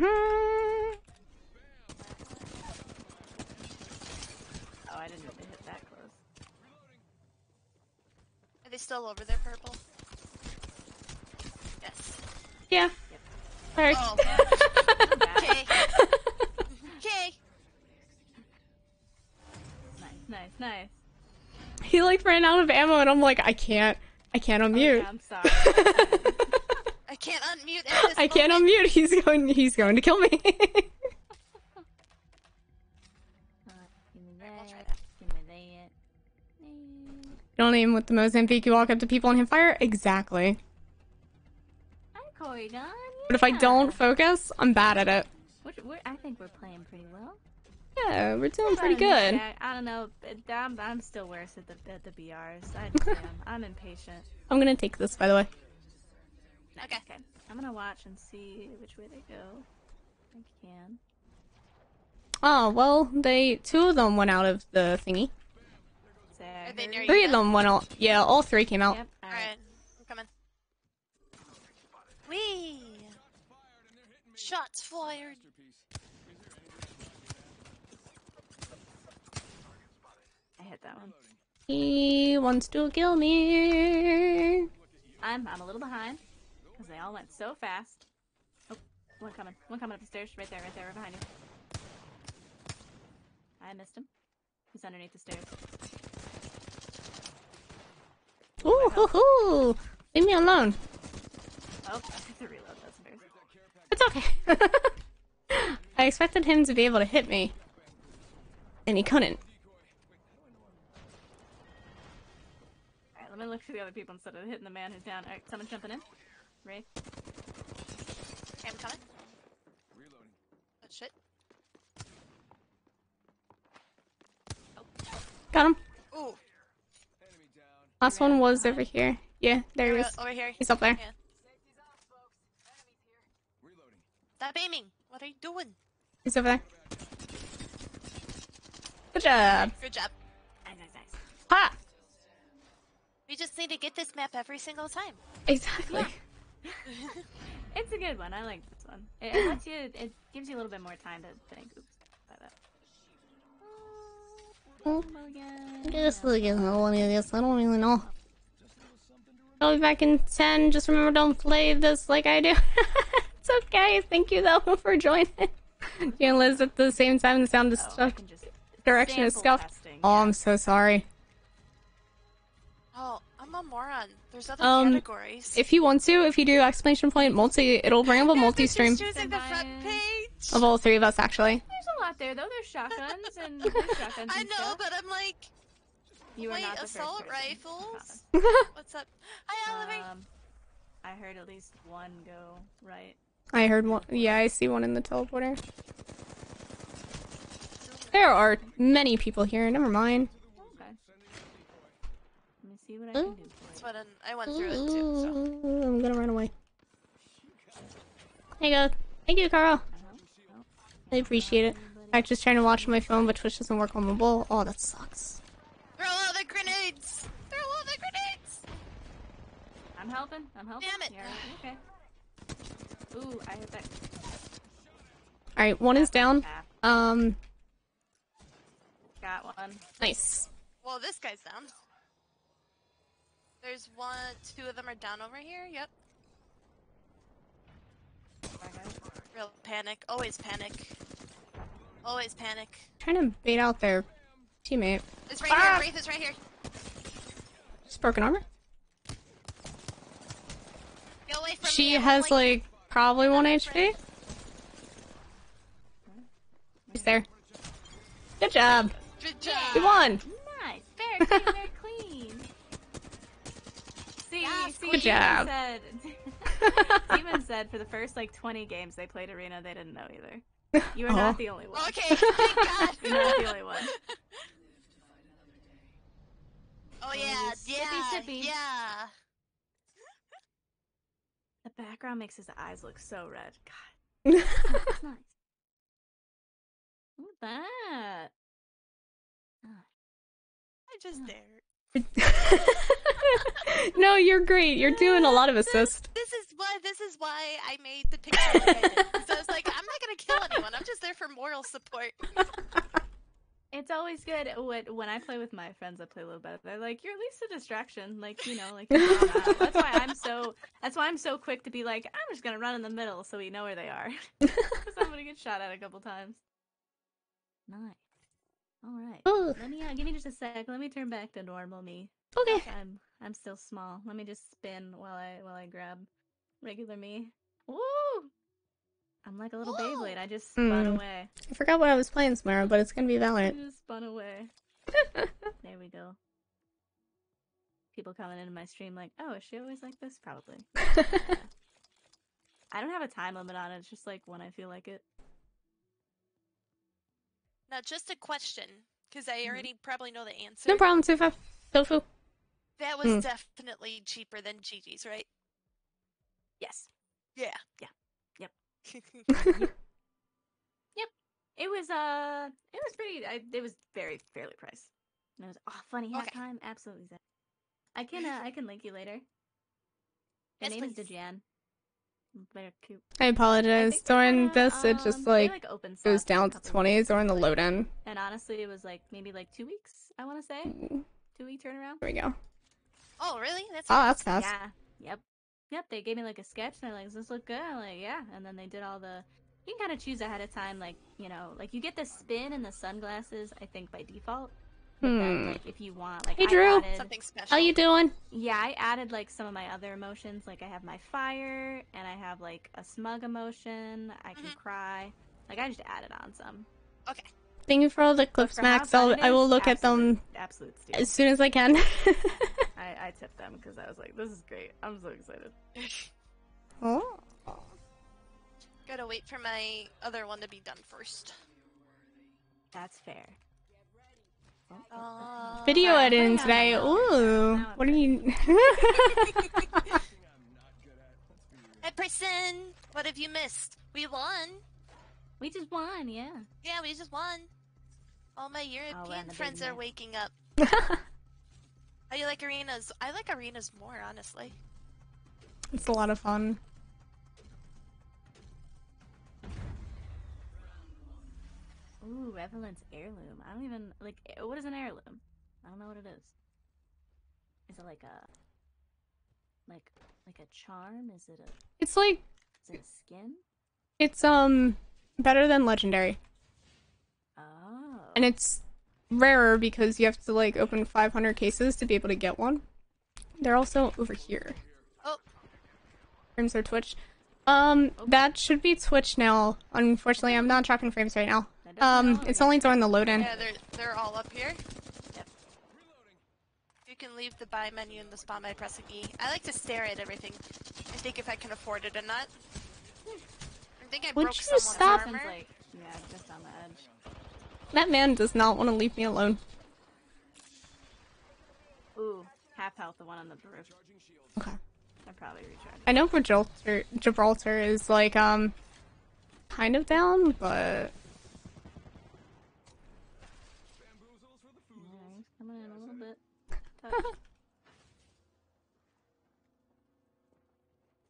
Oh, I didn't really hit that close. Are they still over there, purple? Yes. Yeah. Alright. Oh, [laughs] okay. Okay. Nice, nice, nice. he like ran out of ammo and I'm like, I can't. I can't Oh, unmute. yeah, I'm sorry. [laughs] I can't unmute at this I can't unmute. He's going he's going to kill me. [laughs] Give me Alright, we'll try that. that. Give me that. Don't aim with the Mozambique, you walk up to people and hit fire? Exactly. Hi, Corrigan. But if I don't focus, I'm bad at it. Which, we're, I think we're playing pretty well. Yeah, we're doing pretty good. yeah, I don't know. I'm, I'm still worse at the at the BRs. I just am. [laughs] I'm impatient. I'm gonna take this, by the way. Okay. Okay. I'm gonna watch and see which way they go. I can. Oh, well, they two of them went out of the thingy. Are they heard- near you? Three of them went out. Yeah, all three came out. Yep. All right. Alright, we're coming. Whee! Shots fired. That one. He wants to kill me. I'm I'm a little behind because they all went so fast. Oh, one coming. One coming up the stairs. Right there. Right there. Right behind you. I missed him. He's underneath the stairs. Ooh, oh hoo, hoo. Leave me alone. Oh, I have to reload. That's embarrassing. It's okay. [laughs] I expected him to be able to hit me. And he couldn't. Let me look for the other people instead of hitting the man who's down. Alright, someone jumping in. Wraith. Okay, I'm coming. Reloading. Oh shit. Got him. Ooh, Last one was over here. Yeah, there he is. over here. He's up there. Yeah. Stop aiming. What are you doing? He's over there. Good job. Good job. Nice, nice, nice. Ha! We just need to get this map every single time. Exactly. [laughs] It's a good one. I like this one. It, it [laughs] lets you. It gives you a little bit more time to think. Oops. That. Oh, Just look at one of this. I don't really know. I'll be back in 10. Just remember, don't play this like I do. [laughs] it's okay. Thank you, though, for joining. You and Liz at the same time. The sound is Oh, I stuff. can just Direction is sample scuffed. testing, Oh. I'm so sorry. Oh, I'm a moron. There's other Um, categories. If you want to, if you do exclamation point multi, it'll bring up a multi stream just choosing the front Buy-in. page. of all three of us, actually. There's a lot there though. There's shotguns and [laughs] there's shotguns. I and know, stuff. but I'm like, you are wait, not the first assault rifles? [laughs] What's up? Hi, Oliver. Um, I heard at least one go right. I heard one. Yeah, I see one in the teleporter. There are many people here. Never mind. Okay. Let me see what I can do That's for what I, I went through it too. So. Ooh, I'm gonna run away. Hey, go. Thank you, Carl. you. Oh, I appreciate it. I'm just trying to watch my phone, but Twitch doesn't work on mobile. Oh, that sucks. Throw all the grenades! Throw all the grenades! I'm helping. I'm helping. Damn it. Yeah, okay. Ooh, I hit that. All right, one is down. Um, got one. nice. Well, this guy's down. There's one, two of them are down over here. Yep. Real panic. Always panic. Always panic. Trying to bait out their Teammate. It's right Ah! here. Wraith is right here. Just broken armor. Get away from She me. I'm has like probably one Another HP. He's there. Good job. Good job. We won. Nice. Very clean, very clean. See, Yes, see, Good Demon job. Said, [laughs] Demon said for the first like 20 games they played Arena, they didn't know either. You are Aw. not the only one. Okay. [laughs] Thank God. You're not the only one. Oh yeah. Yeah. sippy. Yeah. The background makes his eyes look so red. God, [laughs] that's nice. Look at that. I just Yeah. dare. [laughs] no, you're great. You're doing a lot of assist. This is why. This is why I made the picture. Like I did. 'Cause I was like, I'm not gonna kill anyone. I'm just there for moral support. [laughs] It's always good when when I play with my friends I play a little better. They're like, "You're at least a distraction." Like you know, like that. that's why I'm so. That's why I'm so quick to be like, I'm just gonna run in the middle so we know where they are. [laughs] Because I'm gonna get shot at a couple times. Nice. All right. Ooh, Let me uh, give me just a sec. Let me turn back to normal me. okay. I'm I'm still small. Let me just spin while I while I grab regular me. Woo! I'm like a little Whoa. Beyblade. I just spun Hmm. away. I forgot what I was playing tomorrow, but it's gonna be I just spun away. [laughs] there we go. People coming into my stream like, oh, is she always like this? Probably. [laughs] I don't have a time limit on it. It's just like when I feel like it. Now, just a question, because I Mhm. already probably know the answer. no problem, Tufa. Tofu. That was Hmm. definitely cheaper than Gigi's, right? Yes. Yeah. Yeah. [laughs] Yep. yep. It was uh, it was pretty. I, it was very fairly priced. And it was oh, funny Okay. time. Absolutely. I can uh, I can link you later. Her Yes, name is please. Dejan. Better cute. I I apologize. think they During kinda, this, it just um, they, like open goes sourced a down to couple 20s weeks during the ago. load in. And honestly, it was like maybe like two weeks. I want to say There two week turnaround. There we go. oh, really? That's Oh, that's fast. Yeah. Yep. Yep. They gave me like a sketch, and they're like, "Does this look good?" I'm like, "Yeah." And then they did all the. You can kind of choose ahead of time, like you know, like you get the spin and the sunglasses. I think by default. But then, Hmm. like if you want, like Hey, I Drew. added- something special. How you doing? Yeah, I added like some of my other emotions. Like I have my fire, and I have like a smug emotion. I can Mhm. cry. Like I just added on some. Okay. Thank you for all the But clips, for Max. I'll, I will is, look at them absolute- Absolute steal. as soon as I can. [laughs] [laughs] I, I tipped them because I was like, "This is great. I'm so excited." [laughs] oh. Gotta wait for my other one to be done first. That's fair. Video editing putting on my today. Ooh. What are you? [laughs] Hey, person, what have you missed? We won. We just won, yeah. Yeah, we just won. All my European Oh, friends are waking up. How do you like arenas? I like arenas more, honestly. it's a lot of fun. Ooh, Revenant's heirloom. I don't even like. eh, What is an heirloom? I don't know what it is. Is it like a, like, like a charm? Is it a, It's like is it skin? it's um better than legendary, Oh. and it's rarer because you have to like open 500 cases to be able to get one. They're also over here. Oh. Frames are Twitch. Um, that should be Twitch now. Unfortunately, I'm not tracking frames right now. That doesn't Um, it's only during the load in. Yeah, they're they're all up here. Yep. You can leave the buy menu in the spawn by pressing E. I like to stare at everything and think if I can afford it or not. I think I Would broke you someone's stop? armor. Sounds like, yeah, just on the edge. That man does not want to leave me alone. Ooh, half health, the one on the roof. Okay. I probably recharged. I know Gibraltar, Gibraltar is like um kind of down, but Yeah, he's coming in a little bit. Tough. [laughs]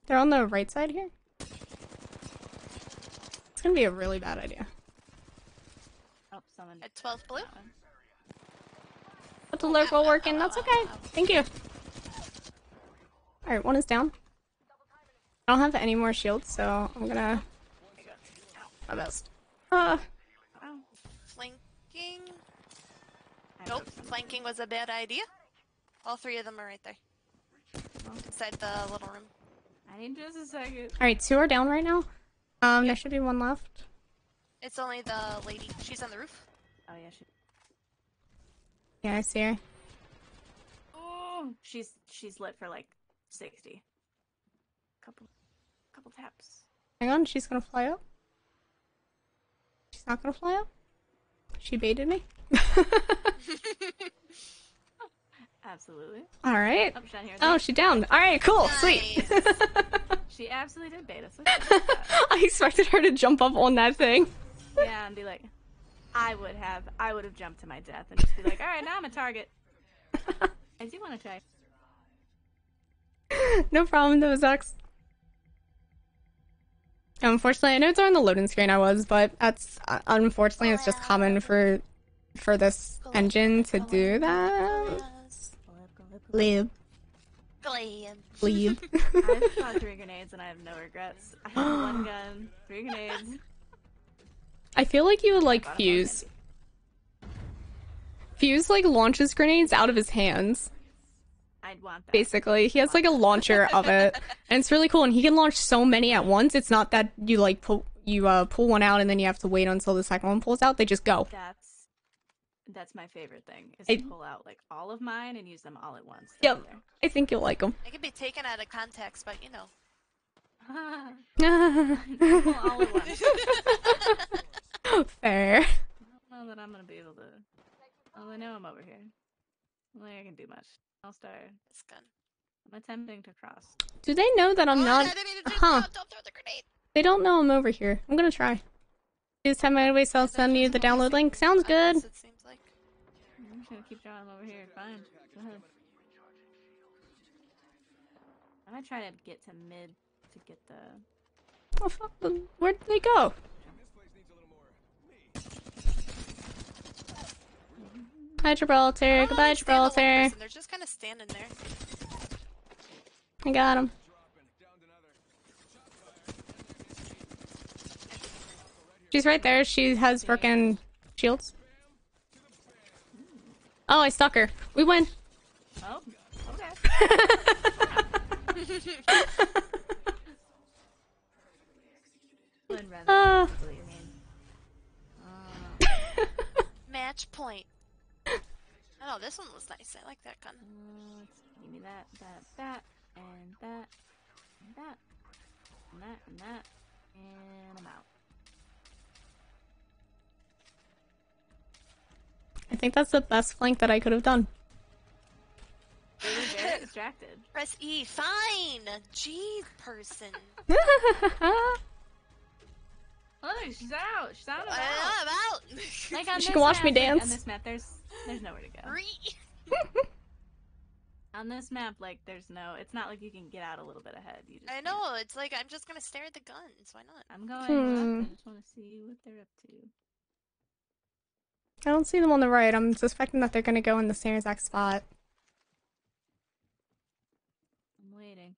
they're on the right side here. It's gonna be a really bad idea. oh, someone. At 12 blue? that one. But the lurk will work in. That's okay. Thank you. All right, one is down. I don't have any more shields, so I'm gonna my best. Uh, Oh, Flanking. Nope, flanking was a bad idea. All three of them are right there. Inside the little room. I need just a second. Alright, two are down right now. Um, there should be one left. It's only the lady. She's on the roof. Oh yeah, she. Yeah, I see her. Oh, she's she's lit for like sixty. Couple, couple taps. Hang on, she's gonna fly up. She's not gonna fly up. She baited me. [laughs] [laughs] Absolutely. All right. Oh, here. Oh, she down. All right, cool, sweet. [laughs] She absolutely did bait us. [laughs] I expected her to jump up on that thing. yeah, and be like, I would have, I would have jumped to my death and just be like, all right, now I'm a target. [laughs] I do want to try. no problem, those sucks. Unfortunately, I know it's on the loading screen I was, but that's uh, unfortunately it's just common for for this engine to do that. Leave, Glam. leave. I've shot three grenades and I have no regrets. I have one gun, three grenades. I feel like you would like Fuse. Fuse like launches grenades out of his hands. I'd want that. Basically, he has like a launcher of it, [laughs] and it's really cool. And he can launch so many at once. It's not that you like pull you uh pull one out and then you have to wait until the second one pulls out. They just go. That's that's my favorite thing is I- to pull out like all of mine and use them all at once. Yep. I think you'll like them. It could be taken out of context, but you know. Pull all at once. Fair. I don't know that I'm gonna be able to. Oh, I know I'm over here. I don't think I can do much. I'll start. This gun. I'm attempting to cross. Do they know that I'm Oh, not? I didn't do Huh. that. Don't throw the grenade. They don't know I'm over here. I'm gonna try. Just have my way, so I'll send you the download link. Sounds good. Unless It seems like. I'm just gonna keep drawing them over here. Fine. Go. I'm gonna try to get to mid to get the. [laughs] Oh, fuck, where did they go? Hi Gibraltar. Oh, Goodbye understand the one Gibraltar. They're just kind of standing there. I got him. She's right there. She has broken shields. Oh, I stuck her. We win. Oh, okay. When Revan is what you mean. Uh, Match point. Oh, this one was nice. I like that gun. uh, give me that, that, that, and that, and that, and that, and that, and I'm out. I think that's the best flank that I could have done. Very [laughs] distracted. Press E. Fine. Jeez, person. [laughs] Oh, she's out. She's out and about. I'm out. [laughs] Like on She can watch me map, like, dance. On this map, there's there's nowhere to go. Re- On this map, like there's no. It's not like you can get out a little bit ahead. You just I can't. know. It's like I'm just gonna stare at the guns. Why not? I'm going Hmm. left. I just want to see what they're up to. I don't see them on the right. I'm suspecting that they're gonna go in the same exact spot. I'm waiting.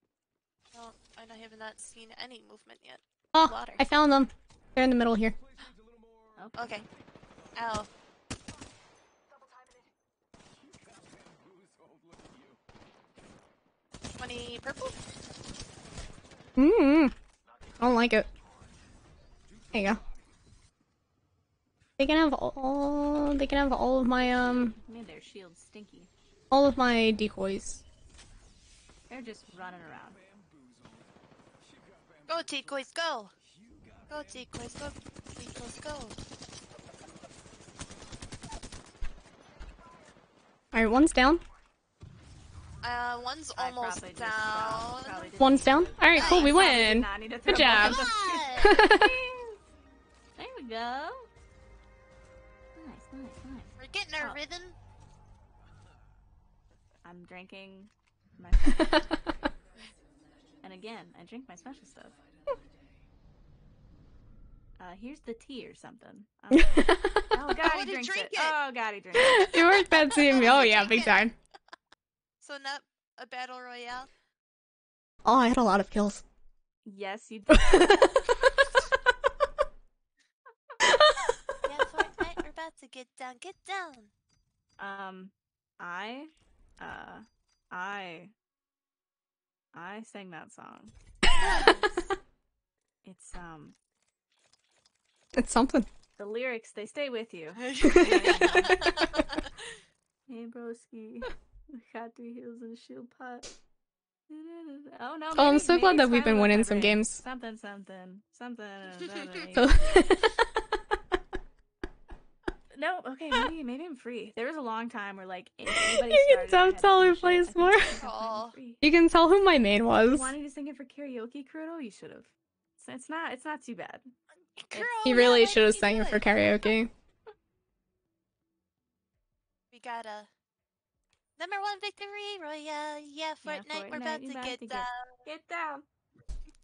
Well, I have not seen any movement yet. Oh, Water. I found them. They're in the middle here. Oh, Okay. Ow. Twenty purple. Mmm. I don't like it. There you go. They can have all. They can have all of my um. made their shields stinky. All of my decoys. They're just running around. Go decoys, go. Go decoys, go decoys, go. All right, one's down. Uh, one's I almost probably down. Probably One's down. All right, cool. We win. not need to Good job. both of Come those. on! [laughs] there we go. We're getting our Oh. rhythm. I'm drinking my [laughs] and again, I drink my special stuff. Uh, here's the tea or something. Um, [laughs] oh God, he drinks drink it. it? Oh God, he drinks [laughs] it. you worked that team. Oh yeah, big time. So not a battle royale. Oh, I had a lot of kills. Yes, you did. Yeah, Fortnite, we're about to get down. Get down. Um, I, uh, I, I sang that song. [laughs] It's um It's something. the lyrics. They stay with you. [laughs] [laughs] Hey broski, we got three heels and a shield pot. Oh no! Oh, I'm so glad that we've been winning some games. Something, something, something. something. So no, okay, [laughs] maybe maybe I'm free. There was a long time where like anybody You can started, I tell- tell who plays I more. technically I'm Aw. free. you can tell who my main was. Wanting to sing it for karaoke, Kuroto? You should have. It's, it's not. It's not too bad. Girl, He really should have you sang it for karaoke. [laughs] We got a number one victory royale. Yeah, Fortnite, we're about to about get to get- down. Get down.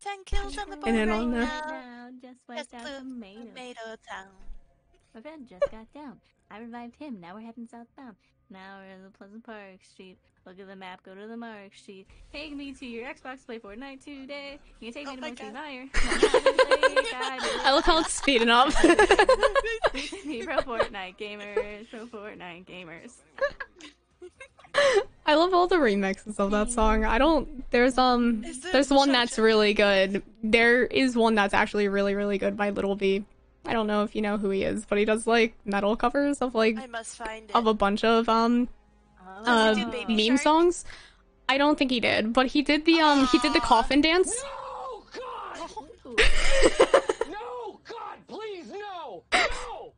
Ten kills on the board And then right on there. now. Just Just wiped out blew tomato. Tomato Town. My friend just got down. I revived him. Now we're heading southbound. Now we're in the Pleasant Park Street. Look at the map. Go to the Mark Street. Take me to your Xbox. Play Fortnite today. You can take Oh me to my Mostly God. [laughs] Meyer. I love how it's speeding up. [laughs] Me pro Fortnite gamers. Pro Fortnite gamers. I love all the remixes of that song. I don't. There's um. Is There's one that's really good. There is one that's actually really really good by Little V. I don't know if you know who he is, but he does like metal covers of like I must find it. of a bunch of um Does uh, he do Baby meme Shark? songs. I don't think he did, but he did the um he did the coffin dance. No, God! [laughs] No, God, please, no! [laughs] No!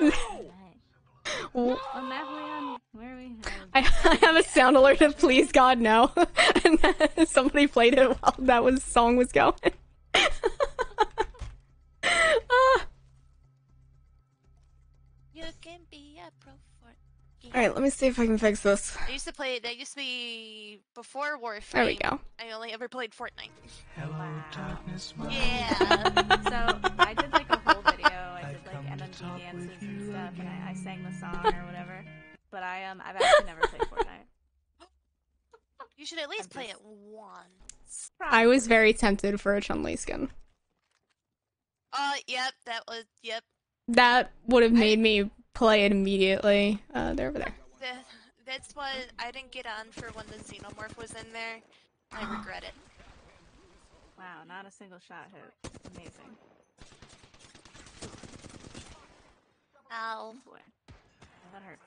No! W- on that way on. Where are we? I, I have a sound alert of please God no, [laughs] and somebody played it while that was song was going. Ah. All right, let me see if I can fix this. I used to play. That used to be before Warframe. There we go. I only ever played Fortnite. Hello, Wow. Yeah. [laughs] So I did like a whole video. I did like MMG dances and stuff, and I, I sang the song or whatever. But I um I've actually never played Fortnite. you should at least I'm play just- it once. I was very tempted for a Chun Li skin. Uh, yep. That was. Yep. That would have made me play it immediately. Uh, they're over there. That, that's what I didn't get on for when the xenomorph was in there. I [gasps] regret it. Wow, not a single shot hit. Amazing. Ow. Oh boy. That hurt.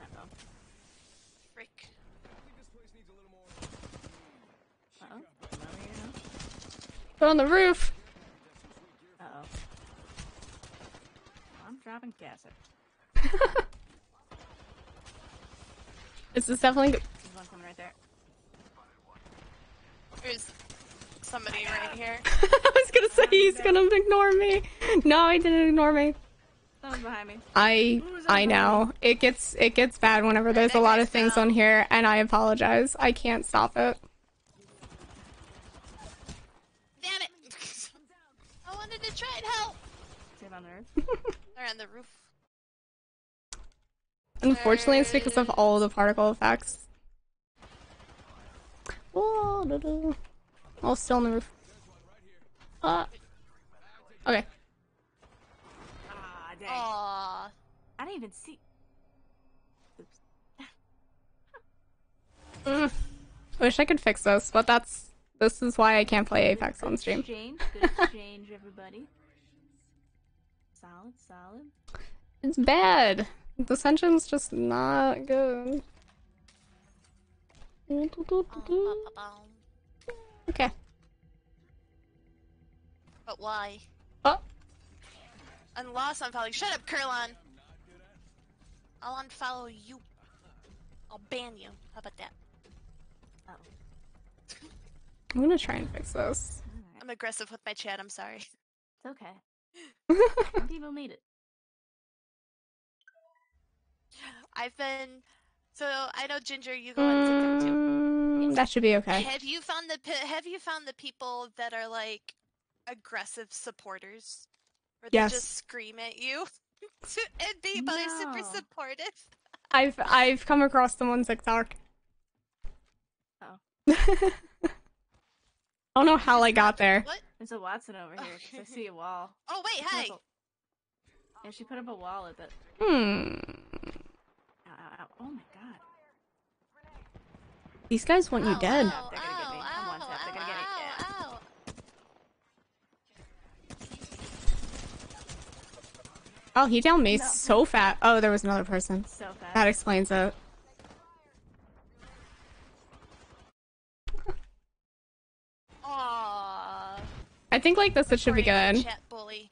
Uh-oh. Frick. Uh-oh. Over here, no? They're on the roof. Uh-oh. I'm dropping gas. [laughs] This is definitely. There's one coming right there. There's somebody right here. [laughs] I was gonna say he's gonna ignore me. No, he didn't ignore me. Someone's behind me. I Who's I know it gets it gets bad whenever there's a lot of things on here, and I apologize. I can't stop it. Damn it! [laughs] I wanted to try and help. See if on the roof. They're on the roof. Unfortunately, it's because of all the particle effects. Oh, da, da. Oh, still on the roof. Uh, okay. Ah, dang. Aww. I didn't even see. Oops. [laughs] Mm. Wish I could fix this, but that's this is why I can't play Apex Good on stream. Exchange. Good exchange, everybody. [laughs] Solid, solid. It's bad. The Ascension's just not good. Okay. But why? Oh, I'm lost on following. Shut up, Kurlan! I'll unfollow you. I'll ban you. How about that? Oh. I'm gonna try and fix this. I'm aggressive with my chat. I'm sorry. It's okay. [laughs] People need it. I've been. So I know Ginger. You go on TikTok too. Mm, that should be okay. Have you found the Have you found the people that are like aggressive supporters, where they Yes. just scream at you [laughs] and be like super supportive? I've I've come across them on TikTok. Oh. [laughs] I don't know how I got there. What? There's a Wattson over here 'cause I see a wall. Oh wait, hi. Careful. Yeah, she put up a wall at the. Hmm. Ow, ow, ow. Oh my god. These guys want you dead. They're gonna get me. I'm ow. They're gonna get me. ow, ow, ow. Oh, he downed me so fat. Oh, there was another person. So fast. That explains it. Think like this it should be good. Chat bully.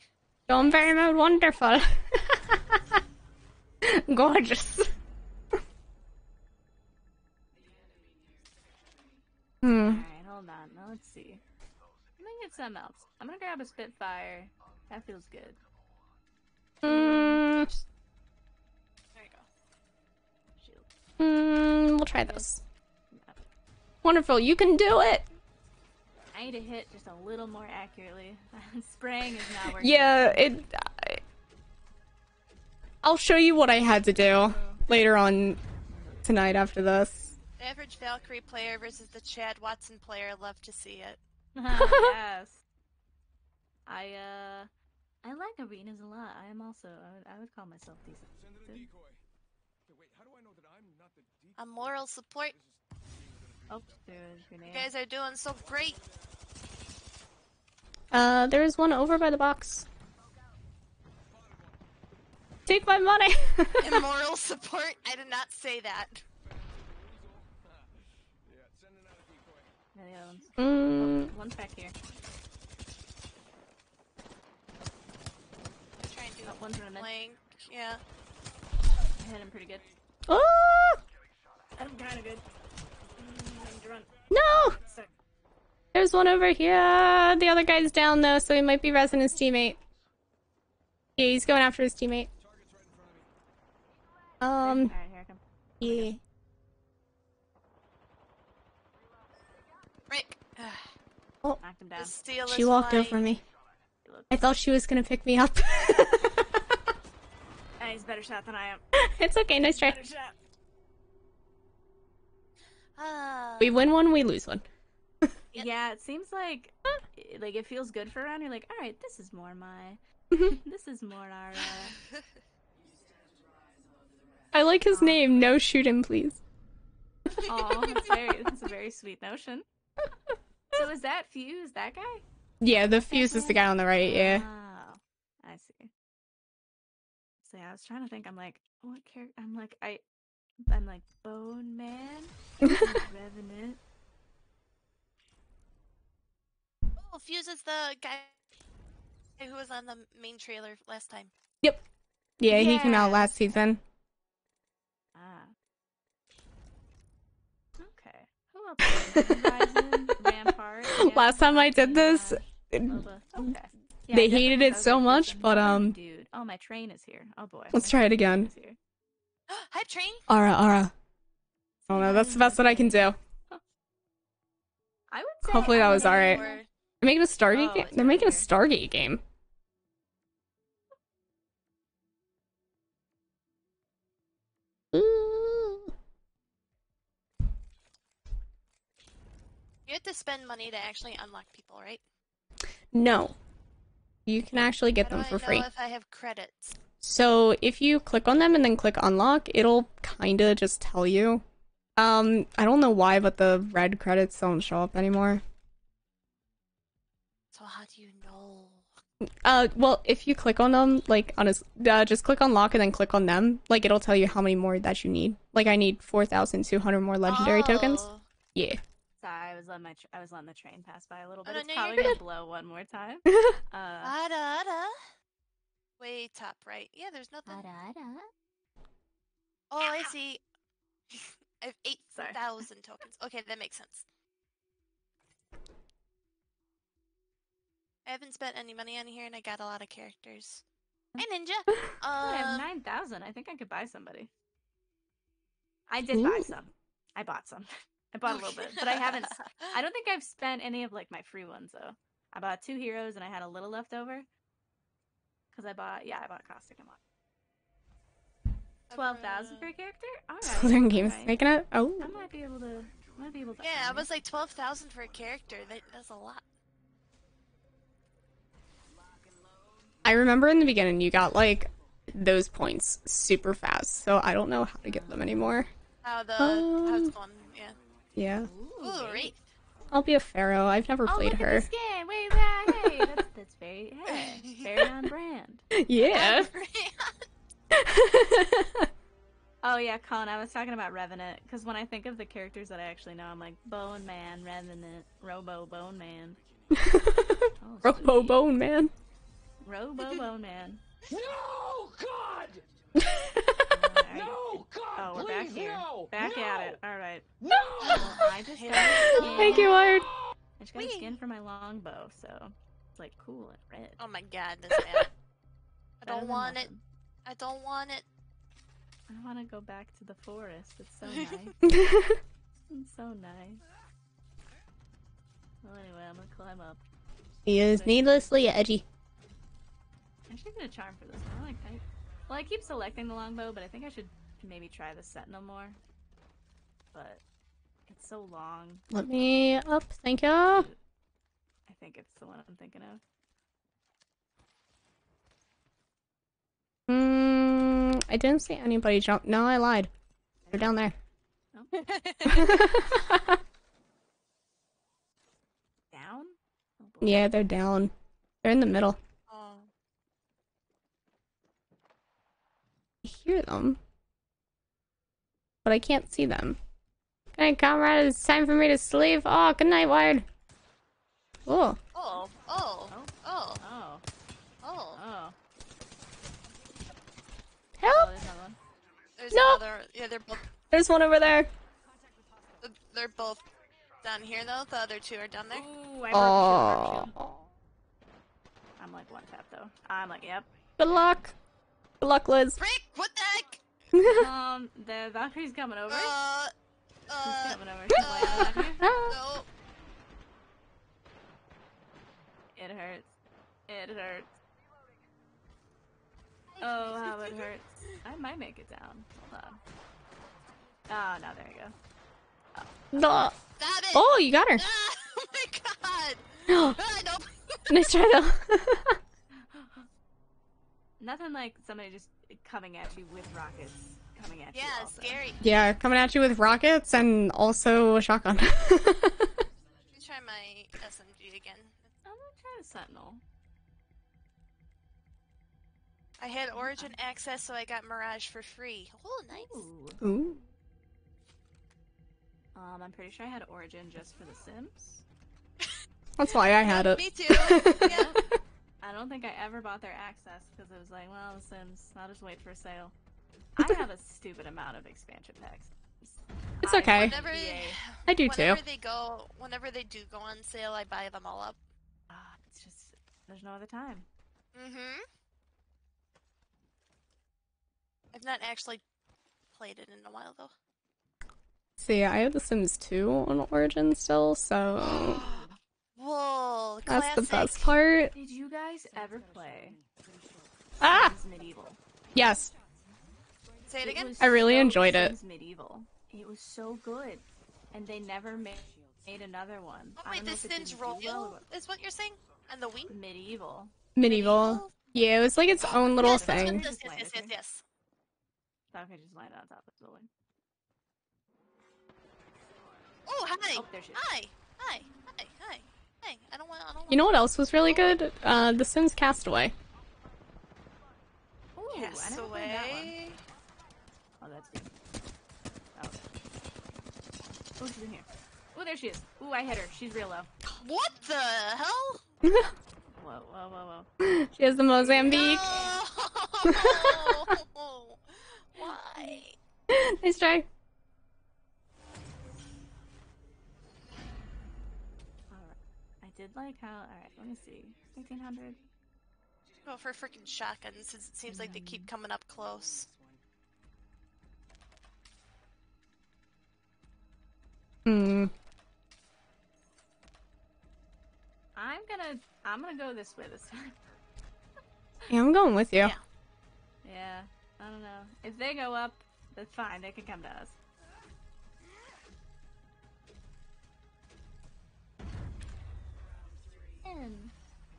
Going very mode wonderful. [laughs] Gorgeous. hmm. Alright, hold on. Now let's see. I'm gonna get something else. I'm gonna grab a Spitfire. That feels good. Mm, There you go. Shield. mm, we'll try this. Wonderful. You can do it. I need to hit just a little more accurately. [laughs] Spraying is not working. Yeah, it. I, I'll show you what I had to do later on tonight after this. The average Valkyrie player versus the Chad Wattson player. Love to see it. [laughs] yes. I uh, I like arenas a lot. I am also. I would, I would call myself decent. too. A moral support. Oh, there's a grenade. You guys are doing so great. Uh, there's one over by the box. Take my money. [laughs] Immoral support. I did not say that. Yeah, the ones. mm, One's back here. I'm trying to do Oh, one's running. I blank. Yeah. hit him pretty good. oh I'm kind of good. Mm, I need to run. No! There's one over here. The other guy's down though, so he might be resing his teammate. Yeah, he's going after his teammate. Um, Alright, here I come. yeah. Rick. Knocked him down. She walked flying. over me. I thought she was gonna pick me up. [laughs] He's better shot than I am. [laughs] it's okay, nice try. Better. Ah. We win one, we lose one. [laughs] Yeah, it seems like like it feels good for a round. You're like, all right, this is more my, [laughs] this is more our. Uh... [laughs] I like his name. No shoot him, please. Oh, that's very, that's a very sweet notion. So is that Fuse that guy? Yeah, the fuse is the guy on the right. Yeah. Oh, I see. So yeah, I was trying to think. I'm like, what character? I'm like, I, I'm like Bone Man, [laughs] Revenant. Oh, Fuse is the guy who was on the main trailer last time. Yep. Yeah, he came out last season. Ah. Okay. Who else? Horizon, [laughs] Rampart. Last time I did this, Loba. Okay. Yeah, they hated it so much, but, um, dude. Oh, my train is here. Oh boy. Let's my try it train again. [gasps] is here. Train. Ara, Ara. I don't know. That's the best that I can do. I would say. Hopefully that was alright. more- They're making a Stargate Oh, game. They're making a. Stargate game. You have to spend money to actually unlock people, right? No. You can actually get How do them I for know free. if I have credits? So if you click on them and then click unlock, it'll kinda just tell you. Um, I don't know why, but the red credits don't show up anymore. So how do you know? Uh, well, if you click on them, like on a, s- uh, just click unlock and then click on them, like it'll tell you how many more that you need. Like I need four thousand two hundred more legendary tokens. Oh. Yeah. Sorry, I was letting my I was letting the train pass by a little Oh, bit. no, it's no, you're probably gonna blow one more time. [laughs] Uh, Ada, ada. Way top right. Yeah, there's nothing. Oh, I see. [laughs] I have eight Sorry. thousand tokens. Okay, that makes sense. I haven't spent any money on here, and I got a lot of characters. Hey, [laughs] Ninja. Dude, I have Um, nine thousand. I think I could buy somebody. I did buy some. I bought some. [laughs] I bought a little bit, but I haven't. I don't think I've spent any of like my free ones though. I bought two heroes and I had a little left over. Cause I bought yeah I bought caustic and Mock. Twelve thousand per character. All right. Southern Games alright. making it. Oh. I might be able to. I might be able to. Yeah, I was like twelve thousand for a character. That, that's a lot. I remember in the beginning you got like those points super fast, so I don't know how to get them anymore. How the how it's Um, going? Yeah. Yeah. Ooh, Wraith. I'll be a pharaoh. I've never Oh, played look her. at the skin. Wait, that, hey, that's, that's very, hey, [laughs] very on brand. Yeah. [laughs] Oh yeah, Colin, I was talking about Revenant because when I think of the characters that I actually know, I'm like Bone Man, Revenant, Robo Bone Man, [laughs] oh, Robo sweet. Bone Man. Robo Bone Man. No, God! Alright. No, God! Oh, we're please, back no! Back no! at it. All right. No! Well, I just got a [laughs] skin. Thank you, Wired. I just got a skin for my longbow, so it's like cool and red. Oh my god, this man. [laughs] I don't than want it. I don't want it. I want to go back to the forest. It's so [laughs] nice. it's so nice. Well, anyway, I'm gonna climb up. he is needlessly edgy. I should get a charm for this one. I like I, well, I keep selecting the longbow, but I think I should maybe try the sentinel more. But it's so long. Let me up. Thank you. I think it's the one I'm thinking of. Mm, I didn't see anybody jump. No, I lied. They're down there. [laughs] [laughs] Down? Oh, yeah, they're down. They're in the middle. Oh. I hear them, but I can't see them. Good night, comrade. It's time for me to sleep. Oh, good night, Wired. Oh, Oh. Oh. Oh. Oh, Oh. oh. help! Oh, there's another one. There's No. another. Yeah, they're both. There's one over there. They're both down here though. The other two are down there. Ooh, I broke a shield, broke a shield. Oh, I'm like one tap though. I'm like, yep. good luck. Good luck, Liz. Rick, what the heck? [laughs] Um, the Valkyrie's coming over. Uh. She's Uh. coming over. She's landing on you. No. It hurts. It hurts. Oh, how it hurts. I might make it down. Hold on. Oh, no, there you go. No. Stop it. Oh, you got her. Ah, [laughs] oh my god. [gasps] Ah, nope. nice try, though. [laughs] Nothing like somebody just coming at you with rockets coming at you. Yeah, scary. yeah, coming at you with rockets and also a shotgun. [laughs] Let me try my SMG again. I'm gonna try the Sentinel. I had Origin access, so I got Mirage for free. Oh, nice. Ooh. Ooh. Um, I'm pretty sure I had Origin just for The Sims. That's why I had [laughs] it. Me too. [laughs] Yep. I don't think I ever bought their access because it was like, well, The Sims, I'll just wait for a sale. I have a stupid amount of expansion packs. It's I- okay. Whenever, I do too. whenever they go, whenever they do go on sale, I buy them all up. Ah, it's just there's no other time. Mm-hmm. I've not actually played it in a while though. See, I have The Sims 2 on Origin still, so [gasps] [gasps] [gasps] Whoa, that's the best part. Did you guys ever play Ah! Medieval? Yes. Say it again. was I really so- enjoyed it. Sims Medieval. It was so good, and they never made, made another one. Oh I wait, don't know the if Sims didn't do well or Royal what. is what you're saying? On the Wii? Medieval. Medieval. Yeah, it was like its own little yes, thing. Yes, yes, yes, yes, yes. Okay, just landed on top of the building. Oh, hi. Oh, there she is. Hi. Hi. Hi. Hi. Hi. I don't want. I don't want. You know what else was really good? Uh, The Sims Castaway. Ooh, I never played that one. away. Oh, that's good. Oh. Oh, she's in here. Oh, there she is. Ooh, I hit her. She's real low. What the hell? [laughs] Whoa, whoa, whoa, whoa. She has the Mozambique. No. [laughs] [laughs] Why? nice try. Did like how. Alright, let me see. 1800. Go for a freaking shotguns since it seems like they keep coming up close. Hmm. I'm gonna. I'm gonna go this way this time. Yeah, I'm going with you. Yeah. yeah, I don't know. If they go up, that's fine. They can come to us.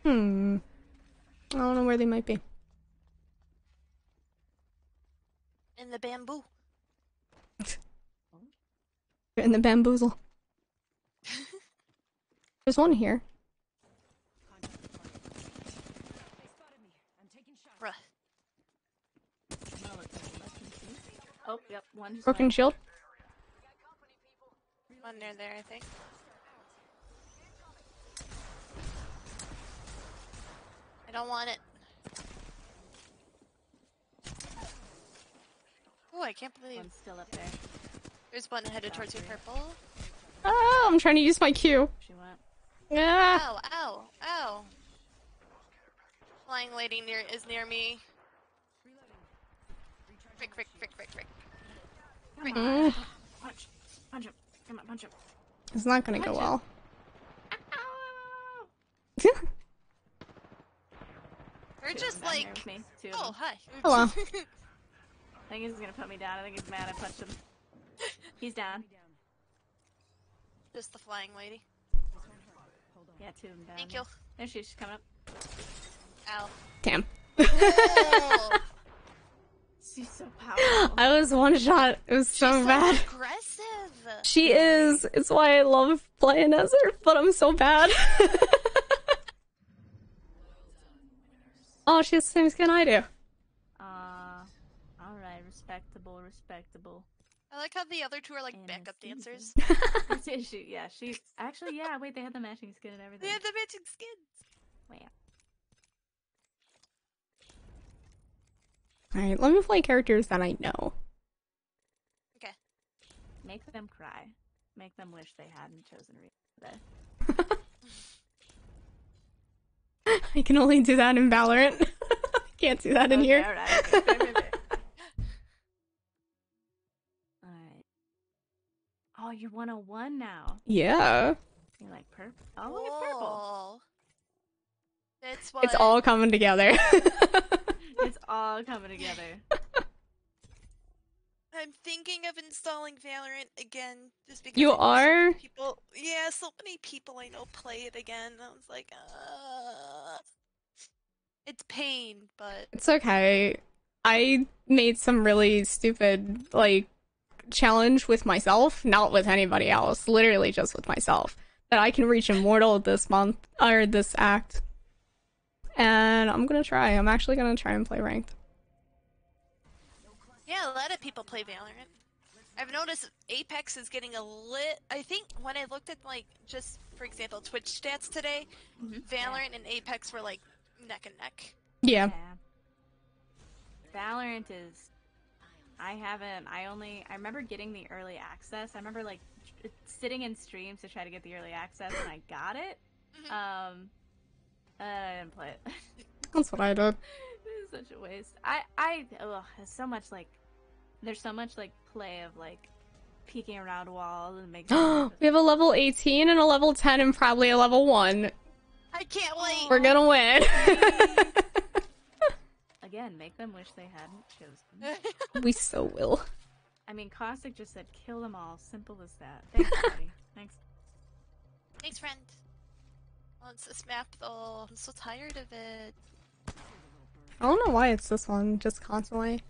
Hmm. I don't know where they might be. In the bamboo. In the bamboozle. [laughs] There's one here. Bruh. Oh, yep, one Broken shield. One near there, I think. I don't want it. Oh, I can't believe One's still up there. there's one headed towards you, purple. Oh, I'm trying to use my Q. She went. Ah. Ow, ow, ow. Flying lady near is near me. Frick, frick, frick, frick, frick. Come Mm. Punch. Punch him. Come on, punch him. it's not gonna go well. [laughs] Ow! They're just them down there like, me. Two of oh, hi. Hello. [laughs] I think he's gonna put me down. I think he's mad I punched him. He's down. just the flying lady. Yeah, two of them down. Thank you. There she is. She's coming up. Ow. Damn. Oh, [laughs] She's so [gasps] powerful. I was one shot. It was so she's bad. Aggressive. She is. It's why I love playing as her, but I'm so bad. [laughs] oh, she has the same skin I do. Uh, alright, respectable, respectable. I like how the other two are like And backup dancers. [laughs] This she, yeah, she's actually, yeah, wait, they had the matching skin and everything. They have the matching skins. Wow. Alright, let me play characters that I know. Okay. Make them cry. Make them wish they hadn't chosen Rita today. [laughs] [laughs] [laughs] I can only do that in Valorant. [laughs] Can't do that in Okay, here. alright, okay, fair, fair, fair. Alright. Oh, you're 101 now. yeah. You're like purple. Oh, look at purple. Whoa. That's [laughs] It's all coming together. It's all coming together. I'm thinking of installing Valorant again, just because you know so are? people. Yeah, so many people I know play it again. I was like, uh, it's pain, but It's okay. I made some really stupid, like, challenge with myself, not with anybody else, literally just with myself, that I can reach Immortal this month, or this act. And I'm gonna try. I'm actually gonna try and play ranked. Yeah, a lot of people play Valorant. I've noticed Apex is getting a lit. I think when I looked at like just for example Twitch stats today, Mhm. Valorant and Apex were like neck and neck. Yeah. Valorant is. I haven't. I only. I remember getting the early access. I remember like tr- sitting in streams to try to get the early access, and I got it. Mhm. Um, uh, I didn't play it. That's what I did. [laughs] it's such a waste. I. I. Ugh, there's so much like. There's so much like play of like peeking around walls and makes. [gasps] we have a level 18 and a level 10 and probably a level 1. I can't wait. We're gonna win. [laughs] Again, make them wish they hadn't chosen. [laughs] we so will. I mean, Caustic just said kill them all. Simple as that. Thanks, [laughs] buddy. Thanks. Thanks, friend. Oh, it's this map though. I'm so tired of it. I don't know why it's this one, just constantly.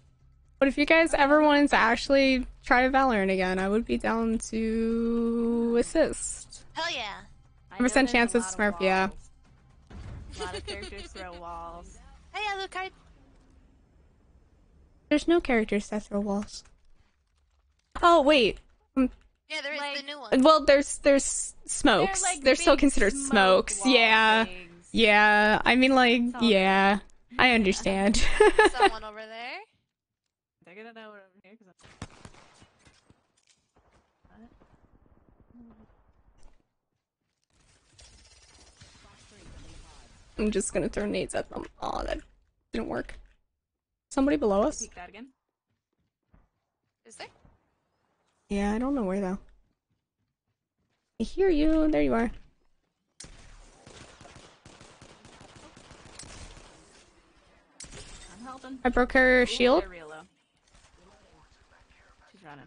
But if you guys ever wanted to actually try Valorant again, I would be down to assist. Hell yeah. I 100% know a chance it's lot of Smurf, yeah. A lot of characters throw [laughs] walls. Hey, Alucard. There's no characters that throw walls. Oh wait. Mm. Yeah, there is the new one. Well, there's there's smokes. They're, They're, still considered smoke smokes. Yeah. things. Yeah. I mean like It's yeah. I understand. [laughs] Someone over there. They're gonna know we're over here because I'm. What? I'm just gonna throw nades at them. Oh, that didn't work. Somebody below us? Peek that again. Is there? Yeah, I don't know where though. I hear you. There you are. I'm helping. I broke her Ooh, shield. they're real low. She's running.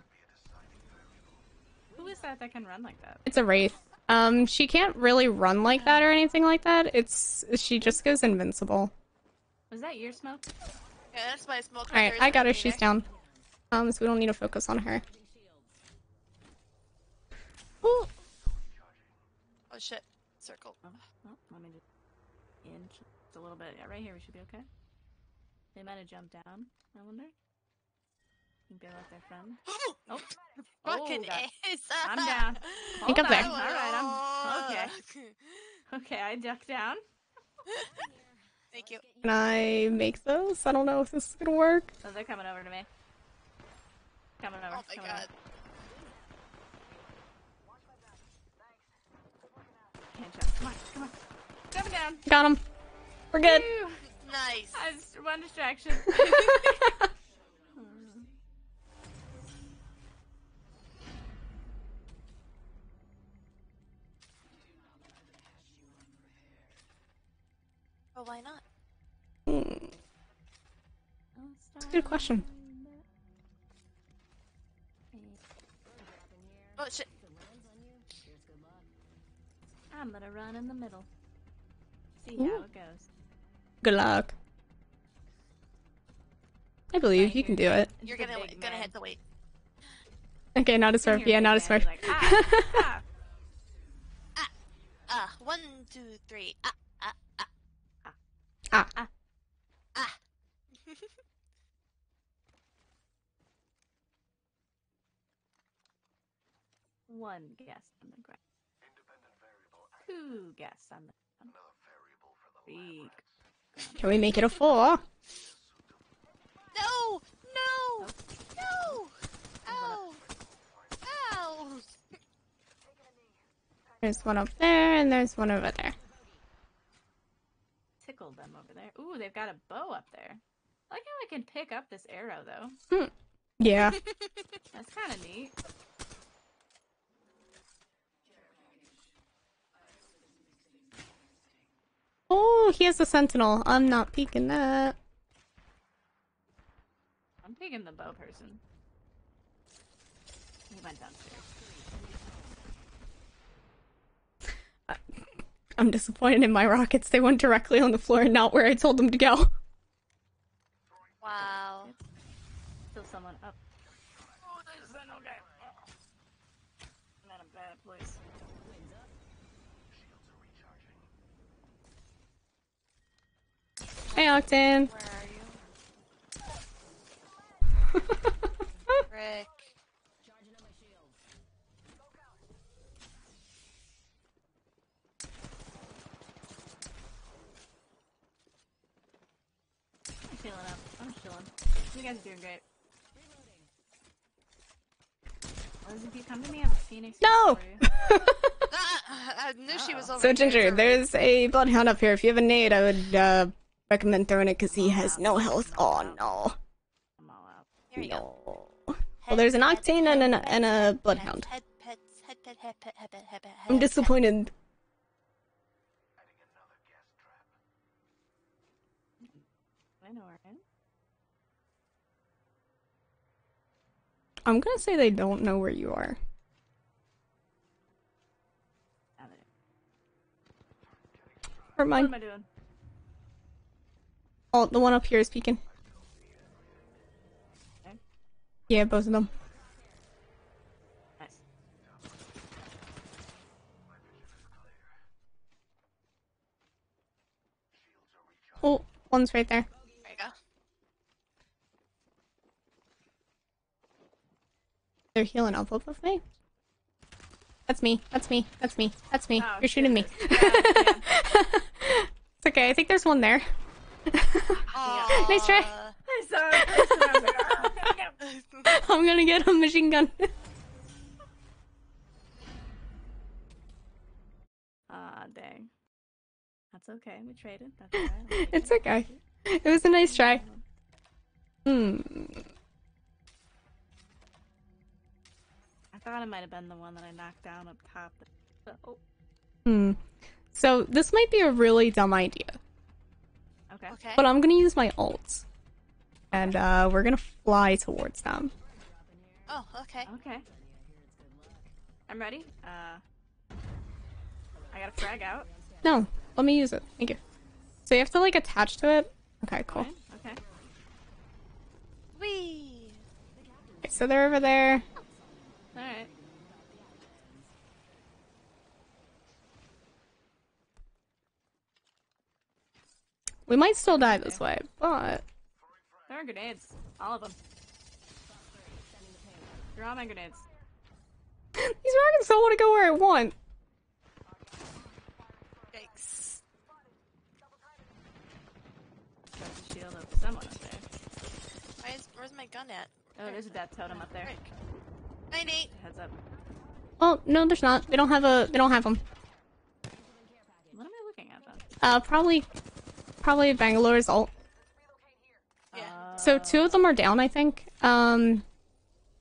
Who is that that can run like that? It's a wraith. Um, she can't really run like that or anything like that. It's she just goes invincible. Was that your smoke? Yeah, that's my smoke. All right, There is I got her. one She's down. Um, so we don't need to focus on her. Ooh. Oh shit. Circle. Oh, oh, let me just inch just a little bit. Yeah, right here we should be okay. They might have jumped down. I wonder. Think they left their friend. [gasps] Oh, oh, Fucking oh, God. [laughs] I'm down. Think Hold up there. All right, I'm okay. Okay, I duck down. [laughs] Thank you. Can I make those? I don't know if this is gonna work. Oh, they're coming over to me. Coming over. Oh my coming god. Over. Can't jump. Come on, come on. Jumping down. Got him. We're good. Nice. I just one distraction. [laughs] But why not? That's a Good question. Oh shit. I'm gonna run in the middle. See Ooh. how it goes. Good luck. I believe you can do it. You're gonna big gonna man. hit the weight. Okay, not a Sitting smurf. Yeah, not a man, smurf. Like, ah, ah. Ah, one, two, three. Ah. Ah. Ah. [laughs] Ah. One guess on the ground. Two guests on the ground. Three. Can we make it a four? No! No! No! Ow! Ow! There's one up there, and there's one over there. Tickled them over there. Ooh, they've got a bow up there. I like how I can pick up this arrow though. Hmm. Yeah. [laughs] That's kind of neat. Oh, he has a sentinel. I'm not peeking that. I'm taking the bow person. He went downstairs. Uh, I'm disappointed in my rockets. They went directly on the floor and not where I told them to go. Wow. Still someone up. Oh, there's an okay. I'm in a bad place. Hey, Octane. Where are you? [laughs] Frick. I'm chilling up. I'm chilling. You guys are doing great. Liz, if you come to me, I'm a phoenix. No! for you. Ah, I knew she was over So, Ginger, for- there's a bloodhound up here. If you have a nade, I would uh, recommend throwing it because he has no health. Oh, no. I'm all out. Here we go. Well, there's an Octane and, head, a, and a head, bloodhound. Head, pets, head, pet, head, pet, head, pet, head, pet, I'm head, pet. disappointed. I know where I am. I'm gonna say they don't know where you are. Never What am I doing? Oh, the one up here is peeking. Okay. Yeah, both of them. Nice. Oh, one's right there. There you go. They're healing up of me. That's me. That's me. That's me. That's me. Oh, You're shooting me. goodness. Yeah, [laughs] it's okay. I think there's one there. [laughs] nice try. I saw it. I saw it. I was like, "Ah, I gotta get him." [laughs] I'm gonna get a machine gun. Ah, dang. That's okay. We traded. That's alright. It's okay. It was a nice try. Hmm. Thought it might have been the one that I knocked down up top. But, oh, Hmm. So this might be a really dumb idea, okay. Okay. but I'm gonna use my ults, and uh, we're gonna fly towards them. Oh, okay. Okay. I'm ready. Uh, I got a frag out. No, let me use it. Thank you. So you have to like attach to it. Okay, cool. Fine. Okay. Wee. so they're over there. Alright. We might still die this way, but There are grenades. All of them. You're all my grenades. [laughs] these dragons don't want to go where I want. Yikes. Got the shield of someone up there. Why is, where's my gun at? Oh, there's a death totem up there. Frick. Night, Nate. Heads up. Oh no, there's not. They don't have a. They don't have them. What am I looking at then? Uh, probably, probably Bangalore's ult. Yeah. So two of them are down, I think. Um,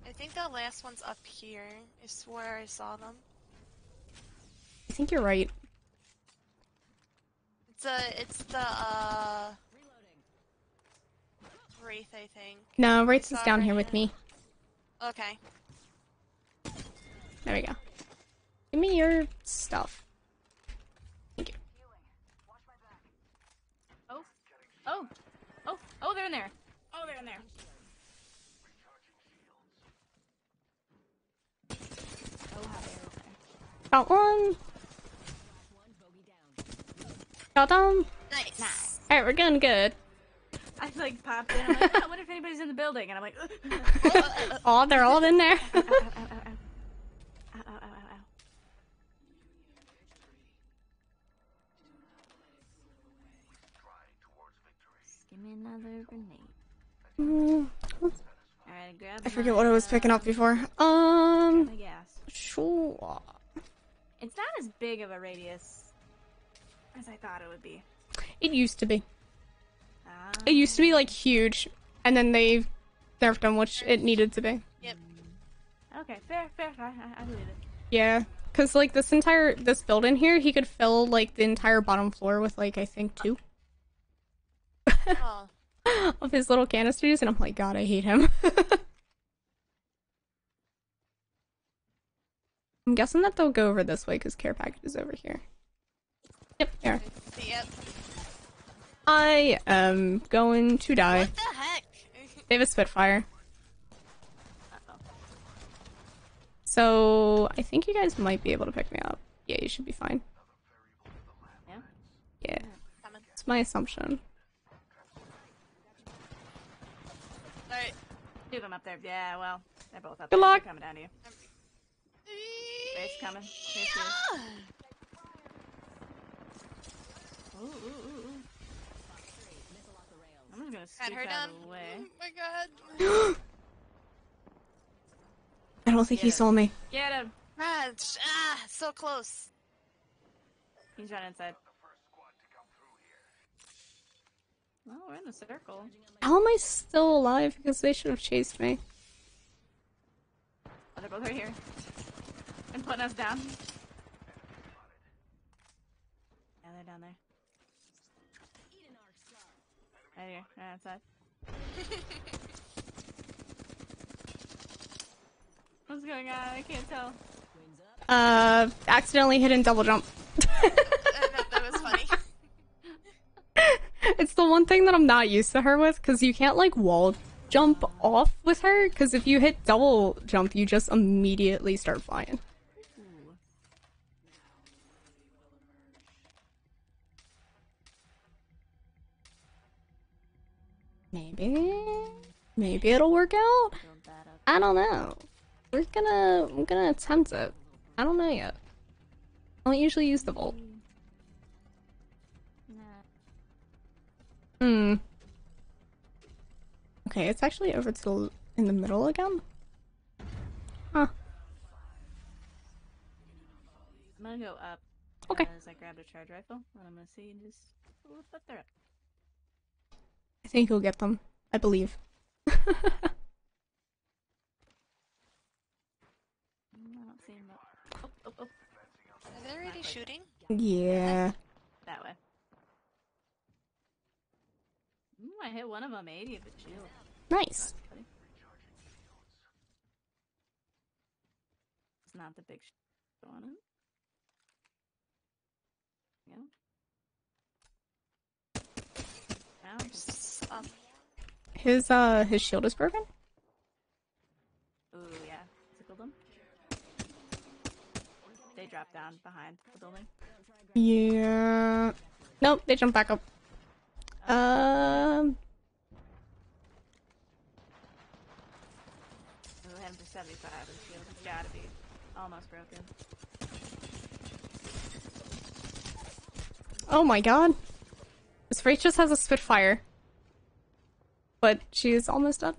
I think the last one's up here. I swear I saw them. I think you're right. It's a, it's the, uh... Wraith, I think. No, Wraith is down right here with me. Okay. There we go. Give me your stuff. Thank you. Oh. Oh. Oh. Oh, they're in there. Oh, they're in there. How they're in there. Got one. Got them. Nice. Nice. Alright, we're going good. I like popped in. I'm like, [laughs] oh, I wonder if anybody's in the building, and I'm like, [laughs] [laughs] Oh, they're all in there. ow, ow, ow, ow. Ow, ow, ow, ow, ow. Just give me another grenade. Mm, Alright, grab. I forget what I was picking up before. Um, sure. It's not as big of a radius as I thought it would be. It used to be. Ah, It used to be like huge, and then they nerfed them, which it needed to be. Yep. okay, fair, fair. I, I, I believe it. Yeah, because like this entire this building here, he could fill like the entire bottom floor with like I think two Oh. of his little canisters, and I'm like, God, I hate him. [laughs] I'm guessing that they'll go over this way because care package is over here. Yep, there. Yep. I am going to die. What the heck? [laughs] They have a Spitfire. Uh-oh. So I think you guys might be able to pick me up. Yeah, you should be fine. Yeah? Yeah, it's my assumption. Two of them up there. Yeah, well, they're both up Good there. luck. They're coming down to you. Wraith coming. Wraith here. Ooh, ooh, ooh, ooh. I'm just gonna Got scoot her out done. of the way. Oh my god. [gasps] I don't think he Get it. saw me. Get him! Ah, ah, so close. He's running inside. Well, we're in the circle. How am I still alive? Because they should have chased me. Oh, they're both right here. And putting us down. Yeah, they're down there. Right here, right outside. [laughs] What's going on? I can't tell. Uh, accidentally hit and double jump. [laughs] that, that was funny. [laughs] it's the one thing that I'm not used to her with, because you can't like wall jump off with her, because if you hit double jump, you just immediately start flying. Maybe, maybe it'll work out. I don't know. We're gonna, I'm gonna attempt it. I don't know yet. I don't usually use the vault. Hmm. Okay, it's actually over to the in the middle again. Huh. I'm gonna go up. Okay. As I grabbed a charge rifle, and I'm gonna see just what they're up. I think you'll get them. I believe. I don't see him. Oh, oh, oh, Are they already shooting? yeah. that way. I hit one of them 80 of a shield. Nice. It's not the big shield on him. Yeah. Now. His uh his shield is broken? Oh yeah. Tickled him. They drop down behind the building. Yeah. Nope, they jump back up. Um. We're heading for 75 and shield. It's gotta be almost broken. Oh my god. This Wraith just has a Spitfire. But she's almost dead.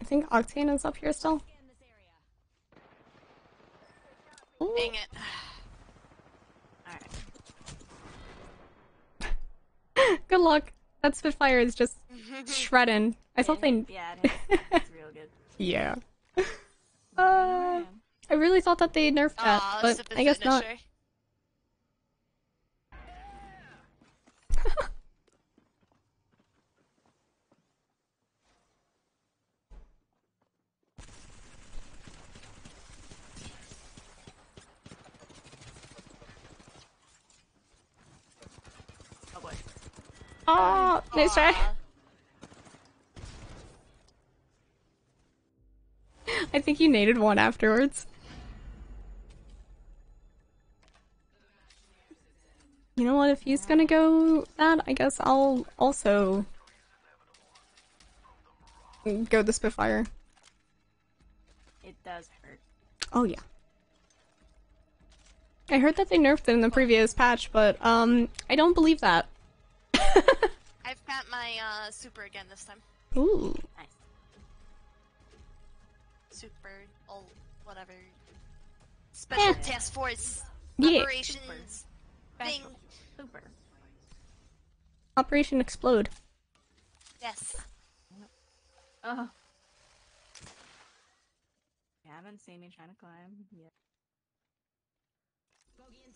I think Octane is up here still. Ooh. Dang it. Alright. [laughs] Good luck. That Spitfire is just [laughs] shredding. I thought they. Yeah, it. It's real good. [laughs] Yeah. Uh, I really thought that they nerfed that, but I guess not. finisher. Oh boy. Oh, nice try. I think you naded one afterwards. You know what? If he's gonna go that, I guess I'll also go the Spitfire. It does hurt. Oh yeah. I heard that they nerfed it in the previous patch, but um, I don't believe that. I've got my uh, super again this time. Ooh. Nice. Super, all whatever. Special Eh. task force Yeah. operations thing. Super. Operation Explode. Yes. Oh. You haven't seen me trying to climb yet.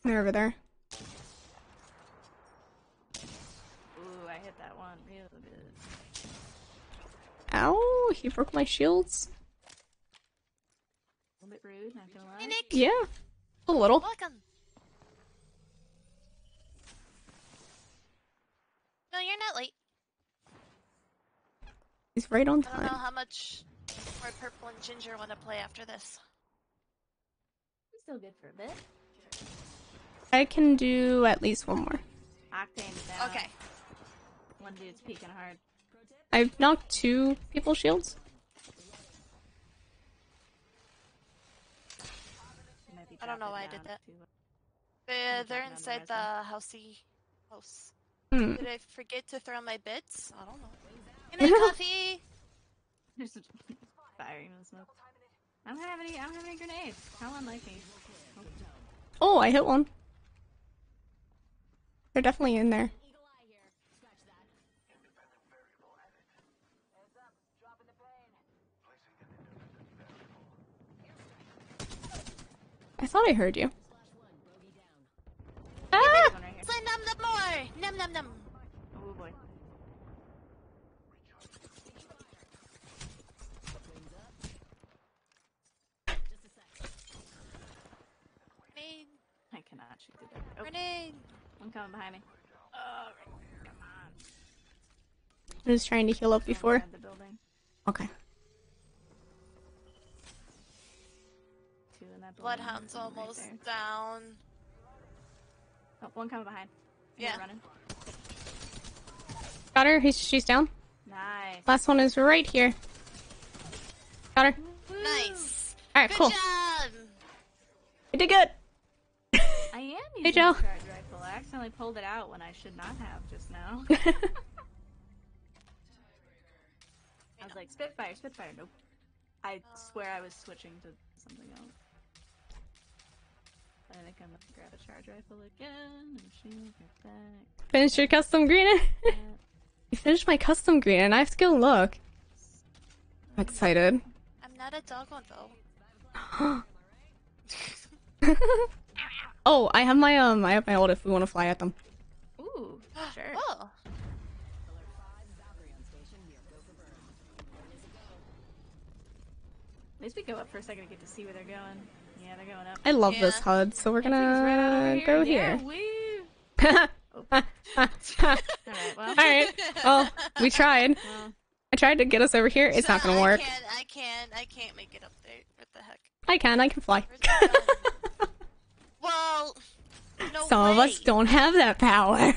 They're over there. Ooh, I hit that one real good. Ow! He broke my shields. A little bit rude, not gonna lie. Hey Nick, Yeah, a little. welcome. No, you're not late. He's right on time. I don't know time. how much more purple and ginger want to play after this. I'm still good for a bit. I can do at least one more. Octane's down. Okay. One dude's peeking hard. I've knocked two people's shields. He might be I don't know why I did that. to, uh, they're inside the housey house. Hmm. Did I forget to throw my bits? I don't know. [laughs] Good night, coffee. There's a fire even smoke. I don't have any. I don't have any grenades. How unlike me. Oh, I hit one. They're definitely in there. Thought I heard you. Ah! There's one right here. So num num more. Num num num. Oh boy. Grenade. I cannot shoot through that. Oh, Grenade. one coming behind me. Oh, come on. I was trying to heal up before. The building. Okay. Two in that. Bloodhound's one right almost there. down. Oh, one coming behind. Yeah. Yeah. Running. Got her. He's, she's down. Nice. Last one is right here. Got her. Nice. Alright, Good cool. job. I did good. I am [laughs] using Hey, Joe. rifle. I accidentally pulled it out when I should not have just now. [laughs] I was like, Spitfire, Spitfire. Nope. I swear I was switching to something else. I think I'm gonna grab a charge rifle again and shoot it back. Finished your custom green. [laughs] Yeah. you finished my custom green, and I have skill look. I'm excited. I'm not a dog one though. [laughs] oh, I have my um, I have my ult if we want to fly at them. Ooh, [gasps] sure. Oh. At least we go up for a second to get to see where they're going. Yeah, they're going up. I love this HUD, so we're That thing's right over gonna go Yeah, here. woo. [laughs] Alright, Alright, well. well, we tried. [laughs] well, I tried to get us over here. It's not gonna I work. can't. I can't. I can't make it up there. What the heck? I can. I can fly. Where's the gun? [laughs] well, no Some of us don't have that power.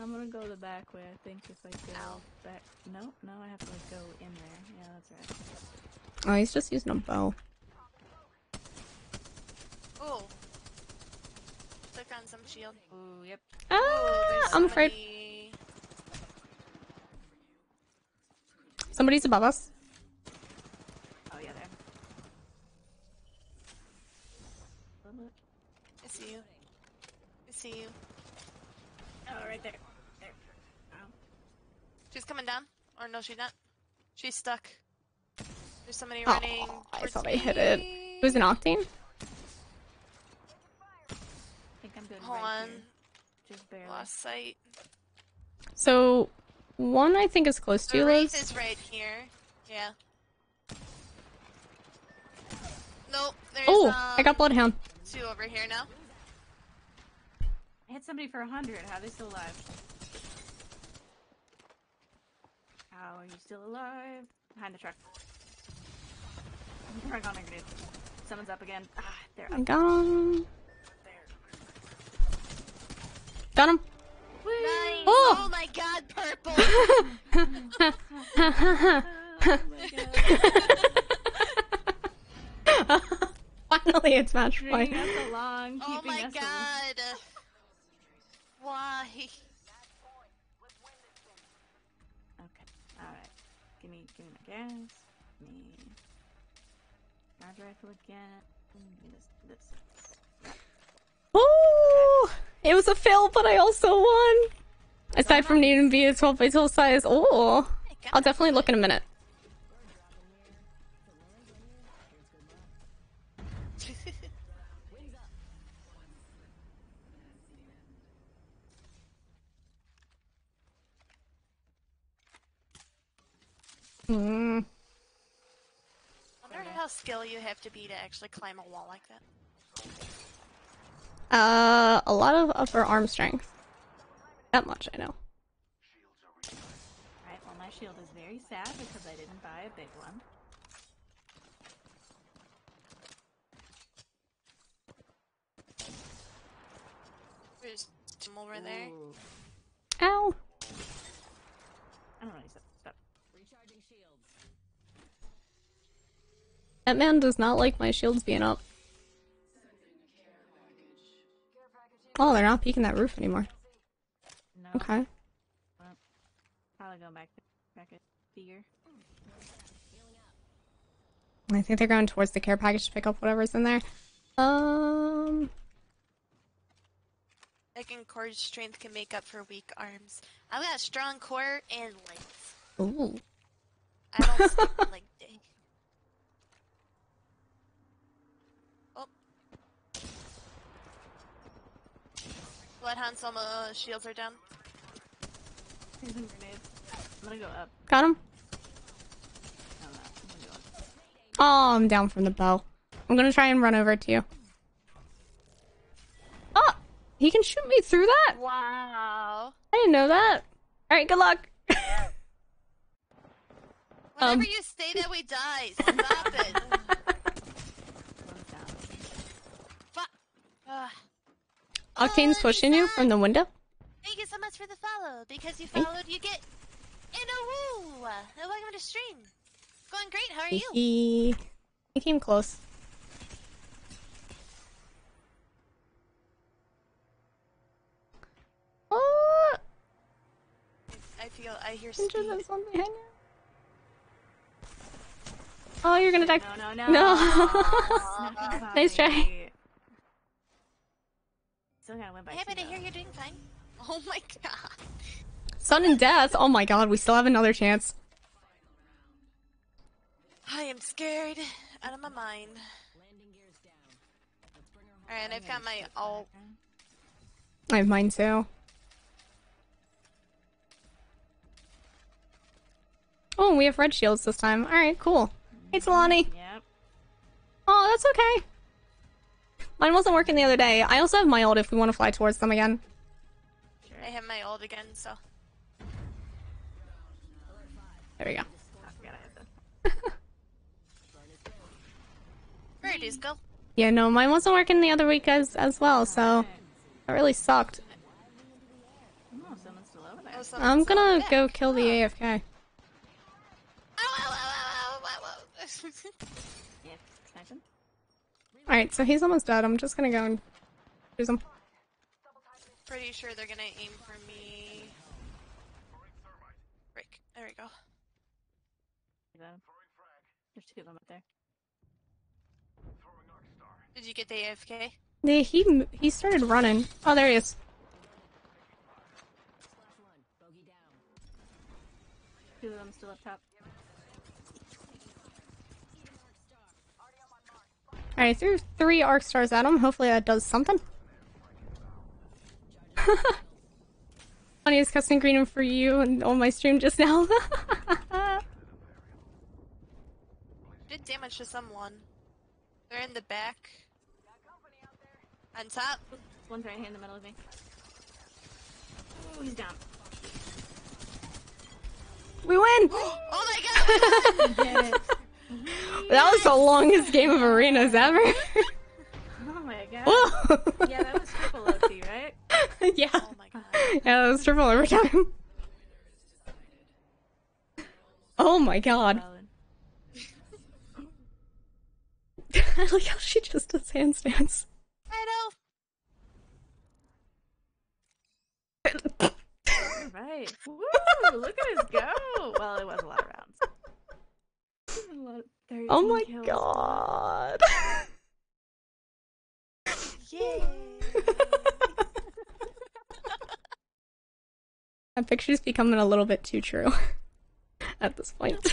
I'm gonna go the back way. I think if I go Ow. back. No, no, I have to like, go in there. Yeah, that's right. Oh, he's just using a bow. Oh. Took on some shield. Ooh, yep. Ooh, Ah, there's I'm afraid somebody- somebody's above us. Oh yeah, there. I see you. I see you. Oh, right there. There. Ow. She's coming down. Or no, she's not. She's stuck. There's somebody Oh, running. I towards thought I hit it. me. It was an octane. I think I'm good Hold right on. here. Just barely. Lost sight. So one I think is close to you, wraith is right here. Yeah. Nope. There's Oh, um, I got bloodhound. two over here now. I hit somebody for a hundred. How are they still alive? How are you still alive? Behind the truck. Truck on a grenade. Someone's up again. Ah, they're I up got him. Got him. Nice. Oh! Oh my god, purple. Oh my god. Finally, it's match Stringing point. along, oh my us alive. god. Why? Okay. Alright. Give me give me my gas. Give me charge rifle again. Give me this this. Ooh, it was a fail, but I also won. Aside from needing to be a 12 by 12 size, oh, I'll definitely look in a minute. [laughs] Hmm. I wonder how skill you have to be to actually climb a wall like that. Uh, a lot of upper arm strength. That much I know. Alright, well my shield is very sad because I didn't buy a big one. There's some over there. Ow. I don't know, stop, stop. That man does not like my shields being up. Oh, they're not peeking that roof anymore. No. Okay. Probably go back to back at fear. I think they're going towards the care package to pick up whatever's in there. Um, Like in core strength can make up for weak arms. I've got strong core and legs. ooh. I don't skip leg day. Bloodhound Selma uh, shields are down. Here's some grenades. I'm gonna go up. Got him. No, no, I'm go. Oh, I'm down from the bow. I'm gonna try and run over to you. Oh, he can shoot me through that. Wow. I didn't know that. All right, good luck. [laughs] Whenever Um. you say that, we die. Stop it. [laughs] Fuck. Octane's pushing you from the window. Thank you so much for the follow. Because you followed, you get in a woo. Uh, welcome to stream. Going great. How are you? He came close. Oh, I feel. I hear speed. there's one behind you. Oh, you're gonna die. No, no, no. No. [laughs] [laughs] Nice try. Body. Still gotta win by Happy two, to hear though. you're doing fine. [laughs] Oh my god. Sun and death. Oh my god, we still have another chance. I am scared out of my mind. Alright, and I've got my ult. I have mine too. Oh, we have red shields this time. All right, cool. Hey, Talani. Yep. Oh, that's okay. Mine wasn't working the other day. I also have my ult if we want to fly towards them again. Sure. I have my ult again, so. There we go. Ah, I forgot I had that. Where it is, go. Yeah, no, mine wasn't working the other week as as well, so that really sucked. Oh, still over there. Oh, I'm gonna go kill the AFK. Oh, oh, Ow, ow, ow, ow, ow, ow, ow. Yeah, snipe him. Alright, so he's almost dead. I'm just gonna go and use him. Pretty sure they're gonna aim for me. Break. There we go. I got him. There's two of them up there. Did you get the AFK? Yeah, he he started running. Oh, there he is. Two of them still up top. Alright, threw three arc stars at him. Hopefully that does something. [laughs] Funny is custom green for you and on my stream just now. [laughs] Did damage to someone. They're in the back. On top. One's right here in the middle of me. Oh, he's down. we win! [gasps] Oh my god! [laughs] That was the longest game of arenas ever. Oh my god. Whoa. Yeah, that was triple OT, right? [laughs] yeah. oh my god. Yeah, that was triple overtime. Oh my god. [laughs] I like how she just does handstands. I Alright. Woo! Look at us go! Well, it was a lot of rounds. A lot of- Oh my kills. god. know. Yay! [laughs] That picture's becoming a little bit too true [laughs] at this point. [laughs]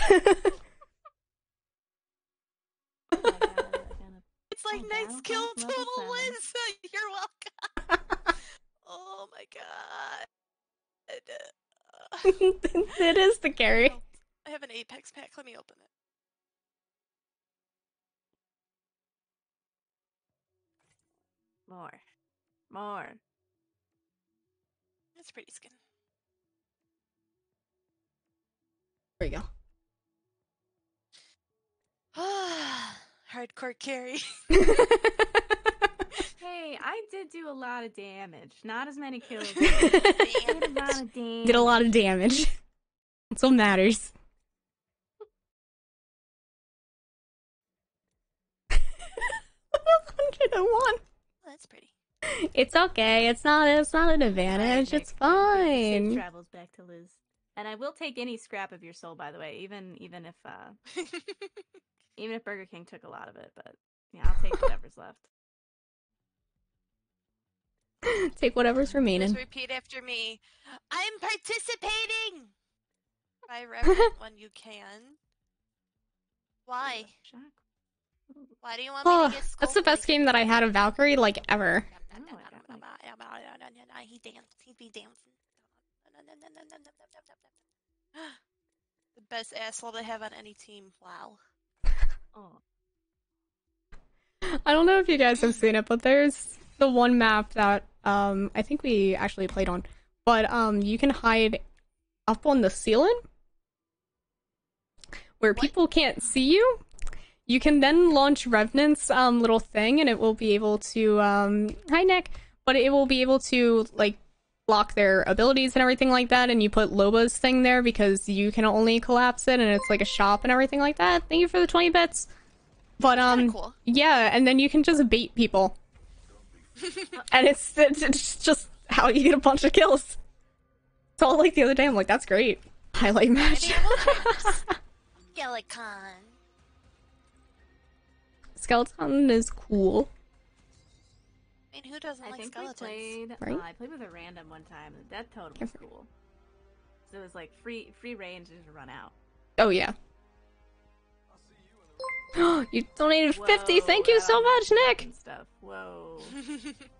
Oh my God, I kinda- It's like Oh, nice kill Pass level total seven. Liz. You're welcome. oh my god. It is the carry. I have an Apex pack. Let me open it. More. More. That's pretty skin. There you go. Ah, [sighs] Hardcore carry. [laughs] Hey, I did do a lot of damage. Not as many kills. [laughs] [laughs] did a lot of damage. Did a lot of damage. That's what matters. Hundred and one. That's pretty. It's okay. It's not. It's not an advantage. It's Safe fine. travels back to Liz. And I will take any scrap of your soul, by the way, even even if uh [laughs] even if Burger King took a lot of it. But yeah, I'll take whatever's [laughs] left. Take whatever's Just remaining. repeat after me. I'm participating. [laughs] By Reverend when you can. Why? Shock. Why do you want me Oh, to get that's the best game that I had of Valkyrie like ever. Oh, He danced. He'd be dancing. The best asshole to have on any team. Wow. Oh, I don't know if you guys have seen it, but there's the one map that um I think we actually played on. But um you can hide up on the ceiling where people can't see you. You can then launch Revenant's um little thing and it will be able to um hi Nick, but it will be able to like block their abilities and everything like that and you put Loba's thing there because you can only collapse it and it's like a shop and everything like that. Thank you for the 20 bits. But um cool. yeah, and then you can just bait people. [laughs] and it's, it's it's just how you get a bunch of kills. So like the other day, I'm like, that's great. Highlight match. [laughs] Skeleton is cool. I mean, who doesn't I like think skeletons? we played. Right? Uh, I played with a random one time. and That totem was cool. So it was like free free range to just run out. Oh yeah. [gasps] you donated 50. Thank you so much, Nick. Stuff. Whoa. [laughs]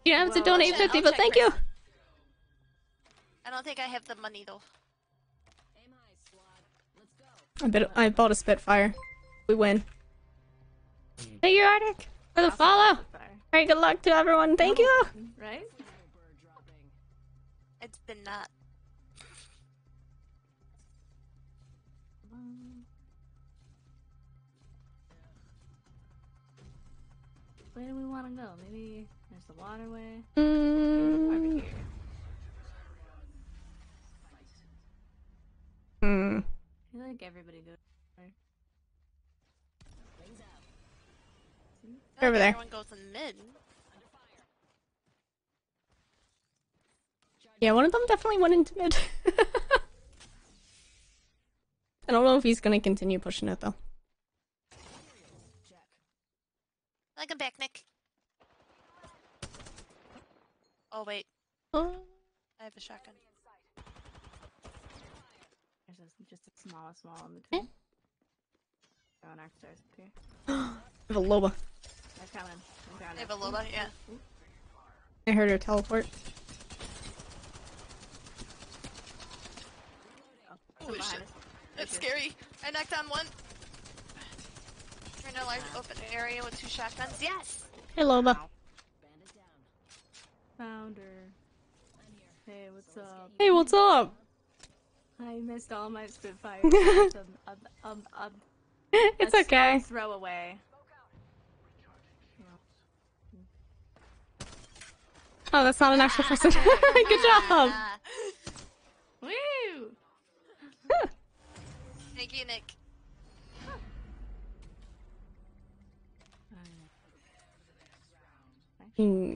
You don't have to donate I'll 50, but check thank you. I don't think I have the money though. I bet I bought a Spitfire. We win. Thank you, Arctic, for the follow. Fire. Very good luck to everyone. Thank you. Right? It's been not. Where do we want to go? Maybe there's the waterway. Maybe Mm, over here. hmm. I feel like everybody goes. there. I feel Over there. Everyone goes in mid. Yeah, one of them definitely went into mid. [laughs] I don't know if he's gonna continue pushing it though. I like him back, Nick. Oh wait, Oh. I have a shotgun. There's just, just a smallest wall in Eh? between. Oh, and our up here. I have a Loba. They're coming. I'm grounded. Have a Loba, yeah. I heard her teleport. Oh, Holy shit. That's scary. I knocked down one. Trying to large open area with two shotguns. Yes! Hey Loba. Found her. Hey, what's up? Hey, what's up? I missed all my Spitfire [laughs] shots. um, um, um, um, [laughs] It's okay. Throw Oh, that's not an actual person. [laughs] Good job. Woo! [laughs] Thank you, Nick. Hmm.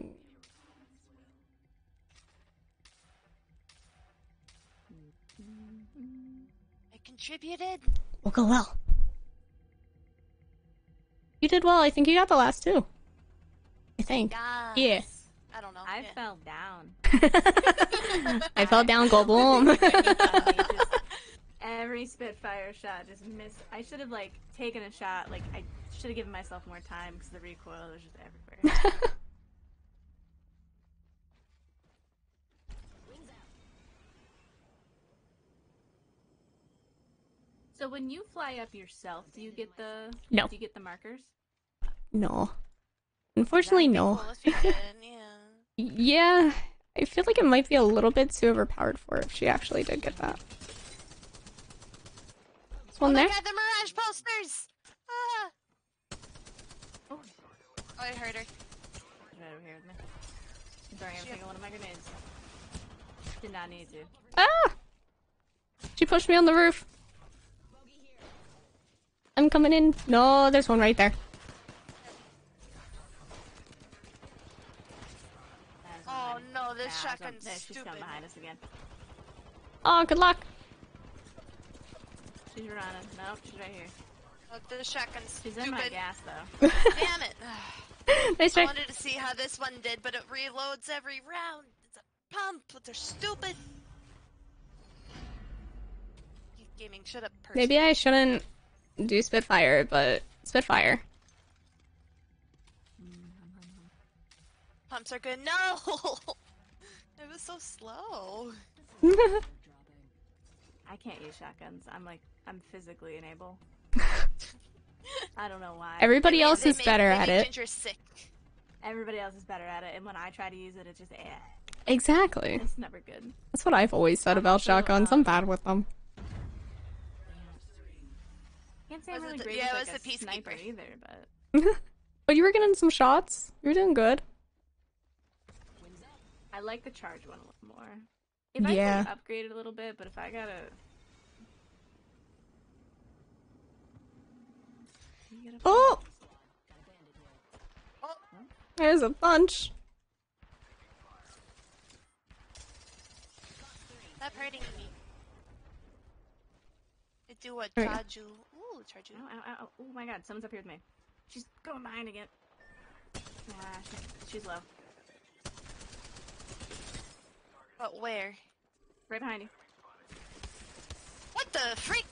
I contributed. We'll go well. You did well. I think you got the last two. I think. Yes. Yeah. I don't know. I yeah. fell down. [laughs] I fell down, go boom. [laughs] [laughs] Every Spitfire shot just missed. I should have like taken a shot. Like I should have given myself more time because the recoil was just everywhere. so when you fly up yourself, do you get the No. Do you get the markers? no. Unfortunately, no. Cool if you did, yeah. Yeah, I feel like it might be a little bit too overpowered for her if she actually did get that. There's one oh there. my god, the Mirage posters! Ah! Oh, I heard her. She's right over here with me. I'm throwing every single one of my grenades. Did not need to. Ah! She pushed me on the roof. I'm coming in. No, there's one right there. That is Oh behind- no, this Nah, she's shotgun's on- there, she's coming behind us again. Oh, good luck. She's running. Nope, she's right here. Oh, this shotgun's She's stupid. in my gas though. [laughs] Damn it. [laughs] nice I wanted to see how this one did, but it reloads every round. It's a pump, but they're stupid. You gaming, shut up, person. Maybe I shouldn't do Spitfire, but Spitfire. Pumps are good. No! [laughs] it was so slow. [laughs] I can't use shotguns. I'm like, I'm physically unable. [laughs] I don't know why. Everybody They else make- is they better make- they at make it. Ginger sick. Everybody else is better at it, and when I try to use it, it's just eh. Exactly. It's never good. That's what I've always said I'm about also, shotguns. I'm bad with them. Can't say I'm Was it really the- great yeah, with it like, was a the sniper Peacekeeper. either, but But you were getting some shots. You were doing good. I like the charge one a little more. If I Yeah. could upgrade it a little bit, but if I gotta. Oh! Oh. There's a bunch. Stop hurting me. I do a There we charge you. Ooh, charge you. Ow. Oh my god, someone's up here with me. She's going behind again. Ah, she's, she's low. But where? Right behind you. What the freak?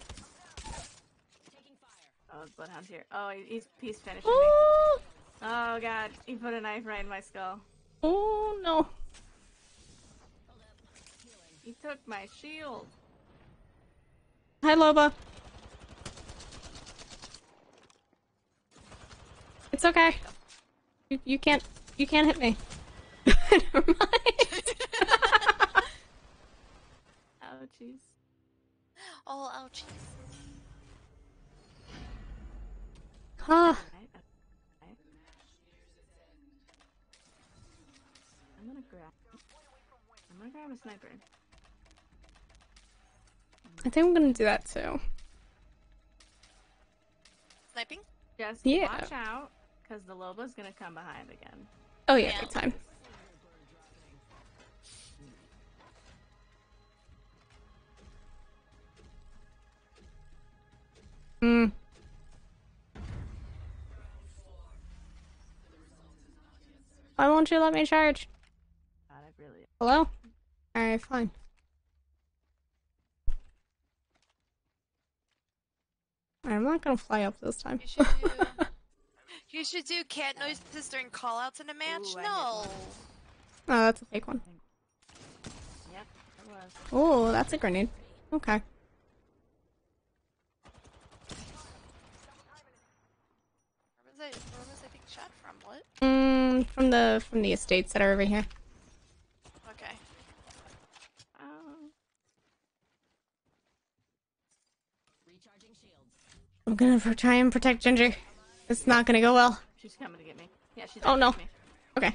Oh, the Bloodhound's here. Oh, he's, he's finishing me. Oh, Oh god, he put a knife right in my skull. oh no. He took my shield. Hi, Loba. It's okay. You, you can't. You can't hit me. [laughs] Never mind. ouchies. All ouchies. Huh. I'm gonna grab. I'm gonna grab a sniper. I think I'm gonna do that too. Sniping? Just yeah. watch out, because the Loba's gonna come behind again. Oh yeah, yeah. big time. Hmm. Why won't you let me charge? God, I really. Hello? Alright, fine. I'm not gonna fly up this time. You should do. [laughs] you should do cat noises during callouts in a match. Ooh, no. Oh, that's a fake one. Yep, it was. Oh, that's a grenade. Okay. I? Where was I being shot from? What? Mm, from the from the estates that are over here. Okay. Oh. I'm gonna try and protect Ginger. It's not gonna go well. She's coming to get me. Yeah, she's Oh, no. Okay.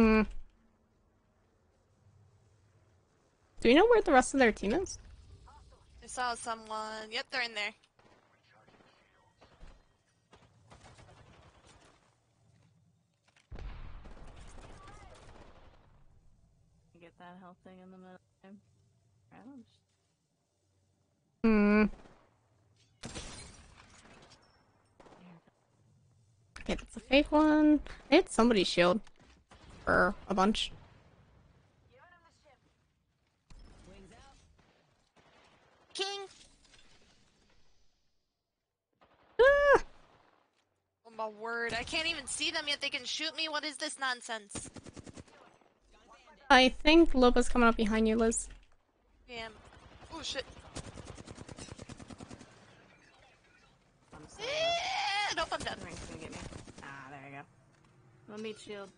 Hmm. Do you know where the rest of their team is? I saw someone. Yep, they're in there. Get that health thing in the middle. Ouch. Hmm. Okay, that's a fake one. I hit somebody's shield. For a bunch. King. Ah! Oh my word! I can't even see them yet. They can shoot me. What is this nonsense? I think Loba's coming up behind you, Liz. Damn. Oh shit. I'm so Eh, nope, I'm done. Ring's gonna get me. Ah, there you go. I'm a meat shield.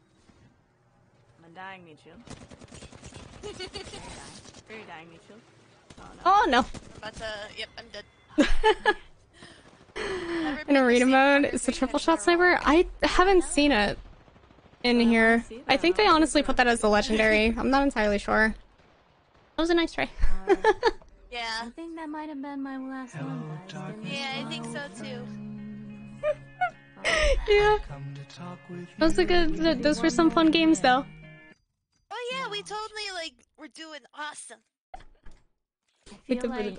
I'm a dying meat shield. Very dying. Very dying meat. Oh no. Oh no! I'm about to. Yep, I'm dead. [laughs] In arena mode, for it's a triple shot control. sniper. I haven't seen it in I here. I think they I wanna see honestly put that as a legendary. [laughs] I'm not entirely sure. That was a nice try. Uh, [laughs] Yeah. I think that might have been my last one, guys. Yeah, I think so too. yeah. Those are good. Those were some fun games, though. Oh yeah, we totally like we're doing awesome. I feel like.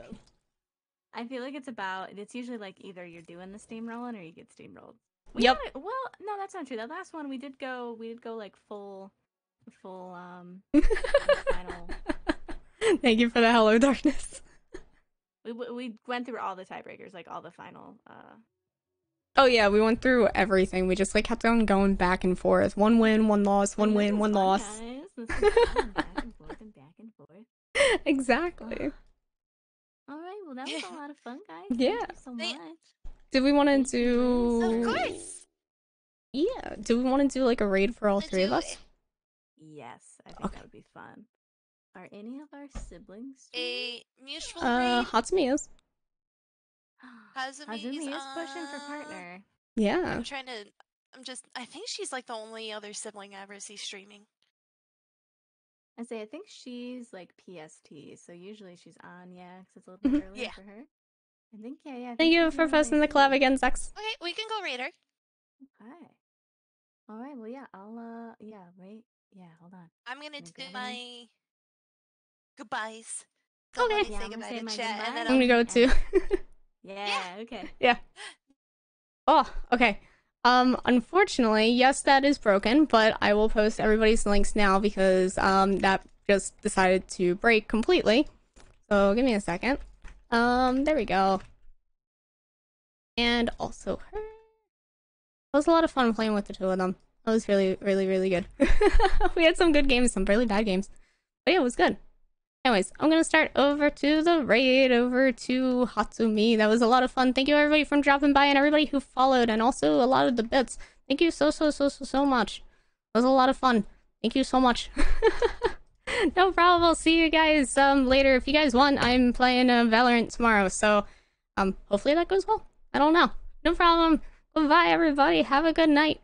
I feel like it's about. It's usually like either you're doing the steamrolling or you get steamrolled. We Yep. got it- well, no, that's not true. That last one we did go. We did go like full, full um final. [laughs] Thank you for the hello, darkness. We we went through all the tiebreakers, like all the final. uh Oh yeah, we went through everything. We just like kept on going back and forth. One win, one loss, one and win, one loss. guys. This is fun, back and forth and back and forth. [laughs] exactly. All right, well that was a lot of fun, guys. Thank Yeah. you so much. Do we want to do? Of course. Yeah. Do we want to do like a raid for all Wanna three of do us? Yes, I think Okay. that would be fun. Are any of our siblings? A mutual Uh, raid. Hatsumi is. Hazumi's, Hazumi is pushing for uh, partner. Yeah. I'm trying to. I'm just. I think she's like the only other sibling I ever see streaming. I say I think she's like PST, so usually she's on, yeah, because it's a little bit Mhm. earlier Yeah. for her. I think yeah, yeah. I Thank you for posting the there collab again, Zex. Okay, we can go raid her. Okay. All right. Well, yeah. I'll uh, yeah. Wait. Yeah. Hold on. I'm gonna Okay. do my goodbyes. Okay. Yeah, say I'm gonna goodbye say to my chat, and then I'm goodbyes. gonna go too. Yeah. Okay. [laughs] yeah. Oh, okay. Um, unfortunately, yes, that is broken, but I will post everybody's links now because um that just decided to break completely. So give me a second. Um, there we go. And also her. It was a lot of fun playing with the two of them. That was really, really, really good. [laughs] we had some good games, some really bad games. But yeah, it was good. Anyways, I'm gonna start over to the raid, over to Hatsumi. That was a lot of fun. Thank you everybody from dropping by and everybody who followed, and also a lot of the bits. Thank you so so so so so much. was a lot of fun. Thank you so much. [laughs] no problem. I'll see you guys um later. If you guys want, I'm playing uh, Valorant tomorrow, so um hopefully that goes well. I don't know. No problem. Goodbye, everybody. Have a good night.